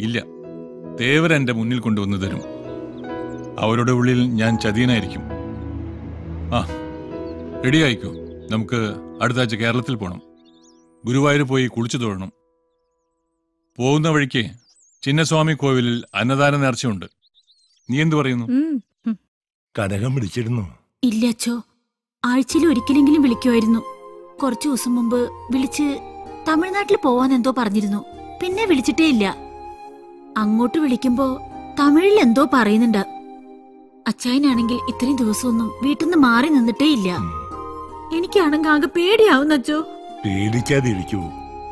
ഇല്ല. ദേവരന്റെ എന്റെ മുന്നിൽ കൊണ്ടുവന്നു തരും. അവരുടെ ഉള്ളിൽ ഞാൻ ചതിയനായിരിക്കും. ആ റെഡി ആയിക്കോ നമുക്ക് അടുത്ത ആഴ്ച കേരളത്തിൽ പോകണം ഗുരുവായൂർ പോയി കുളിച്ചു തൊഴണം. പോകുന്ന വഴിക്ക് ചിന്നസ്വാമി കോവിലിൽ അന്നദാന നേർച്ചയുണ്ട്. നീ എന്തു പറയുന്നു? കനകം വിളിച്ചിരുന്നു ഇല്ല അച്ഛോ. ആഴ്ചയിൽ ഒരിക്കലെങ്കിലും വിളിക്കുമായിരുന്നു. കുറച്ചു ദിവസം മുമ്പ് വിളിച്ച് തമിഴ്നാട്ടിൽ പോവാൻ എന്തോ പറഞ്ഞിരുന്നു. പിന്നെ വിളിച്ചിട്ടേ ഇല്ല. അങ്ങോട്ട് വിളിക്കുമ്പോ തമിഴിൽ എന്തോ പറയുന്നുണ്ട്. അച്ചായനാണെങ്കിൽ ഇത്രയും ദിവസമൊന്നും വീട്ടിൽ നിന്ന് മാറി നിന്നിട്ടേ ഇല്ല എനിക്കാണെങ്കിൽ ആകെ പേടിയാവുന്ന അച്ചോ പേടിക്കാതിരിക്കൂ.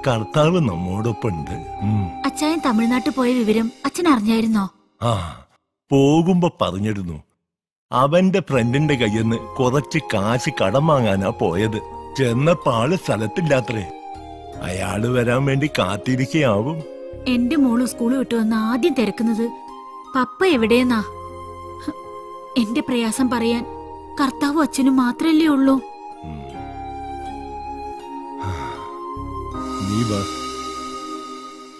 കർത്താവ് നമ്മോടൊപ്പമുണ്ട്. ഉം. അച്ചായൻ തമിഴ്നാട്ടിൽ പോയ വിവരം അച്ഛൻ അറിഞ്ഞായിരുന്നോ? ആ പോകുമ്പോ പറഞ്ഞിരുന്നു. അവന്റെ ഫ്രണ്ടിന്റെ കയ്യിൽ നിന്ന് കുറച്ച് കാശ് കടം വാങ്ങാനാ പോയത്. ചെന്നപ്പോ ആൾ സ്ഥലത്തില്ലാത്രേ. അയാൾ വരാൻ വേണ്ടി കാത്തിരിക്കയാവും. എന്റെ മോൾ സ്കൂൾ വിട്ടു വന്ന് ആദ്യം തിരക്കുന്നത് പപ്പ എവിടെയെന്നാ? എന്റെ പ്രയാസം പറയാൻ കർത്താവും അച്ഛനും മാത്രല്ലേ ഉള്ളൂ.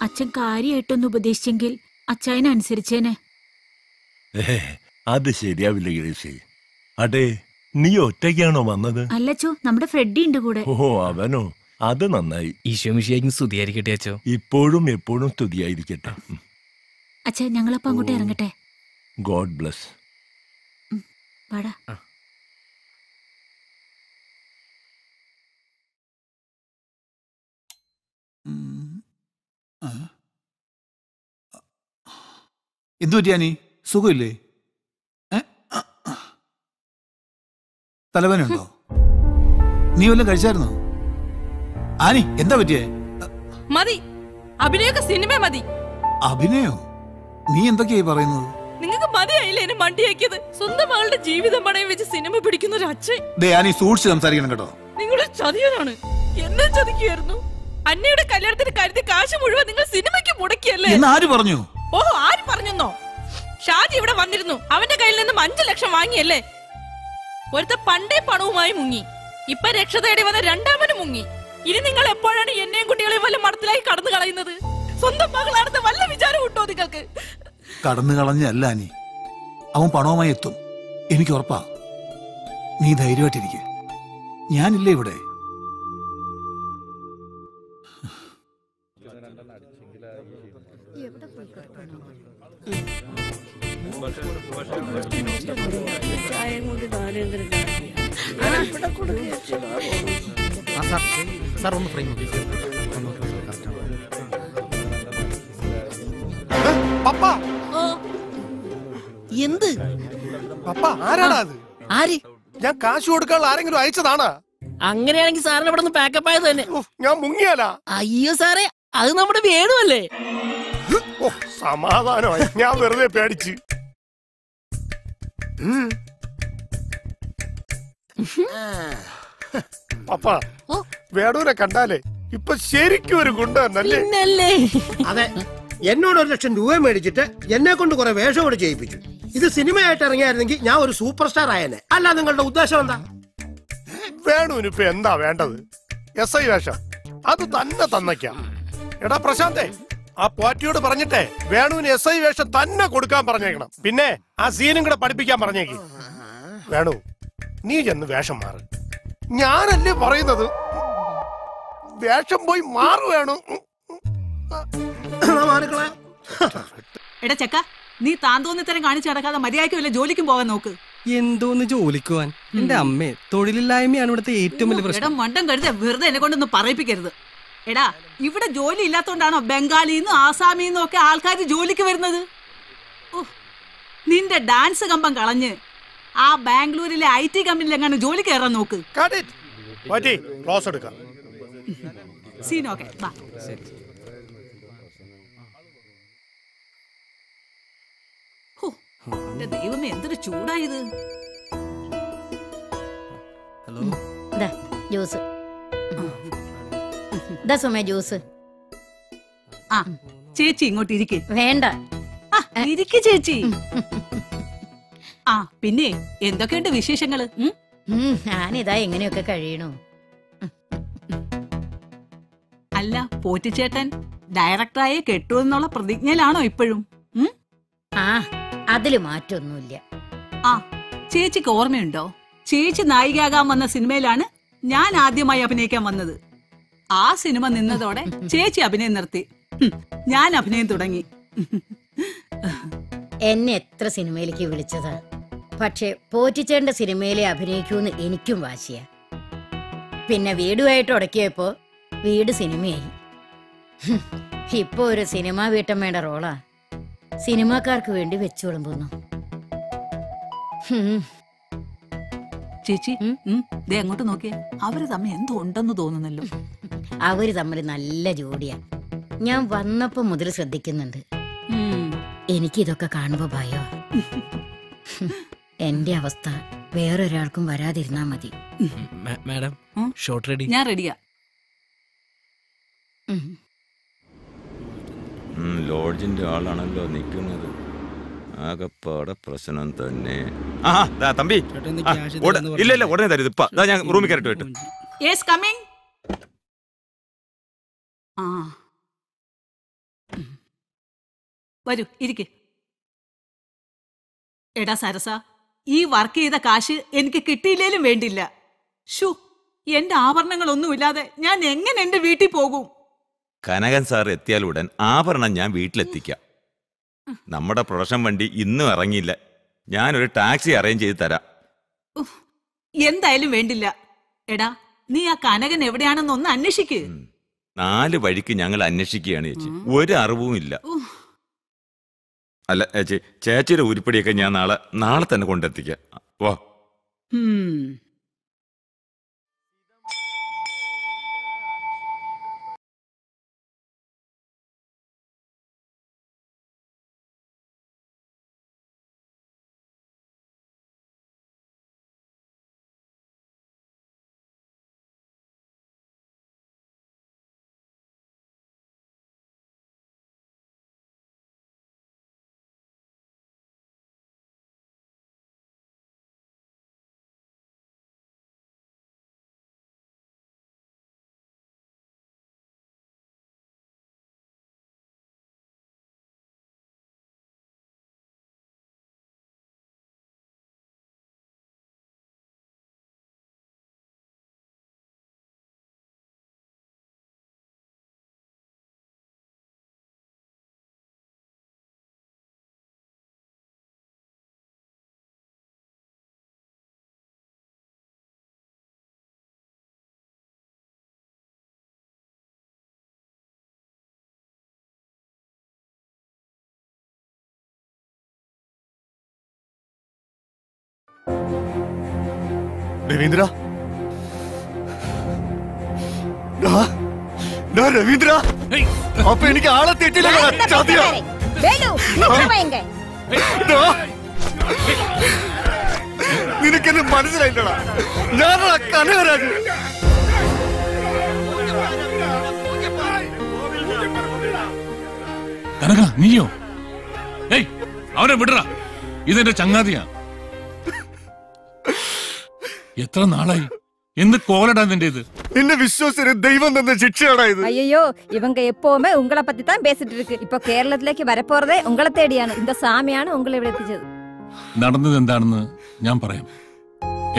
അച്ഛൻ കാര്യമായിട്ടൊന്ന് ഉപദേശിച്ചെങ്കിൽ അച്ഛായനെ അനുസരിച്ചേനെ. അത് ശരിയാവില്ല നീ ഒറ്റയ്ക്കാണോ വന്നത്? അല്ലച്ചോ നമ്മുടെ ഫ്രെഡി ഉണ്ട് കൂടെ. ഓ അവനോ? അത് നന്നായി. ഈശോ മിഷിയായിരിക്കും സ്തുതിയായിരിക്കട്ടെ അച്ചോ ഇപ്പോഴും എപ്പോഴും സ്തുതിയായിരിക്കട്ടെ. അച്ഛാ ഞങ്ങളപ്പോ അങ്ങോട്ട് ഇറങ്ങട്ടെ. God bless. വാടാ. എന്തു പറ്റിയാനി സുഖമില്ലേ? തലവനുണ്ടോ തലവേനുണ്ടോ നീ വല്ലതും കഴിച്ചായിരുന്നോ? ആനി എന്താ പറ്റിയേ? മതി. അഭിനയൊക്കെ സിനിമ മതി. അഭിനയോ? നീ എന്തൊക്കെയായി പറയുന്നത്? നിങ്ങൾക്ക് മതിയായില്ലേ എന്നെ മണ്ടിയാക്കിയത്? സ്വന്തം മകളുടെ ജീവിതം പണയം വെച്ച് സിനിമ പിടിക്കുന്ന ഒരു അച്ഛൻ. സൂക്ഷിച്ച് സംസാരിക്കണം കേട്ടോ. നിങ്ങളുടെ ചതിയനാണ്. എന്നെ ചതിക്കുമായിരുന്നു അന്നയുടെ കല്യാണത്തിന് കരുതി കാശ് മുഴുവൻ നിങ്ങൾ സിനിമയ്ക്ക് മുടക്കിയല്ലേ? ആര് പറഞ്ഞു? ഓ ആര് പറഞ്ഞെന്നോ? ഷാജി ഇവിടെ വന്നിരുന്നു. അവന്റെ കയ്യിൽ നിന്നും അഞ്ചു ലക്ഷം വാങ്ങിയല്ലേ? ഒരുത്ത പണ്ടേ പണവുമായി മുങ്ങി. ഇപ്പൊ രക്ഷ തേടി വന്ന രണ്ടാമനും മുങ്ങി. ഇനി നിങ്ങൾ എപ്പോഴാണ് എന്നെയും കുട്ടികളെയും വല്ല മടത്തിലായി കടന്നു കളയുന്നത്? സ്വന്തം മകളാണെന്ന് വല്ല വിചാരം ഉണ്ടോ നിങ്ങൾക്ക്? കടന്നു കളഞ്ഞല്ല നീ അവൻ പണവുമായി എത്തും. എനിക്ക് ഉറപ്പാ. നീ ധൈര്യമായിട്ടിരിക്കെ. ഞാനില്ലേ ഇവിടെ? സാർ ഒന്ന് ഫ്രെയിം പപ്പ! എന്ത്? പപ്പ ആരാടാ അത്? ആര്? ഞാൻ കാശ് കൊടുക്കാനുള്ള ആരെങ്കിലും അയച്ചതാണോ? അങ്ങനെയാണെങ്കിൽ സാറിന് ഇവിടെ നിന്ന് പാക്കപ്പ് ആയത് തന്നെ. ഞാൻ മുങ്ങിയാലാ. അയ്യോ സാറേ അത് നമ്മുടെ വേണുവല്ലേ? സമാധാനമായി. ഞാൻ വെറുതെ പേടിച്ച്. പപ്പ വേണൂരെ കണ്ടാലേ ഇപ്പൊ ശരിക്കും ഒരു ഗുണ്ടല്ലേ അതെ. എന്നോട് ഒരു ലക്ഷം രൂപ മേടിച്ചിട്ട് എന്നെ കൊണ്ട് കുറെ വേഷം കൂടെ ചെയ്യിപ്പിച്ചു. ഇത് സിനിമയായിട്ട് ഇറങ്ങിയായിരുന്നെങ്കിൽ ഞാൻ ഒരു സൂപ്പർ സ്റ്റാർ ആയനെ. അല്ല നിങ്ങളുടെ ഉദ്ദേശം എന്താ? വേണു ഇപ്പൊ എന്താ വേണ്ടത്? എസ് ഐ വേഷം. അത് തന്നെ തന്നയ്ക്കാം എടാ പ്രശാന്തേ ആ പോറ്റിയോട് പറഞ്ഞിട്ടേ വേണുവിന് എസ് ഐ വേഷം തന്നെ കൊടുക്കാൻ പറഞ്ഞേക്കണം. പിന്നെ ആ സീനും കൂടെ പഠിപ്പിക്കാൻ പറഞ്ഞേക്കി. വേണു നീ ചെന്ന് വേഷം മാറ്. ഞാനല്ലേ പറയുന്നത്? വേഷം പോയി മാറു വേണു. എടാ ചെക്ക നീ താന്തോന്നിത്തരം കാണിച്ചു നടക്കാതെ മര്യാദയ്ക്ക് വല്ല ജോലിക്കും പോകാൻ നോക്ക്. എന്തോന്ന് ജോലിക്കുവാൻ? എന്റെ അമ്മേ തൊഴിലില്ലായ്മയാണ് ഇവിടുത്തെ ഏറ്റവും വലിയ പ്രശ്നം. മണ്ടം കരുത വെറുതെ എന്നെ കൊണ്ടൊന്ന് പറയിപ്പിക്കരുത്. എടാ ഇവിടെ ജോലി ഇല്ലാത്തോണ്ടാണോ ബംഗാളിന്നും ആസാമിന്നും ഒക്കെ ആൾക്കാർ ജോലിക്ക് വരുന്നത്? നിന്റെ ഡാൻസ് കമ്പം കളഞ്ഞ് ആ ബാംഗ്ലൂരിലെ ഐ ടി കമ്പനിയിൽ എങ്ങനെ ജോലി കയറാൻ നോക്ക്. സീനോക്കെ വാ ഹോ, എന്റെ ദൈവമേ എന്തൊരു ചൂടായത് ദാ, ജ്യൂസ്. ദാ സുമ ജ്യൂസ്. ആ ചേച്ചി ഇങ്ങോട്ട് ഇരിക്കേ. വേണ്ട. ഇരിക്കേ ചേച്ചി. ആ പിന്നെ എന്തൊക്കെയുണ്ട് വിശേഷങ്ങൾ? ഞാനിതാ എങ്ങനെയൊക്കെ കഴിയണു. അല്ല പോറ്റിച്ചേട്ടൻ ഡയറക്ടറായി കെട്ടു എന്നുള്ള പ്രതിജ്ഞയിലാണോ ഇപ്പോഴും? ആ അതിൽ മാറ്റൊന്നുമില്ല. ആ ചേച്ചിക്ക് ഓർമ്മയുണ്ടോ? ചേച്ചി നായികയാകാൻ വന്ന സിനിമയിലാണ് ഞാൻ ആദ്യമായി അഭിനയിക്കാൻ വന്നത്. ആ സിനിമ നിന്നതോടെ ചേച്ചി അഭിനയം നിർത്തി. ഹും, ഞാൻ അഭിനയം തുടങ്ങി. എന്നെ എത്ര സിനിമയിലേക്ക് വിളിച്ചതാ? പക്ഷെ പോറ്റിച്ചേണ്ട സിനിമയിലെ അഭിനയിക്കൂന്ന് എനിക്കും വാശിയ. പിന്നെ വീടുമായിട്ട് ഉടക്കിയപ്പോ വീട് സിനിമയായി. ഹും, ഇപ്പൊ ഒരു സിനിമാ വീട്ടമ്മയുടെ റോളാ. സിനിമാക്കാർക്ക് വേണ്ടി വെച്ചു വിളമ്പുന്നു. ചേച്ചി ദേ അങ്ങോട്ട് നോക്കിയേ. അവർ തമ്മിൽ എന്തോ ഉണ്ടെന്ന് തോന്നുന്നല്ലോ. അവർ തമ്മിൽ നല്ല ജോഡിയാ. ഞാൻ വന്നപ്പോ മുതൽ ശ്രദ്ധിക്കുന്നുണ്ട്. എനിക്ക് ഇതൊക്കെ കാണുമ്പോ ഭയോ? എന്റെ അവസ്ഥ വേറൊരാൾക്കും വരാതിരുന്നാ മതി. മാഡം ഷോർട്ട് റെഡി ഞാൻ റെഡിയാ ലോഡ്ജിന്റെ ആളാണല്ലോ നിൽക്കുന്നത് ആകപ്പാടെ പ്രശ്നം തന്നെ. ആ തമ്പി. ഇല്ല ഇല്ല ഉടനെ തരും. ഇപ്പ. ഞാൻ റൂമിൽ കയറിട്ട് വിട്ടു ആ. വരൂ ഇരിക്കെ. എടാ സരസ ഈ വർക്ക് ചെയ്ത കാശ് എനിക്ക് കിട്ടിയില്ലേലും വേണ്ടില്ല. ഷു എന്റെ ആഭരണങ്ങളൊന്നുമില്ലാതെ ഞാൻ എങ്ങനെ എന്റെ വീട്ടിൽ പോകും? കനകൻ സാർ എത്തിയാലുടൻ ആഭരണം ഞാൻ വീട്ടിലെത്തിക്കാം. നമ്മുടെ പ്രൊഡക്ഷൻ വണ്ടി ഇന്നും ഇറങ്ങിയില്ല. ഞാനൊരു ടാക്സി അറേഞ്ച് ചെയ്ത് തരാം. എന്തായാലും വേണ്ടില്ല. എടാ നീ ആ കനകൻ എവിടെയാണെന്ന് ഒന്ന് അന്വേഷിക്ക്. നാല് വഴിക്ക് ഞങ്ങൾ അന്വേഷിക്കുകയാണ് ചേച്ചി. ഒരു അറിവും ഇല്ല. അല്ല ചേച്ചി ചേച്ചിയുടെ ഉരുപ്പടിയൊക്കെ ഞാൻ നാളെ നാളെ തന്നെ കൊണ്ടെത്തിക്കാം. വാ. രവീന്ദ്ര. രവീന്ദ്ര. അപ്പൊ എനിക്ക് ആളെ തെറ്റില്ല ചതിയ. നിനക്കെന്നെ മനസ്സിലായില്ലടാ. ഞാനടാ കനകരാജ് കനക നീയോ? ഏയ് അവനെ വിടറ. ഇതെന്റെ ചങ്ങാതിയാ. എത്ര നാളായി? എന്ത് കോലടാ നിന്റെ ഇത് என்ன விசுவாசர ദൈവം തന്ന சிக்ஷையாடா ഇത്. അയ്യോ இவங்க எப்பவுமே ഉങ്ങളെ പറ്റി താൻ பேசிட்டு இருக்கு இப்போ കേരളത്തിലേക്ക് വരപ്പോറതേ ഉങ്ങളെ തേടിയാണ്. இந்த സ്വാമിയാണ് ഉങ്ങളെ ഇവിടെ എത്തിച്ചത്. നടന്നത് എന്താണെന്ന് ഞാൻ പറയാം.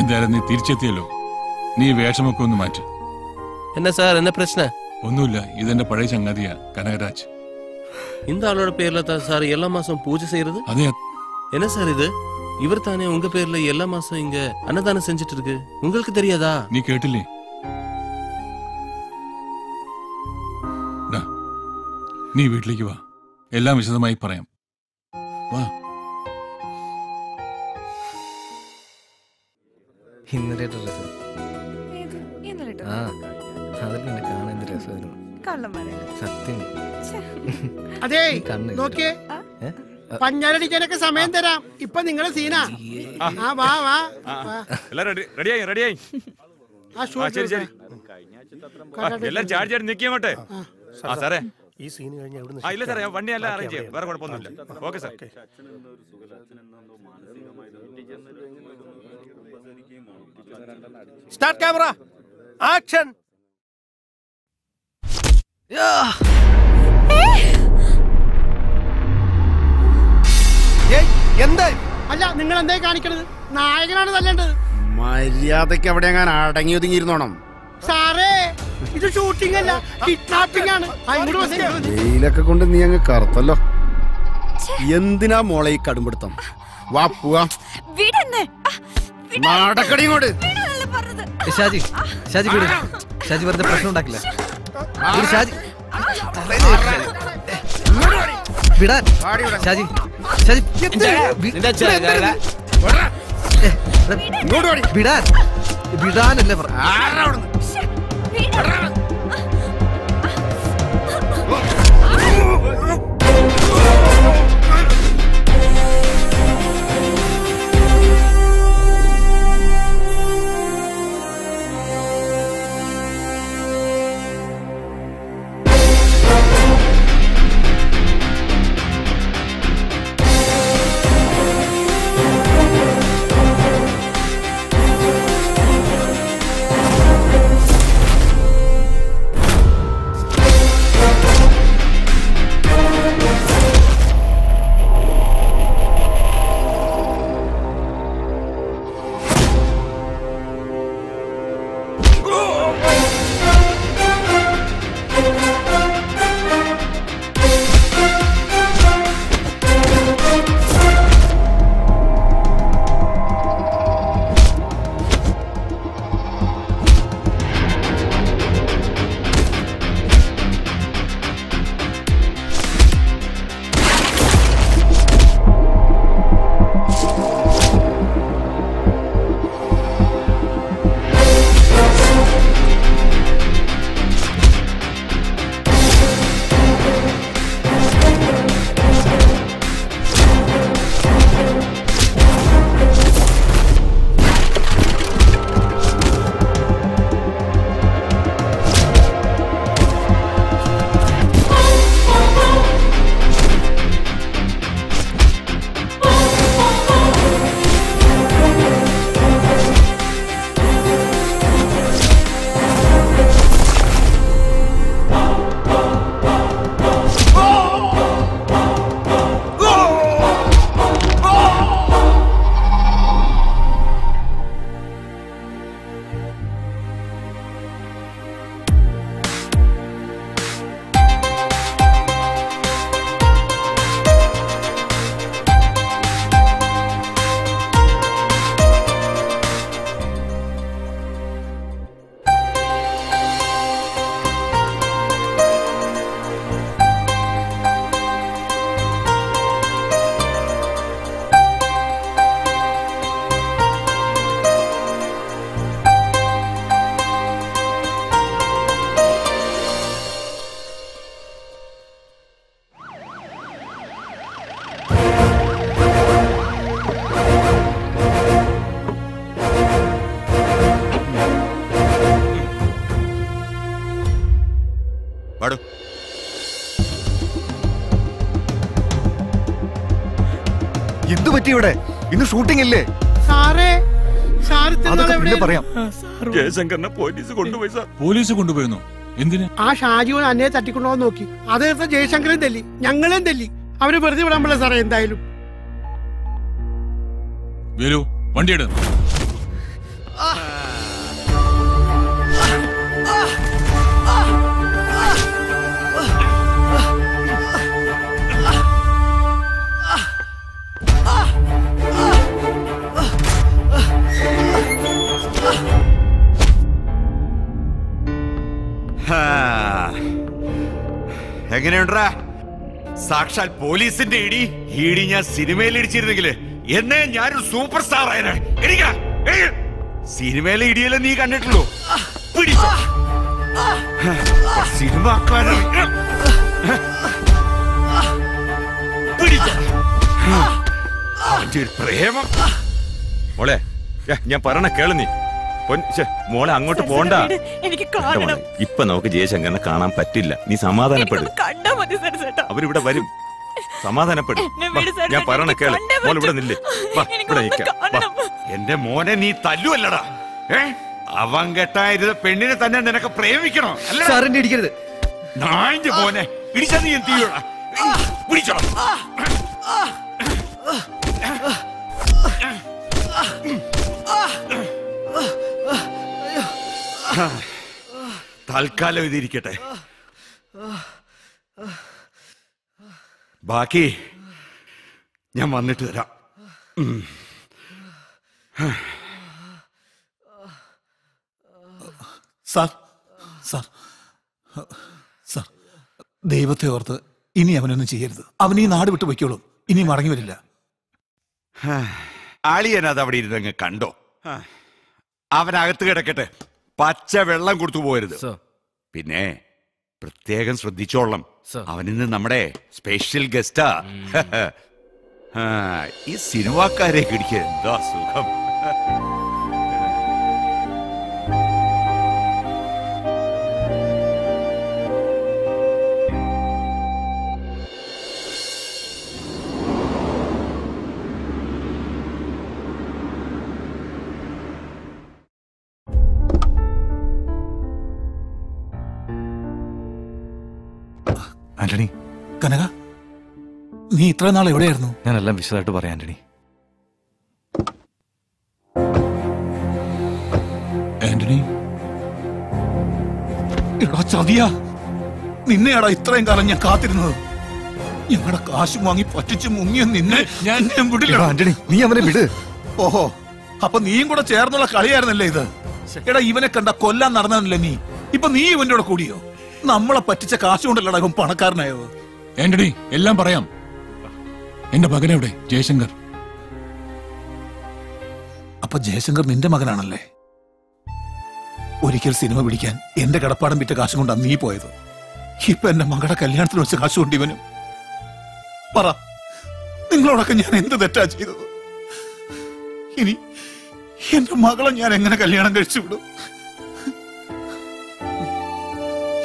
എന്തായാലും നീ തിരിച്ചെത്തിയല്ലോ. നീ വേഷമൊക്കെ ഒന്ന് മാറ്റി. എന്നാ സാർ എന്നാ പ്രശ്ന? ഒന്നുമില്ല ഇതെന്റെ പഴയ സംഗതിയാ കനകരാജ്. இந்த ஆளோட பேர்ல தான் சார் எல்லா மாசம் பூஜை അതെ. என்ன സാർ ഇത്? இவர் தானே உங்க பேர்ல எல்லா மாசம் இங்க அன்னதானம் செஞ்சுட்டு இருக்கு உங்களுக்கு தெரியாதா നീ കേട്ടില്ലേ ഡാ, നീ വീട്ടിലേക്ക് വാ എല്ലാം വിശദമായി പറയാം വാ ഇന്നലെ ഡ്രസ് ആ അതിൽ നിന്നെ കാണാൻ എന്ത് രസമായിരുന്നു സത്യം അതേ ഈ കണ്ണ് നോക്കിയേ ഏ? പഞ്ഞാലടിക്കാനൊക്കെ സമയം തരാം. ഇപ്പൊ നിങ്ങളെ സീനാ. ആ വാ വാ. വാ. റെഡി റെഡിയായി റെഡിയായി ആ ആ ശരി ശരി. ആ, എല്ലാരും ചാടി ചാടി നിൽക്കി ആ സാറേ. ഈ സീൻ കഴിഞ്ഞ ആ ഇല്ല സാറേ വണ്ടി എല്ലാം അറേഞ്ച് ചെയ്യാം. വേറെ കുഴപ്പമൊന്നുമില്ല. Okay sir start camera action എന്താ? അല്ല നിങ്ങൾ എന്തേ കാണിക്കണത്? നായകനാണ് തല്ലേണ്ടത്. മര്യാദയ്ക്ക് അവിടെ ഞാൻ അടങ്ങി ഒതുങ്ങിയിരുന്നോണം. സാറേ ഇത് ഷൂട്ടിംഗ് അല്ല കിഡ്നാപ്പിംഗ് ആണ് ജയിലൊക്കെ. കൊണ്ട് നീ അങ്ങ് കറുത്തല്ലോ. എന്തിനാ മോളെ ഈ കടുംപിടുത്തം? വാ പോവാ. നടക്കടി ഇങ്ങോട്ട്. ഷാജി ഷാജി വിട്. ഷാജി വെറുതെ പ്രശ്നം ഉണ്ടാക്കില്ല. ഷാജി. വിടാൻ. ഷാജി ഷാജി വിടാൻ. വിടാനല്ലേ പറ. ഇന്ന് ഷൂട്ടിംഗ് ഇല്ലേ? സാറേ പറയാം. ജയശങ്കറിനെ പോലീസ് കൊണ്ടുപോയി സാർ. പോലീസ് കൊണ്ടുപോയിരുന്നു എന്തിന്? ആ ഷാജുവൻ അന്നെ തട്ടിക്കൊണ്ടുപോകാൻ നോക്കി. അതേ ജയശങ്കരൻ തല്ലി ഞങ്ങളെയും തല്ലി. അവർ വെറുതെ വിടാൻ പറ്റില്ല സാറേ എന്തായാലും. വരൂ വണ്ടി ഹാ. എങ്ങനെയുണ്ടാ സാക്ഷാൽ പോലീസിന്റെ ഇടി ഇടി ഞാൻ സിനിമയിൽ ഇടിച്ചിരുന്നെങ്കിൽ എന്നെ ഞാനൊരു സൂപ്പർ സ്റ്റാർ ആയനെ എടിക്കാ, എഴ്. സിനിമയിലെ ഇടിയല്ലേ നീ കണ്ടിട്ടുള്ളൂ പിടിച്ചോ സിനിമ പ്രേമം മോളെ ഞാൻ പറഞ്ഞ കേളു നീ മോളെ അങ്ങോട്ട് പോണ്ട. എനിക്ക് ഇപ്പൊ നമുക്ക് ജയശങ്കറിനെ കാണാൻ പറ്റില്ല. നീ സമാധാനപ്പെടും. അവരിവിടെ വരും. സമാധാനപ്പെടും. ഞാൻ പറയണ കേൾ. മോൾ ഇവിടെ. നില്ല്. ഇവിടെ. എന്റെ മോനെ നീ തല്ലുവല്ലടാ. ഏ? അവൻ കെട്ടായിരുന്ന പെണ്ണിനെ തന്നെ നിനക്ക് പ്രേമിക്കണോ അല്ല? സാറിന്റെ ഇടിക്കരുത്. നായിന്റെ മോനെ ഇടിച്ചാ നീ എന്ത് പിടിച്ചോ തൽക്കാലം ഇതിരിക്കട്ടെ. ബാക്കി ഞാൻ വന്നിട്ട് തരാം. സാർ സാർ സാർ ദൈവത്തെ ഓർത്ത് ഇനി അവനൊന്നും ചെയ്യരുത്. അവൻ ഈ നാട് വിട്ടു പൊയ്ക്കോളും. ഇനി മടങ്ങി വരില്ല. ആളിയനത് അവിടെ ഇരുന്നങ്ങ് കണ്ടോ? അവനകത്ത് കിടക്കട്ടെ. പച്ച വെള്ളം കൊടുത്തു പോരുത്. പിന്നെ പ്രത്യേകം ശ്രദ്ധിച്ചോളണം. അവനിന്ന് നമ്മുടെ സ്പെഷ്യൽ ഗസ്റ്റാ. ഈ സിനിമാക്കാരെ കിടിക്കുക എന്താ സുഖം? കനക നീ ഇത്ര നാൾ എവിടെയായിരുന്നു? ഞാനെല്ലാം വിശദമായിട്ട് പറയാം ആന്റണി. ആന്റണി? എടാ ചതിയാ. നിന്നെയാടാ ഇത്രയും കാലം ഞാൻ കാത്തിരുന്നത്. ഞങ്ങളുടെ കാശും വാങ്ങി പറ്റിച്ചു മുങ്ങിയ നിന്നെ ഞാൻ വിടില്ല. ആന്റണി നീ അവനെ വിട്. ഓഹോ. അപ്പൊ നീയും കൂടെ ചേർന്നുള്ള കളിയായിരുന്നല്ലേ ഇത്? എടാ ഇവനെ കണ്ട കൊല്ലാൻ നടന്നല്ലേ നീ? ഇപ്പൊ നീ ഇവന്റെ കൂടെ കൂടിയോ? നമ്മളെ പറ്റിച്ച കാശുകൊണ്ടല്ലടകം പണക്കാരനായോ ഇവൻ പണക്കാരനായത്. ആന്റണി എല്ലാം പറയാം. എന്റെ മകനെവിടെ? ജയശങ്കർ. അപ്പൊ ജയശങ്കർ നിന്റെ മകനാണല്ലേ? ഒരിക്കൽ സിനിമ പിടിക്കാൻ എന്റെ കടപ്പാടം വിറ്റ കാശും കൊണ്ടാണ് നീ പോയത്. ഇപ്പൊ എന്റെ മകളുടെ കല്യാണത്തിന് വെച്ച കാശ് കൊണ്ട് ഇവനും. പറ നിങ്ങളോടൊക്കെ ഞാൻ എന്ത് തെറ്റാ ചെയ്തത്? ഇനി എന്റെ മകളെ ഞാൻ എങ്ങനെ കല്യാണം കഴിച്ചു വിടും?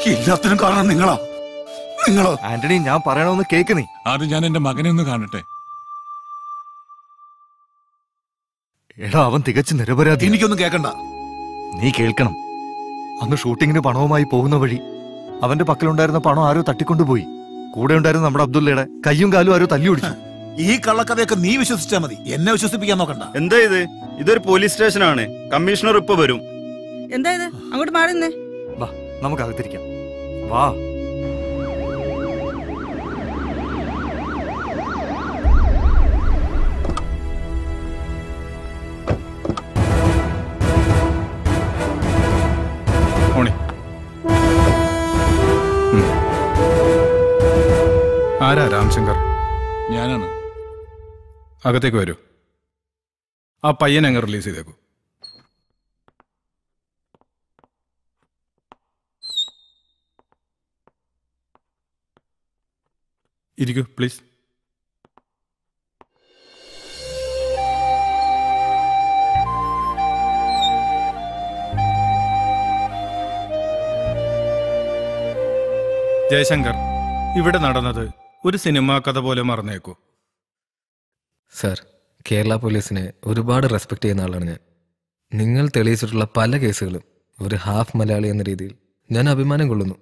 എല്ലാത്തിനും കാരണം നിങ്ങളാ. നിങ്ങളോ. ആന്റണി ഞാൻ പറയണമെന്ന് കേക്ക് നീ. ആദ്യം ഞാൻ എന്റെ മകനെ ഒന്ന് കാണട്ടെ. എടാ അവൻ തികച്ചു നിരപരാധി എനിക്കൊന്നും കേക്കണ്ട. നീ കേൾക്കണം. അന്ന് ഷൂട്ടിങ്ങിന് പണവുമായി പോകുന്ന വഴി അവന്റെ പക്കലുണ്ടായിരുന്ന പണം ആരോ തട്ടിക്കൊണ്ടുപോയി. കൂടെ ഉണ്ടായിരുന്ന നമ്മുടെ അബ്ദുള്ളയുടെ കയ്യും കാലും ആരോ തല്ലി ഒടിച്ചു ഈ കള്ളക്കഥയൊക്കെ നീ വിശ്വസിച്ചാ മതി. എന്നെ വിശ്വസിപ്പിക്കാൻ നോക്കണ്ട. എന്താ ഇത്? ഇതൊരു പോലീസ് സ്റ്റേഷനാണ്. കമ്മീഷണർ ഇപ്പൊ വരും. എന്താ ഇത്? അങ്ങോട്ട് മാറുന്നേ വാ നമുക്ക് അകത്തിരിക്കാം വാ. ആരാ രാംശങ്കർ? ഞാനാണ്. അകത്തേക്ക് വരൂ. ആ പയ്യനെ അങ്ങ് റിലീസ് ചെയ്തേക്കൂ. ഇരിക്കൂ പ്ലീസ് ജയശങ്കർ ഇവിടെ നടന്നത് ഒരു സിനിമാ കഥ പോലെ മറന്നേക്കൂ. സർ കേരള പോലീസിനെ ഒരുപാട് റെസ്പെക്ട് ചെയ്യുന്ന ആളാണ് ഞാൻ. നിങ്ങൾ തെളിയിച്ചിട്ടുള്ള പല കേസുകളും ഒരു ഹാഫ് മലയാളി എന്ന രീതിയിൽ ഞാൻ അഭിമാനം കൊള്ളുന്നു.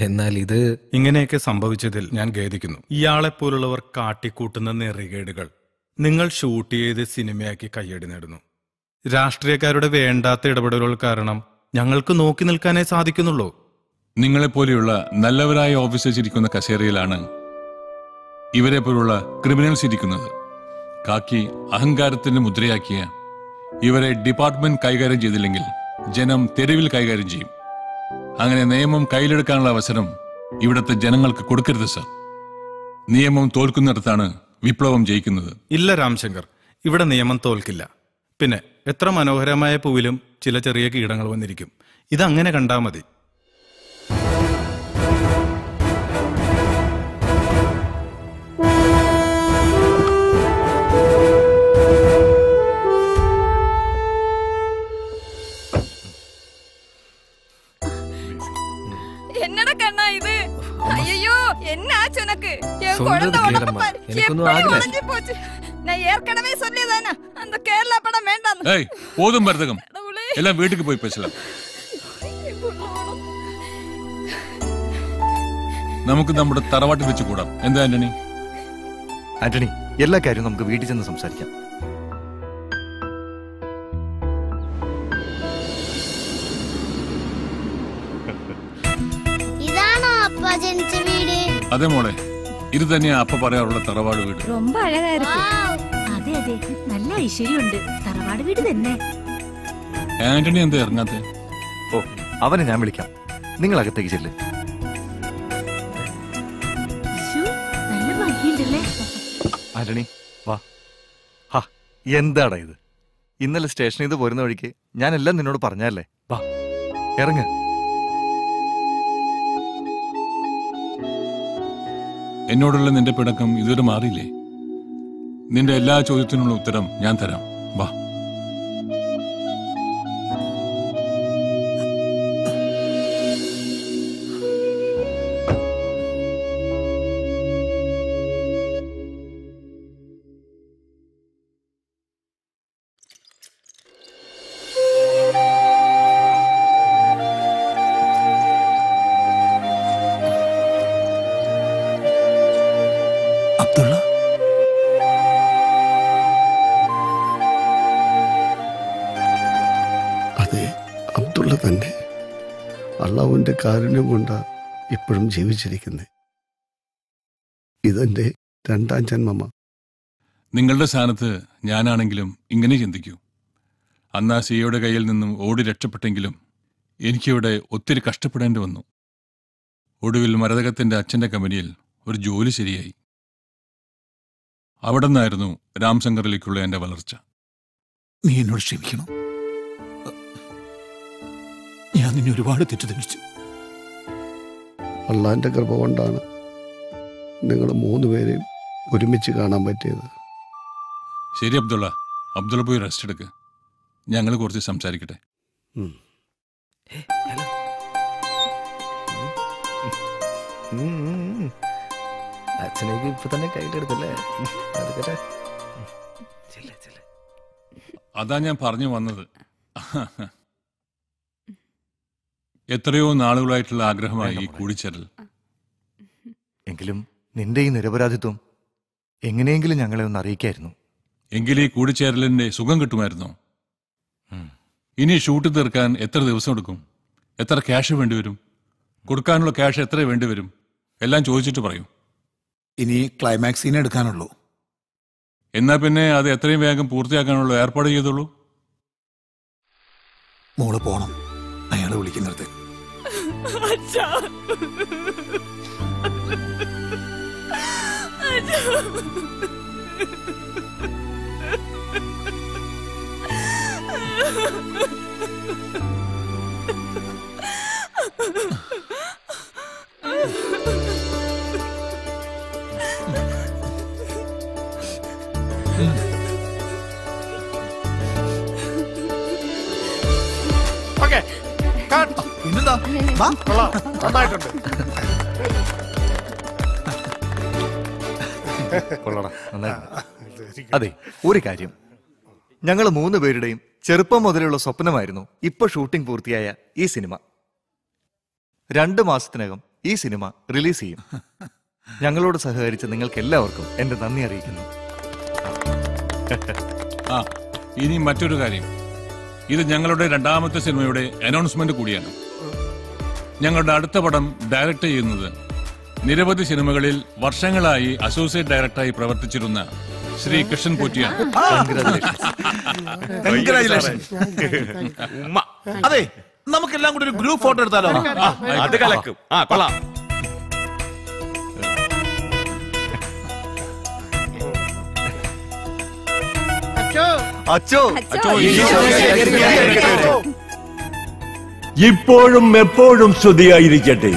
എന്നാൽ ഇത് ഇങ്ങനെയൊക്കെ സംഭവിച്ചതിൽ ഞാൻ ഖേദിക്കുന്നു. ഇയാളെപ്പോലുള്ളവർ കാട്ടിക്കൂട്ടുന്ന നെറികേടുകൾ. നിങ്ങൾ ഷൂട്ട് ചെയ്ത് സിനിമയാക്കി കയ്യടി നേടുന്നു. രാഷ്ട്രീയക്കാരുടെ വേണ്ടാത്ത ഇടപെടലുകൾ കാരണം ഞങ്ങൾക്ക് നോക്കി നിൽക്കാനേ സാധിക്കുന്നുള്ളൂ. നിങ്ങളെപ്പോലെയുള്ള നല്ലവരായ ഓഫീസേഴ്സ് ഇരിക്കുന്ന കസേരയിലാണ് ഇവരെ പോലുള്ള ക്രിമിനൽസ് ഇരിക്കുന്നത്. കാക്കി അഹങ്കാരത്തിന്റെ മുദ്രയാക്കിയ ഇവരെ ഡിപ്പാർട്ട്മെന്റ് കൈകാര്യം ചെയ്തില്ലെങ്കിൽ ജനം തെരുവിൽ കൈകാര്യം ചെയ്യും. അങ്ങനെ നിയമം കയ്യിലെടുക്കാനുള്ള അവസരം ഇവിടുത്തെ ജനങ്ങൾക്ക് കൊടുക്കരുത് സർ. നിയമം തോൽക്കുന്നിടത്താണ് വിപ്ലവം ജയിക്കുന്നത്. ഇല്ല രാംശങ്കർ. ഇവിടെ നിയമം തോൽക്കില്ല. പിന്നെ എത്ര മനോഹരമായ പൂവിലും ചില ചെറിയ കീടങ്ങൾ വന്നിരിക്കും. ഇതങ്ങനെ കണ്ടാൽ മതി. குழந்தை உடம்பு கேளம்மா. பாரு எனக்கு ஒண்ணும் எப்படி ஆகல. உடைஞ்சு போச்சு நான் ஏற்கனவே சொல்லியதானே அந்த கேரளா படம் வேண்டாம் ഏയ് പോതും ഭരതകം എല്ലാം വീട്ടിക്ക് പോയി പേശലാം നമുക്ക് നമ്മുടെ തറവാട്ടിൽ വെച്ച് കൂടാം എന്താ ആന്റണി ആന്റണി എല്ലാ കാര്യവും നമുക്ക് വീട്ടിൽ ചെന്ന് സംസാരിക്കാം ഇതാണോ അപ്പ ജനിച്ച വീട് അതെ മോളെ ഇത് തന്നെയാ അപ്പ പറയാറുള്ള തറവാട് വീട് ரொம்ப அழகா இருக்கு അതെ അതെ നല്ല ഐശ്വര്യമുണ്ട് തറവാട് വീട് തന്നെ ആന്റണി എന്താ ഇറങ്ങാത്തെ ഓ അവനെ ഞാൻ വിളിക്കാം നിങ്ങൾ അകത്തേക്ക് ചെല്ല് ശ്ശോ, നല്ല ഭംഗിയുണ്ടല്ലേ ആന്റണി വാ ഹാ എന്താടാ ഇത് ഇന്നലെ സ്റ്റേഷനിൽ നിന്ന് പോരുന്ന വഴിക്ക് ഞാൻ എല്ലാം നിന്നോട് പറഞ്ഞല്ലേ വാ ഇറങ്ങ് എന്നോടുള്ള നിന്റെ പിണക്കം ഇതുവരെ മാറിയില്ലേ? നിന്റെ എല്ലാ ചോദ്യത്തിനുള്ള ഉത്തരം ഞാൻ തരാം. വാ. കാരുണ്യം കൊണ്ടാണ് ഇപ്പോഴും ജീവിച്ചിരിക്കുന്നത് ഇതെന്റെ രണ്ടാം ജന്മമ. നിങ്ങളുടെ സ്ഥാനത്ത് ഞാനാണെങ്കിലും ഇങ്ങനെ ചിന്തിക്കൂ. അന്ന് ആ സിയുടെ കയ്യിൽ നിന്നും ഓടി രക്ഷപ്പെട്ടെങ്കിലും എനിക്കിവിടെ ഒത്തിരി കഷ്ടപ്പെടേണ്ടി വന്നു. ഒടുവിൽ മരതകത്തിന്റെ അച്ഛന്റെ കമ്പനിയിൽ ഒരു ജോലി ശരിയായി. അവിടെ നിന്നായിരുന്നു രാംശങ്കറിലേക്കുള്ള എന്റെ വളർച്ച. നീ എന്നോട് ക്ഷമിക്കണം. ഞാൻ നിന്നെ ഒരുപാട് തെറ്റിദ്ധരിച്ചു. അള്ളാഹിന്റെ കൃപ കൊണ്ടാണ് നിങ്ങൾ മൂന്ന് പേരെയും ഒരുമിച്ച് കാണാൻ പറ്റിയത്. ശരി അബ്ദുള്ള. അബ്ദുള്ള പോയി റെസ്റ്റ് എടുക്ക്. ഞങ്ങൾ കുറച്ച് സംസാരിക്കട്ടെ. അച്ഛനേക്ക് ഇപ്പൊ തന്നെ അതാ ഞാൻ പറഞ്ഞു വന്നത്. എത്രയോ നാളുകളായിട്ടുള്ള ആഗ്രഹമായി ഈ കൂടിച്ചേരൽ. എങ്കിലും നിന്റെ ഈ നിരപരാധിത്വം എങ്ങനെയെങ്കിലും ഞങ്ങളെ ഒന്ന് അറിയിക്കായിരുന്നു. എങ്കിൽ ഈ കൂടിച്ചേരലിന്റെ സുഖം കിട്ടുമായിരുന്നു? ഇനി ഷൂട്ട് തീർക്കാൻ എത്ര ദിവസം എടുക്കും? എത്ര ക്യാഷ് വേണ്ടിവരും കൊടുക്കാനുള്ള ക്യാഷ് എത്ര വേണ്ടിവരും എല്ലാം ചോദിച്ചിട്ട് പറയും. ഇനി ക്ലൈമാക്സ് സീൻ എടുക്കാനുള്ളൂ. എന്നാ പിന്നെ അത് എത്രയും വേഗം പൂർത്തിയാക്കാനുള്ള ഏർപ്പാട് ചെയ്തോളൂ. മോൾ പോണം. അയാളെ വിളിക്കുന്നിടത്ത്. ha ഓക്കെ പിന്നെന്താ? കൊള്ളാം. നന്നായിട്ടുണ്ട്. കൊള്ളടാ നന്നായി. അതെ ഒരു കാര്യം. ഞങ്ങൾ മൂന്ന് പേരുടെയും ചെറുപ്പം മുതലുള്ള സ്വപ്നമായിരുന്നു ഇപ്പൊ ഷൂട്ടിംഗ് പൂർത്തിയായ ഈ സിനിമ. രണ്ട് മാസത്തിനകം ഈ സിനിമ റിലീസ് ചെയ്യും. ഞങ്ങളോട് സഹകരിച്ച നിങ്ങൾക്ക് എല്ലാവർക്കും എന്റെ നന്ദി അറിയിക്കുന്നു. ആ ഇനി മറ്റൊരു കാര്യം. ഇത് ഞങ്ങളുടെ രണ്ടാമത്തെ സിനിമയുടെ അനൗൺസ്മെന്റ് കൂടിയാണ്. ഞങ്ങളുടെ അടുത്ത പടം ഡയറക്ട് ചെയ്യുന്നത് നിരവധി സിനിമകളിൽ വർഷങ്ങളായി അസോസിയേറ്റ് ഡയറക്ടറായി പ്രവർത്തിച്ചിരുന്ന ശ്രീ കൃഷ്ണൻ പോറ്റിയാണ്. ഉമ്മ. അതെ നമുക്കെല്ലാം കൂടി ഒരു ഗ്രൂപ്പ് ഫോട്ടോ എടുത്താലോ? അത് കലക്കും. ആ കൊള്ളാം. അച്ചോ, ഇപ്പോഴും എപ്പോഴും സ്തുതിയായിരിക്കട്ടെ